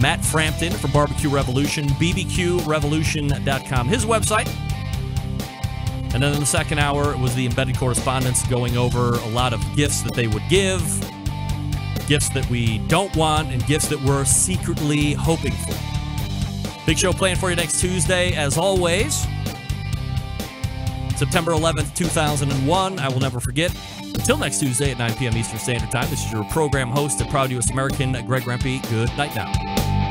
Matt Frampton from Barbecue Revolution, bbqrevolution.com, his website. And then in the second hour, it was the embedded correspondence going over a lot of gifts that they would give, gifts that we don't want, and gifts that we're secretly hoping for. Big show planned for you next Tuesday, as always. September 11th, 2001. I will never forget. Until next Tuesday at 9 p.m. Eastern Standard Time, this is your program host and proud U.S. American, Greg Rempe. Good night now.